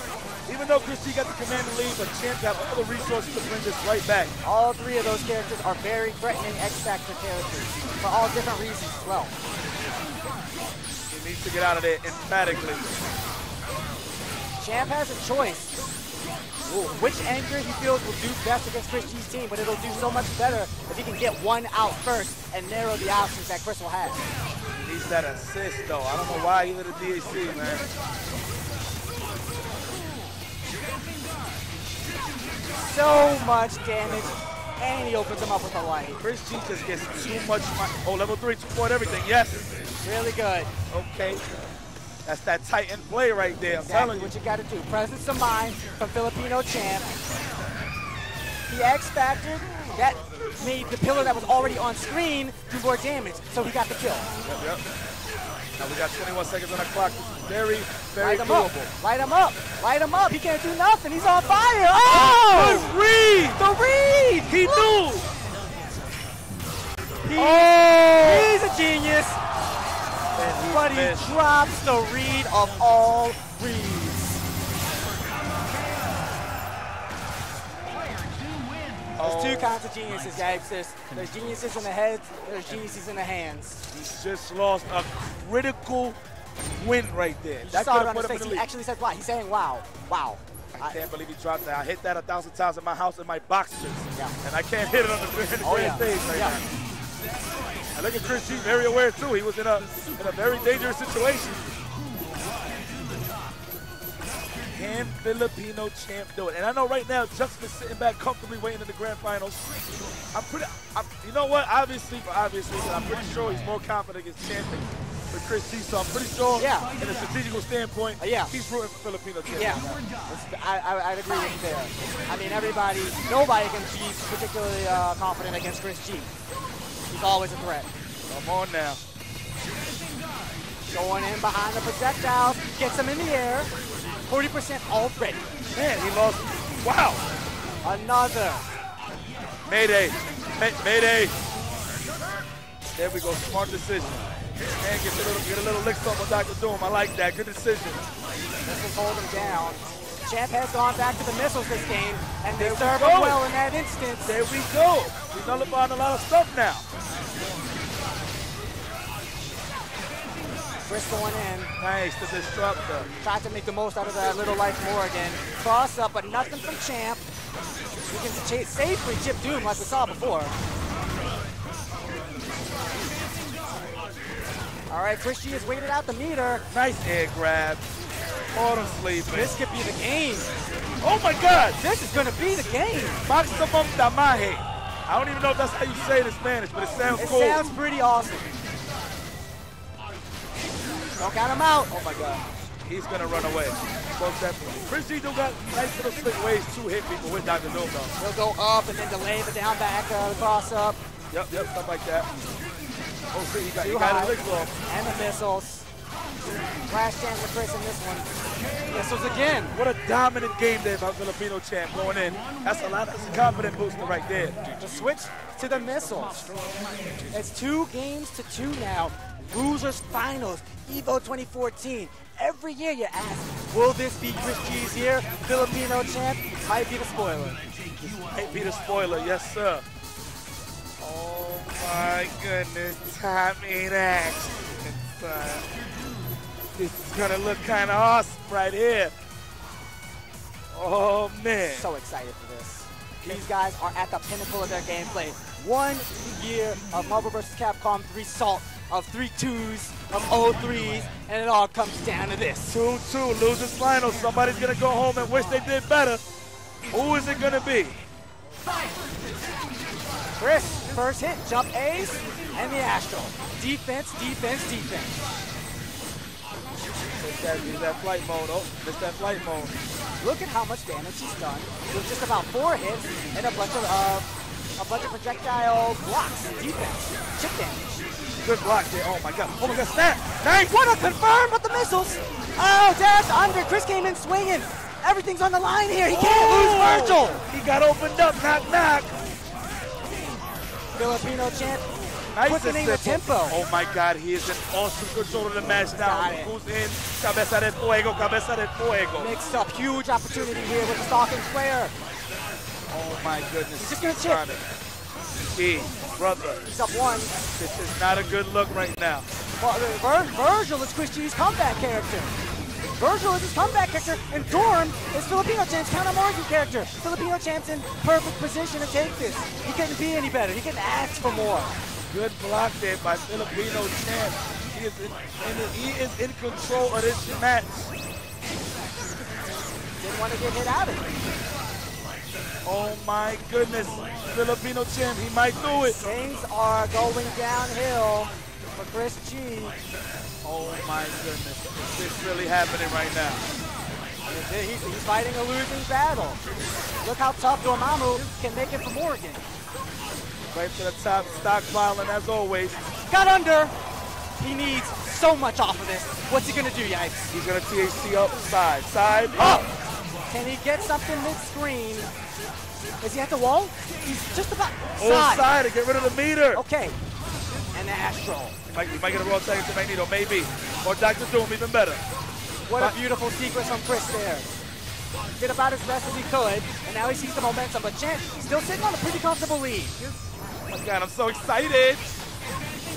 B: Even though Chris G got the command and lead, but Champ got all the resources to bring this right back.
A: All three of those characters are very threatening X-Factor characters for all different reasons as well.
B: He needs to get out of there emphatically.
A: Champ has a choice. which anchor he feels will do best against Chris G's team, but it'll do so much better if he can get one out first and narrow the options that Chris will have.
B: He needs that assist, though. I don't know why he let a DAC, man.
A: So much damage, and he opens him up with a light.
B: Chris G just gets too much. Oh, level three, two point everything. Yes.
A: Really good.
B: Okay. That's that Titan play right there. I'm
A: Exactly
B: telling you.
A: what you got to do. Presence of mind from Filipino champ. The X Factor, that made the pillar that was already on screen do more damage, so he got the kill.
B: Yep, yep. Now we got 21 seconds on the clock. This is very, very
A: Light him up. Light him up. Light him up. He can't do nothing. He's on fire. Oh!
B: Good read!
A: The read!
B: He knew!
A: He-
B: Oh!
A: He's a genius. But he
B: missed.
A: drops the read of all reads. There's two kinds of geniuses, oh guys. There's, there's geniuses in the head, there's geniuses in the hands.
B: he's just lost a critical win right there. That
A: saw it on his
B: put him in
A: face. He actually said wow. He's saying wow. Wow.
B: I can't believe he dropped that. I hit that a thousand times in my house in my boxers.
A: Yeah.
B: And I can't hit it on the grand,
A: Oh,
B: grand
A: yeah.
B: stage right
A: Yeah.
B: now. And look at Chris G, very aware too. He was in a in a very dangerous situation. Can Filipino champ do it? And I know right now Justin's sitting back comfortably waiting in the grand finals. I'm pretty, I'm, you know what? Obviously, for obvious reasons, I'm pretty sure he's more confident against champion with Chris G. So I'm pretty sure,
A: Yeah.
B: in a strategical standpoint,
A: Uh, yeah.
B: he's rooting for Filipino champ.
A: Yeah, I, I, I'd agree with you there. I mean, everybody, nobody can be particularly uh, confident against Chris G. He's always a threat.
B: Come on now.
A: Going in behind the projectiles, gets him in the air. 40% already.
B: Man, he lost. Wow.
A: Another.
B: Mayday. May, Mayday. There we go. Smart decision. Man, get a little, get a little licks up on Dr. Doom. I like that. Good decision.
A: Missiles hold him down. Champ has gone back to the missiles this game, and they
B: There
A: serve
B: go.
A: him well in that instance.
B: There we go. We're nullifying a lot of stuff now.
A: Chris going in,
B: Nice, the disruptor.
A: tried to make the most out of that little life more again. Cross up, but nothing from Champ. He can chase safely chip Doom like we saw before. All right, Chris G has waited out the meter.
B: Nice air grab. Him.
A: This could be the game.
B: Oh my God.
A: This is gonna be the game.
B: Maximum damaje. I don't even know if that's how you say it in Spanish, but it sounds
A: It
B: cool.
A: sounds pretty awesome. Don't count him out.
B: Oh my God. He's gonna run away. Most definitely. Chris G do got nice little slick ways to hit people with Dr. Doom though.
A: He'll go up and then delay the down back, uh, the cross up,
B: Yep, yep, stuff like that. Oh, see, he got, he got
A: high,
B: his licks off.
A: and the missiles. Last chance for Chris in this one. Missiles again.
B: What a dominant game there by Filipino champ going in. That's a lot. That's a confident booster right there.
A: The switch to the missiles. It's two games to two now. Losers finals, Evo 2014. Every year you ask, will this be Chris G's year? Filipino champ might be the spoiler.
B: Might be the spoiler, yes sir. Oh my goodness, time ain't action. Uh, this is gonna look kind of awesome right here. Oh man.
A: So excited for this. These guys are at the pinnacle of their gameplay. One year of Marvel vs. Capcom 3 Salt, of 3 twos, of 0 threes, and it all comes down to this.
B: 2-2, losers final. Somebody's gonna go home and wish they did better. Who is it gonna be?
A: Chris, first hit, jump ace, and the Astro. Defense, defense, defense.
B: It's that, it's that flight mode. Oh, it's that flight mode.
A: Look at how much damage he's done with just about four hits and a bunch of uh, a bunch of projectile blocks. Defense, chip damage.
B: Good block there. Oh my god. Oh my god, snap. Nice.
A: What a confirm with the missiles! Oh, dash under. Chris came in swinging. Everything's on the line here. He can't lose Vergil.
B: He got opened up. Knock, knock.
A: Filipino champ
B: Nice
A: quickening the tempo.
B: Oh my God, he is in awesome control of the match now.
A: It.
B: Who's in? Cabeza de fuego, cabeza de fuego.
A: Mixed up, huge opportunity here with the Stalking Flare.
B: Oh my goodness.
A: He's just gonna chip.
B: He, brother,
A: He's up one.
B: this is not a good look right now.
A: Well, uh, Vir- Vergil is Chris G's comeback character. Vergil is his comeback character, and Dorm is Filipino Champ's Morrigan character. Filipino Champ's in perfect position to take this. He couldn't be any better. He couldn't ask for more.
B: Good block there by Filipino Champ. He is in, in, he is in control of this match.
A: Didn't want to get hit out of it.
B: Oh my goodness. Filipino Champ, he might do it.
A: Things are going downhill for Chris G.
B: Oh my goodness. This is really happening right now.
A: He's, he's fighting a losing battle. Look how tough Dormammu can make it for Morrigan.
B: Right to the top, stockpiling as always.
A: Got under. He needs so much off of this. What's he gonna do, Yikes?
B: He's gonna DHC up, side, side, oh! up.
A: Can he get something mid-screen? Is he at the wall? He's just about
B: Oh,
A: side.
B: side to get rid of the meter.
A: Okay. And the Astro.
B: He might, might get a raw tag to Magneto, maybe. Or Dr. Doom, even better.
A: What a beautiful sequence from Chris there. Did about as best as he could, and now he sees the momentum. But Champ still sitting on a pretty comfortable lead.
B: Oh my god, I'm so excited.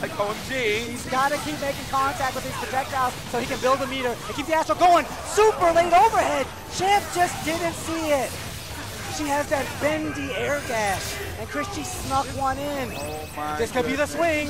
B: Like OMG.
A: He's got to keep making contact with these projectiles so he can build a meter and keep the Astro going. Super late overhead. Champ just didn't see it. She has that bendy air dash, and Chris G snuck one in.
B: Oh my
A: This could be the swing.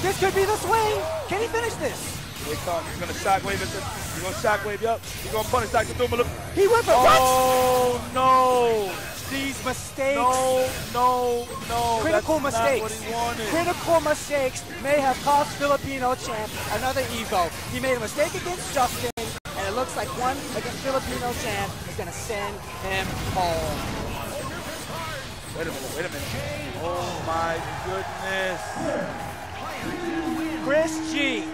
A: This could be the swing. Can he finish this?
B: Here comes. He's gonna shockwave it. He's gonna shockwave, yup. He's gonna punish Dr. Doom a little.
A: He went for oh, what?
B: Oh no!
A: These mistakes.
B: No, no, no.
A: Critical mistakes.
B: Not what he.
A: Critical mistakes may have cost Filipino champ another Evo. He made a mistake against Justin, and it looks like one against Filipino champ is going to send him home.
B: Wait a minute, wait a minute. Oh my goodness.
A: Chris G,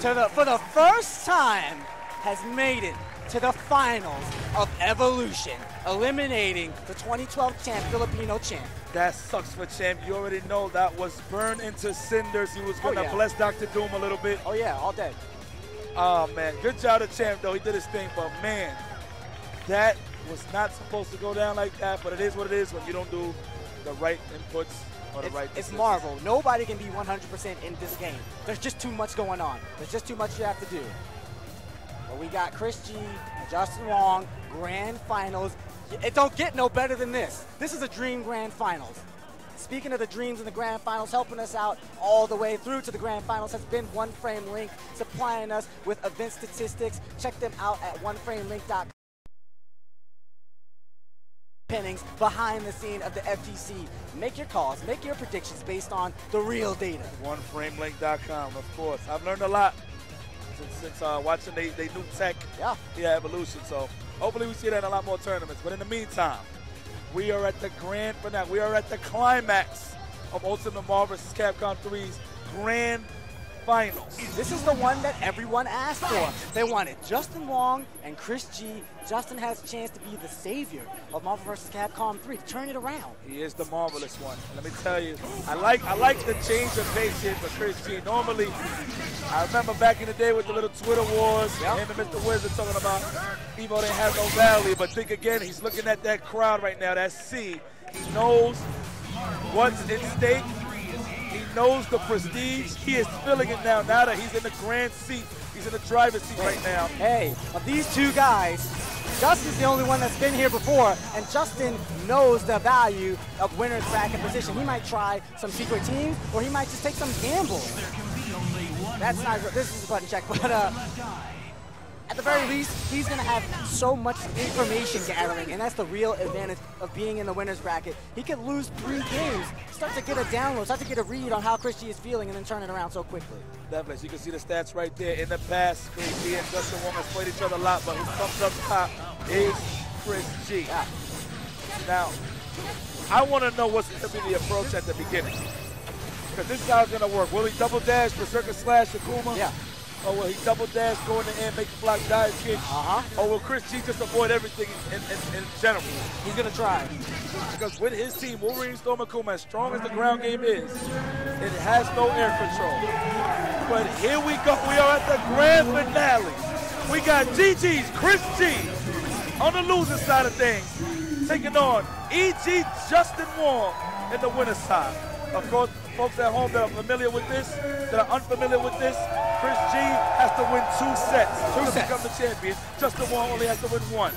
A: to the, for the first time, has made it to the finals of Evolution, eliminating the 2012 champ, Filipino champ.
B: That sucks for Champ. You already know that was burned into cinders. He was oh, gonna
A: Oh, yeah.
B: bless Dr. Doom a little bit.
A: Oh yeah, all day.
B: Oh man, good job to Champ though. He did his thing, but man, that was not supposed to go down like that. But it is what it is when you don't do the right inputs or the
A: It's,
B: right.
A: it's. Marvel. Nobody can be 100% in this game. There's just too much going on. There's just too much you have to do. But we got Chris G and Justin Wong, grand finals. It don't get no better than this. This is a dream grand finals. Speaking of the dreams in the grand finals, helping us out all the way through to the grand finals has been One Frame Link, supplying us with event statistics. Check them out at oneframelink.com. Pinnings behind the scene of the FGC. Make your calls, make your predictions based on the real data.
B: OneFrameLink.com, of course. I've learned a lot since, since uh, watching they, they new tech
A: Yeah.
B: yeah, evolution. So hopefully we see that in a lot more tournaments. But in the meantime, we are at the grand finale. We are at the climax of Ultimate Marvel vs. Capcom 3's grand finals.
A: This is the one that everyone asked for. They wanted Justin Wong and Chris G. Justin has a chance to be the savior of Marvel vs. Capcom 3, to turn it around.
B: He is the marvelous one. Let me tell you, I like I like the change of pace here for Chris G. Normally, I remember back in the day with the little Twitter wars,
A: Yep.
B: him and Mr. Wizard talking about Evo didn't have no value. But think again, he's looking at that crowd right now, that C. He knows what's at stake. He knows the prestige. He is feeling it now. Now that he's in the grand seat, he's in the driver's seat right now.
A: Hey, of these two guys, Justin's the only one that's been here before, and Justin knows the value of winner's bracket position. He might try some secret teams, or he might just take some gambles. That's not, this is a button check, but uh, at the very least, he's going to have so much information gathering, and that's the real advantage of being in the winner's bracket. He could lose three games, start to get a download, start to get a read on how Chris G is feeling, and then turn it around so quickly.
B: Definitely. So you can see the stats right there. In the past, Chris G and Justin Wong have played each other a lot, but who comes up top is Chris G.
A: Yeah.
B: Now, I want to know what's going to be the approach at the beginning. Because this guy's going to work. Will he double dash for Berserker Slash Akuma?
A: Yeah.
B: Or will he double dash, go in the air, make the block dive kick?
A: Uh-huh.
B: Or will Chris G just avoid everything in, in, in general?
A: He's going to try.
B: Because with his team, Wolverine Storm Akuma, as strong as the ground game is, it has no air control. But here we go. We are at the grand finale. We got GG's Chris G on the losing side of things, taking on EG Justin Wong in the winner's side. Of course, folks at home that are familiar with this, that are unfamiliar with this, Chris G has to win two sets
A: Two
B: to
A: sets.
B: become the champion. Justin Wong only has to win one.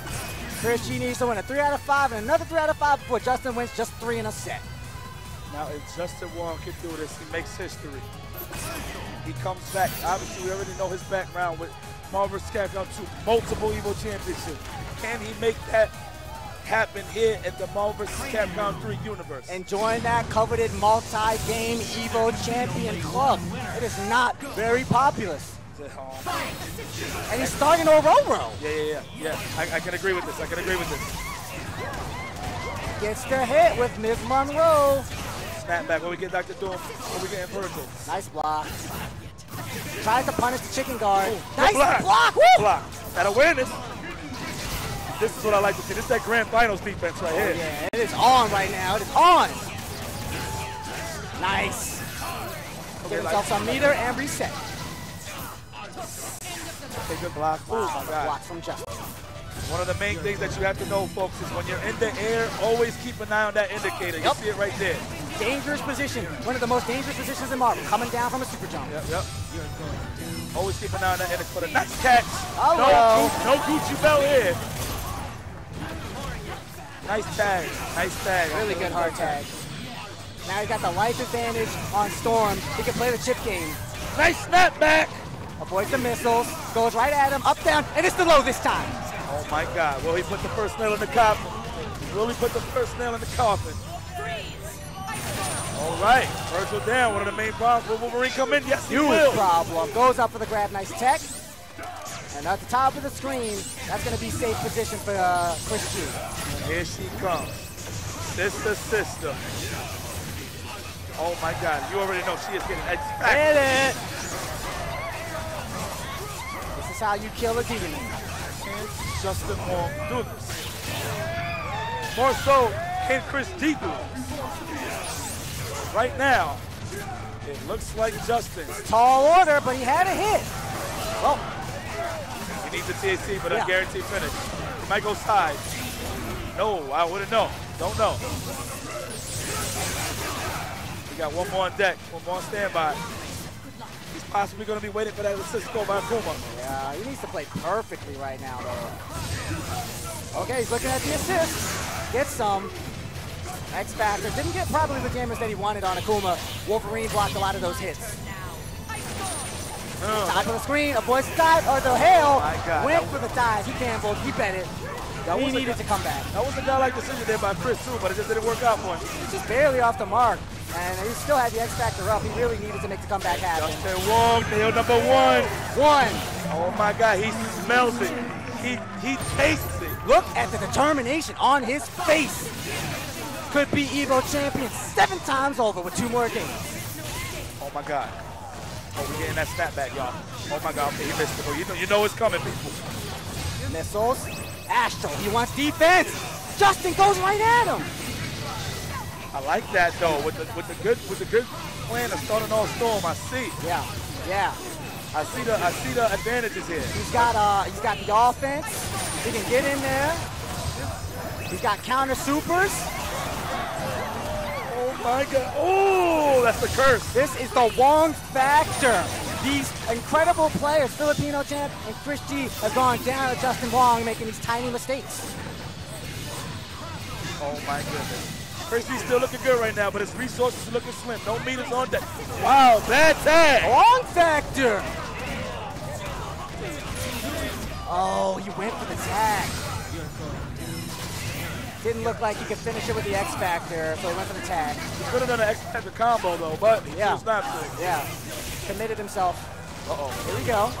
A: Chris G needs to win a three out of five and another three out of five before Justin wins just three in a set.
B: Now, if Justin Wong can do this, he makes history. He comes back. Obviously, we already know his background with Marvel vs. Capcom 2, multiple Evo championships. Can he make that happen here at the Marvel vs. Capcom 3 universe?
A: and join that coveted multi-game Evo champion club. It is not very populous. And he's starting Ororo.
B: yeah, yeah, yeah, yeah. I, I can agree with this. I can agree with this.
A: Gets the hit with Ms. Monroe.
B: Snap back. What we get Dr. Doom? What we getting Vergil?
A: Nice block. Tries to punish the chicken guard.
B: Good
A: nice
B: block.
A: block. Woo!
B: Block. That awareness. This is what I like to see. This is that grand finals defense right
A: Oh,
B: here.
A: yeah, it is on right now. It is on. Nice. Okay, Get himself some meter and reset.
B: Take good block. Oh my God.
A: Block from Justin.
B: One of the main things that you have to know, folks, is when you're in the air, always keep an eye on that indicator. You
A: Yep.
B: see it right there.
A: Dangerous position. One of the most dangerous positions in Marvel. Coming down from a super jump.
B: Yep, yep. Always keep an eye on that indicator. For the nice catch.
A: Oh,
B: no,
A: well.
B: No Gucci belt here. Nice tag. Nice tag.
A: Really good hard tag. Now he's got the life advantage on Storm. He can play the chip game.
B: Nice snap back.
A: Avoids the missiles. Goes right at him. Up, down. And it's the low this time.
B: Oh my God. Will he put the first nail in the coffin? Will he put the first nail in the coffin? All right. Vergil down. One of the main problems. Will Wolverine come in? Yes, he
A: Huge
B: will.
A: problem. Goes up for the grab. Nice tech. And at the top of the screen, that's going to be safe position for uh, Chris G.
B: Here she comes. Sister, sister. Oh my God. You already know she is getting.
A: Hit it. This is how you kill a demon.
B: Justin Wong do this? More so, can Chris G do this? Right now, it looks like Justin.
A: Tall order, but he had a hit. Well,
B: needs a TAC, but
A: Yeah.
B: a guaranteed finish. He might go side. No, I wouldn't know. Don't know. We got one more on deck, one more on standby. He's possibly going to be waiting for that assist goal by Kuma.
A: yeah, he needs to play perfectly right now, though. Okay, he's looking at the assist. Get some. X Factor didn't get probably the damage that he wanted on Akuma. Wolverine blocked a lot of those hits.
B: Uh,
A: Dive on the screen, avoids the dive, or the hail.
B: God,
A: Went for the dive. He gambled. He bet it.
B: That
A: he needed to come back.
B: that was a guy like decision there by Chris too, but it just didn't work out for him.
A: He's just barely off the mark. And he still had the X Factor up. He really needed to make the comeback happen.
B: Justin Wong, nail number one.
A: One.
B: Oh my God, he smells it. He he tastes it.
A: Look at the determination on his face. Could be Evo champion seven times over with two more games.
B: Oh my God. Oh, we're getting that snap back, y'all. Oh my God, okay, he missed it. Oh, you know, you know it's coming, people.
A: Missiles. Astro, he wants defense. Justin goes right at him.
B: I like that though, with the with the good with the good plan of starting off storm. I see.
A: Yeah, yeah.
B: I see the I see the advantages here.
A: He's got uh he's got the offense. He can get in there. He's got counter supers.
B: Oh my God. Oh, that's the curse.
A: This is the Wong factor. These incredible players, Filipino champ and Chris G, have gone down to Justin Wong making these tiny mistakes.
B: Oh my goodness. Chris G's still looking good right now, but his resources are looking slim. No meters on deck. Wow, bad tag.
A: Wong factor. Oh, he went for the tag. Didn't look like he could finish it with the X Factor, so he went for the tag.
B: He could have done an X Factor combo though, but he
A: Yeah.
B: chose not to.
A: Yeah, committed himself.
B: Uh-oh.
A: Here we go.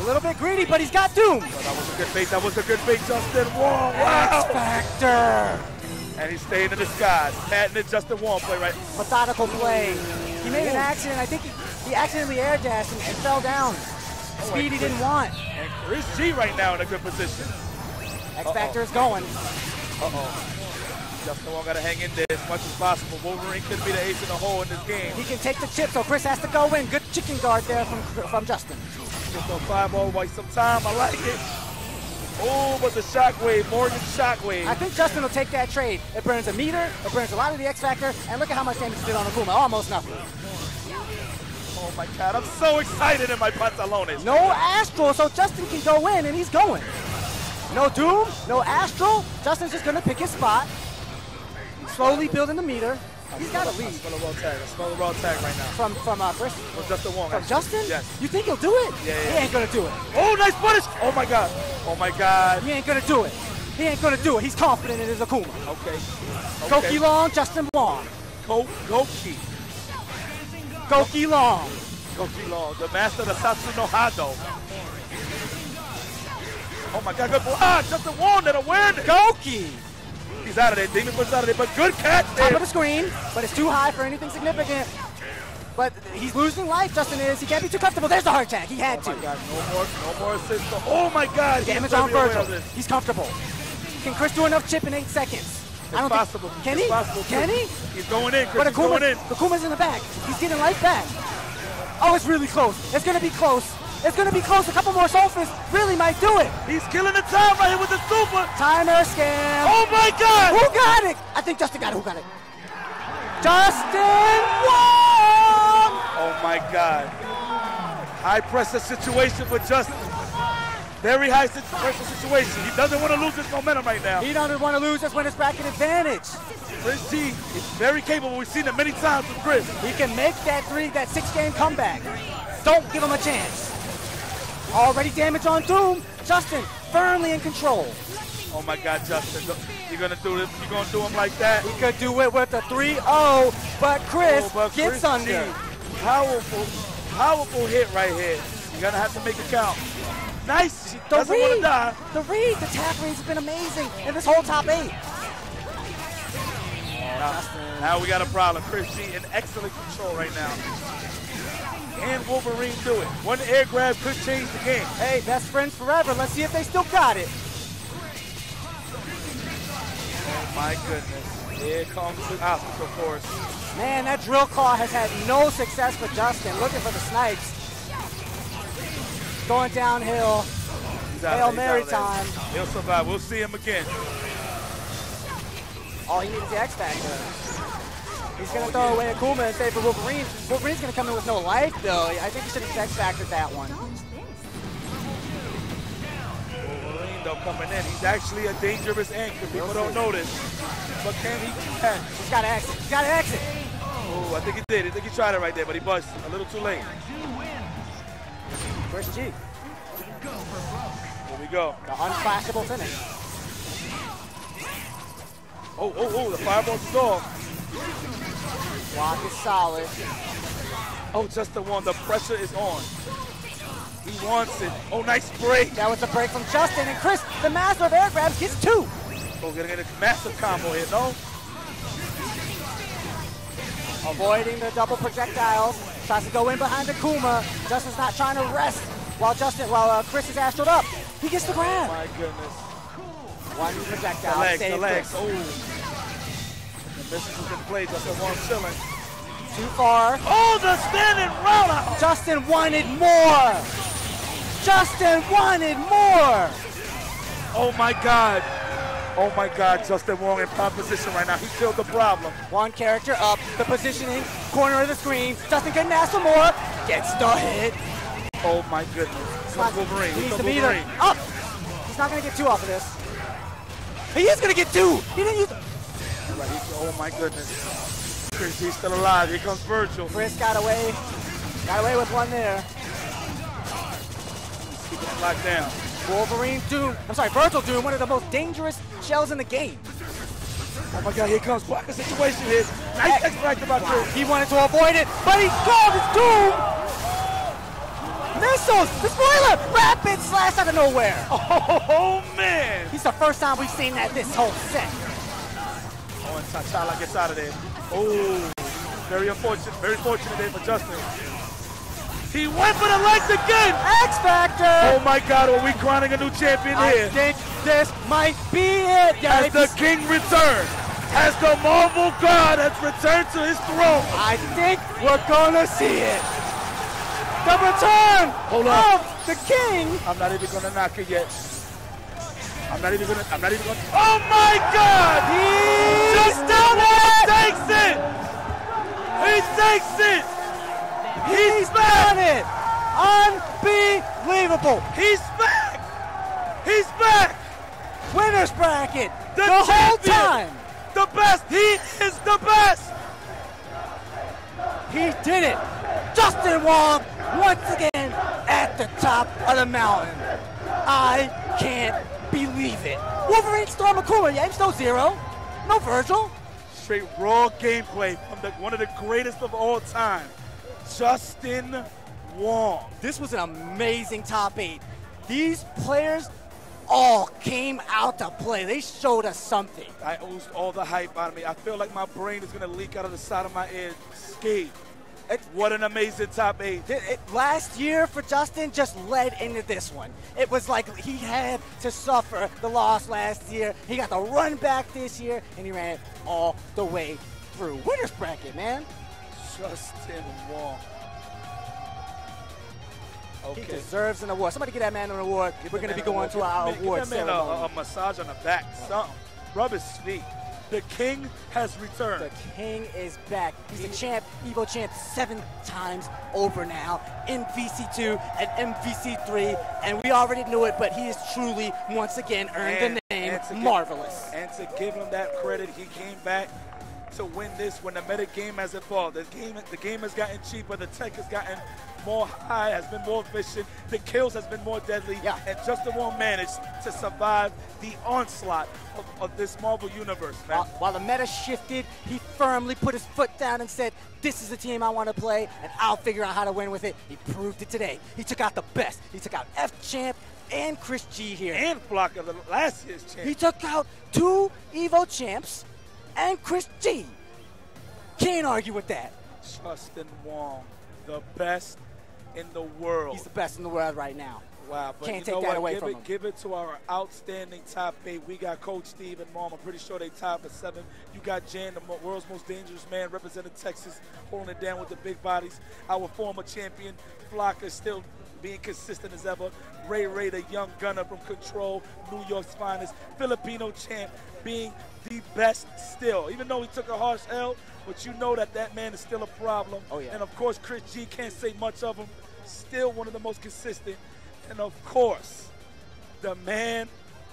A: A little bit greedy, but he's got Doom.
B: Oh, that was a good bait. That was a good bait, Justin Wong.
A: X Factor.
B: And he's staying in the skies. It, Justin Wong play right.
A: Methodical play. He made an accident. I think he, he accidentally air dashed and, and fell down. Oh, Speed he didn't want.
B: And Chris G right now in a good position.
A: X Factor is going.
B: Uh-oh. Justin Wong got to hang in there as much as possible. Wolverine could be the ace in the hole in this game.
A: He can take the chip, so Chris has to go in. Good chicken guard there from from Justin.
B: Just on five ball, waste some time. I like it. Oh, but the shockwave, Morrigan shockwave.
A: I think Justin will take that trade. It burns a meter, it burns a lot of the X Factor, and look at how much damage it did on Akuma. Almost nothing.
B: Oh my God, I'm so excited in my pantalones.
A: No Astral, so Justin can go in, and he's going. No Doom, no Astral. Justin's just gonna pick his spot. Slowly building the meter. He's got a
B: I
A: lead
B: smell a raw tag. I smell a raw tag right now.
A: from from uh, Chris.
B: From Justin Wong.
A: From
B: actually.
A: Justin?
B: Yes.
A: You think he'll do it?
B: Yeah, yeah.
A: He ain't gonna do it.
B: Oh, nice punish. Oh my God. Oh my God.
A: He ain't gonna do it. He ain't gonna do it. He's confident in his Akuma.
B: Okay.
A: Goki Long, Justin Wong.
B: Go, Goki.
A: Goki Long.
B: Goki Long, the master of the Satsu no Hado. Oh my God, good ball. Ah, Justin Wong, that awareness.
A: Goki.
B: He's out of there. Demon Punch out of there, but good catch
A: Top of the screen, but it's too high for anything significant. But he's losing life, Justin is. He can't be too comfortable. There's the heart attack. He had
B: Oh
A: to.
B: God, no more, no more assist. Oh my God. he's
A: Damage on
B: Vergil.
A: He's comfortable. Can Chris do enough chip in eight seconds? I don't
B: It's possible.
A: think. Can
B: it's
A: he?
B: Possible
A: Can he?
B: He's going in, Chris.
A: But
B: He's going in.
A: Akuma's in the back. He's getting life back. Oh, it's really close. It's gonna be close. It's gonna be close. A couple more sulfurs really might do it.
B: He's killing the time right here with the super.
A: Timer scam.
B: Oh my God.
A: Who got it? I think Justin got it. Who got it? Justin Wong!
B: Oh my God. High pressure situation for Justin. Very high pressure situation. He doesn't want to lose his momentum right now.
A: He doesn't want to lose this when it's bracket advantage.
B: Chris G is very capable. We've seen it many times with Chris.
A: He can make that three, that six game comeback. Don't give him a chance. Already damage on Doom. Justin firmly in control.
B: Oh my God, Justin. You're gonna do this. You're gonna do him like that.
A: He could do it with a 3-0, but Chris
B: Oh, but
A: gets
B: Chris
A: under.
B: Powerful, powerful hit right here. You're gonna have to make it count. Nice. She
A: The
B: doesn't want to
A: read,
B: die.
A: the read, the tap read's been amazing in this whole top eight.
B: Now, now we got a problem. Chris G in excellent control right now. Can Wolverine do it? One air grab could change the game.
A: Hey, best friends forever. Let's see if they still got it.
B: Oh my goodness. Here comes the obstacle course.
A: Man, that drill claw has had no success for Justin. Looking for the snipes. Going downhill. Hail
B: of there, he's
A: Mary
B: out of there.
A: time.
B: He'll survive. We'll see him again.
A: All he needs is the X Factor. He's gonna throw away a Akuma and say for Wolverine. Wolverine's gonna come in with no life though. I think he should have sex factored that one.
B: Wolverine though coming in. He's actually a dangerous anchor. People don't notice. But can he catch?
A: He's gotta exit. He's gotta exit.
B: Oh, I think he did. I think he tried it right there, but he buzzed a little too late.
A: Chris G.
B: Here we go.
A: The unflashable finish.
B: Oh, oh, oh, the fireball's is off.
A: Block is solid.
B: Oh, just the one. The pressure is on. He wants it. Oh, nice break.
A: That was a break from Justin and Chris. The master of air grabs gets two.
B: Oh, gonna get a massive combo here, no?
A: Avoiding the double projectiles. Tries to go in behind Akuma. Justin's not trying to rest while Justin, while uh, Chris is astraled up. He gets the grab.
B: Oh, My goodness.
A: One
B: The
A: projectile.
B: legs, the legs. Oh. The misses has been played. Just a one chilling.
A: Too far.
B: Oh, the standing roundhouse.
A: Justin wanted more. Justin wanted more.
B: Oh my God. Oh my God, Justin Wong in pop position right now. He killed the problem.
A: One character up, the positioning, corner of the screen. Justin couldn't ask for more. Gets the hit.
B: Oh my goodness. Come Wolverine.
A: He needs
B: comes
A: the meter. Up. He's not gonna get two off of this. He is gonna get two. He didn't use.
B: Oh my goodness. Chris, he's still alive. Here comes Vergil.
A: Chris got away. Got away with one there.
B: Keeping him locked down.
A: Wolverine Doom. I'm sorry, Vergil Doom, one of the most dangerous shells in the game.
B: Oh my God, here comes blocker situation here. Nice X factor by Chris.
A: He wanted to avoid it, but he called his Doom. Missiles, the spoiler, rapid slash out of nowhere.
B: Oh man.
A: He's the first time we've seen that this whole set.
B: Oh, and T'Challa gets out of there. Oh, very unfortunate. Very fortunate day for Justin. He went for the legs again.
A: X Factor.
B: Oh my God, are we crowning a new champion
A: I
B: here?
A: think this might be it,
B: As
A: guys.
B: the king returns, as the Marvel God has returned to his throne.
A: I think we're gonna see it. The return
B: Hold on.
A: of the king.
B: I'm not even gonna knock it yet. I'm not even gonna. I'm not even gonna. Oh my God!
A: He's
B: Just
A: done it!
B: takes it. He takes it.
A: He's done it! Unbelievable!
B: He's back. He's back.
A: Winners bracket
B: The,
A: the, whole time.
B: The best. He is the best.
A: He did it. Justin Wong once again at the top of the mountain. I can't believe it. Wolverine Storm Akuma, yeah, no zero. No Vergil.
B: Straight raw gameplay from the, one of the greatest of all time, Justin Wong.
A: This was an amazing top eight. These players all came out to play. They showed us something.
B: I oozed all the hype out of me. I feel like my brain is gonna leak out of the side of my head. Skate.
A: It-
B: What an amazing top eight.
A: It- last year for Justin just led into this one. It was like he had to suffer the loss last year. He got the run back this year, and he ran it all the way through. Winners bracket, man.
B: Justin Wong.
A: He
B: Okay.
A: deserves an award. Somebody get that man an award.
B: Give
A: We're going to be going to our
B: give
A: award
B: that man. A, a massage on the back, something. Rub his feet. The king has returned.
A: The king is back. He's the champ, Evo champ, seven times over now in MVC2 and MVC3, and we already knew it, but he has truly once again earned
B: And-
A: the name
B: to give-
A: Marvelous.
B: and to give him that credit, he came back to win this when the meta game has evolved. The game, the game has gotten cheaper. The tech has gotten more high, has been more efficient. The kills has been more deadly.
A: Yeah.
B: And Justin Wong managed to survive the onslaught of, of this Marvel universe, man.
A: While, while the meta shifted, he firmly put his foot down and said, This is the team I want to play, and I'll figure out how to win with it. He proved it today. He took out the best. He took out F Champ and Chris G here.
B: and Flocker the last year's champ.
A: He took out two Evo champs and Chris G. Can't argue with that.
B: Justin Wong, the best in the world.
A: He's the best in the world right now.
B: Wow, but
A: Can't
B: you
A: take
B: know
A: that
B: what?
A: away
B: give
A: from
B: it,
A: him.
B: Give it to our outstanding top eight. We got Coach Steve and Marn. I'm pretty sure they top at seven. You got Jan, the world's most dangerous man, representing Texas, holding it down with the big bodies. Our former champion, Flocker, still being consistent as ever. Ray Ray, the young gunner from Control, New York's finest. Filipino champ, being the best still. Even though he took a harsh L, but you know that that man is still a problem.
A: Oh, yeah.
B: And of course, Chris G can't say much of him. Still one of the most consistent. And of course, the man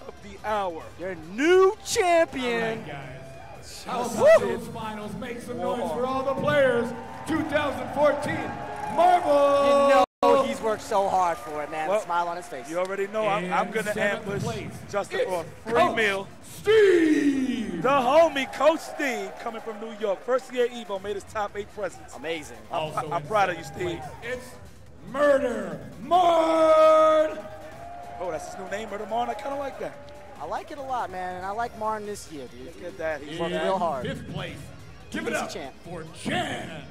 B: of the hour.
A: Your new champion.
D: guys. House Those finals. Make some noise for all the players. 2014 Marvel.
A: You know he's worked so hard for it, man.
B: Well,
A: Smile on his face.
B: You already know I'm, I'm going to ambush Justin for a free
D: Coach
B: meal.
D: Steve.
B: The homie, Coach Steve, coming from New York. First year Evo made his top eight presence.
A: Amazing.
D: Also
B: I'm
D: in
B: proud of you, Steve.
D: place, It's Murder Marn.
B: Oh, that's his new name, Murder Marn. I kind of like that.
A: I like it a lot, man, and I like Martin this year, dude.
B: Look at that. He's
A: worked
D: In
A: real hard.
D: Fifth place. Give it
A: Easy
D: up
A: champ.
D: for Jan.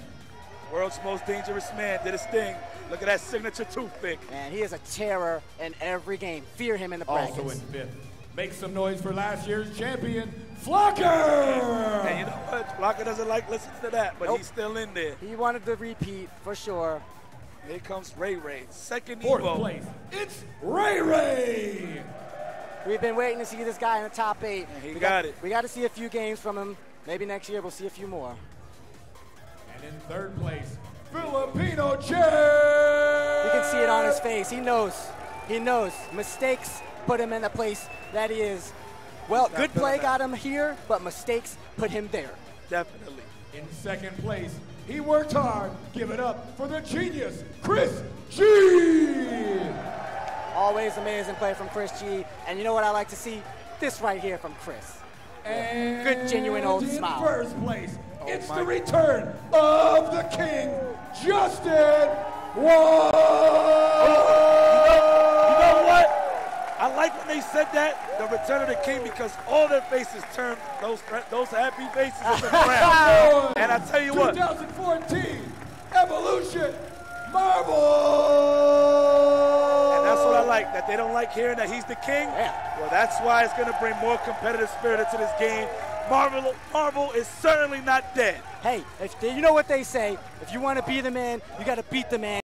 B: world's most dangerous man. Did his thing. Look at that signature toothpick.
A: Man, he is a terror in every game. Fear him in the
D: Also in fifth. Make some noise for last year's champion, Flocker.
B: And you know what? Flocker doesn't like listening to that, but
A: Nope.
B: he's still in there.
A: He wanted to repeat for sure.
B: Here comes Ray Ray. Second
D: Fourth
B: Evo.
D: place. It's Ray Ray.
A: We've been waiting to see this guy in the top eight.
B: And he
A: we
B: got it.
A: We got to see a few games from him. Maybe next year we'll see a few more.
D: And in third place, Filipino Champ.
A: You can see it on his face. He knows. He knows. Mistakes put him in the place that he is. Well,
B: not
A: good play got him here, but mistakes put him there.
B: Definitely.
D: In second place, he worked hard. Give it up for the genius, Chris G.
A: Always amazing play from Chris G. And you know what I like to see? This right here from Chris.
D: And
A: Good, genuine old
D: in
A: smile.
D: first place, oh
B: it's
D: the return of the king, Justin Wong.
B: You know what? I like when they said that, the return of the king, because all their faces turned those those happy faces into brown. and I tell you what,
D: 2014 Evolution Marvel.
B: and that's what I like, that they don't like hearing that he's the king.
A: Yeah.
B: Well, that's why it's going to bring more competitive spirit into this game. Marvel, Marvel is certainly not dead.
A: Hey, if they, you know what they say? If you want to be the man, you got to beat the man.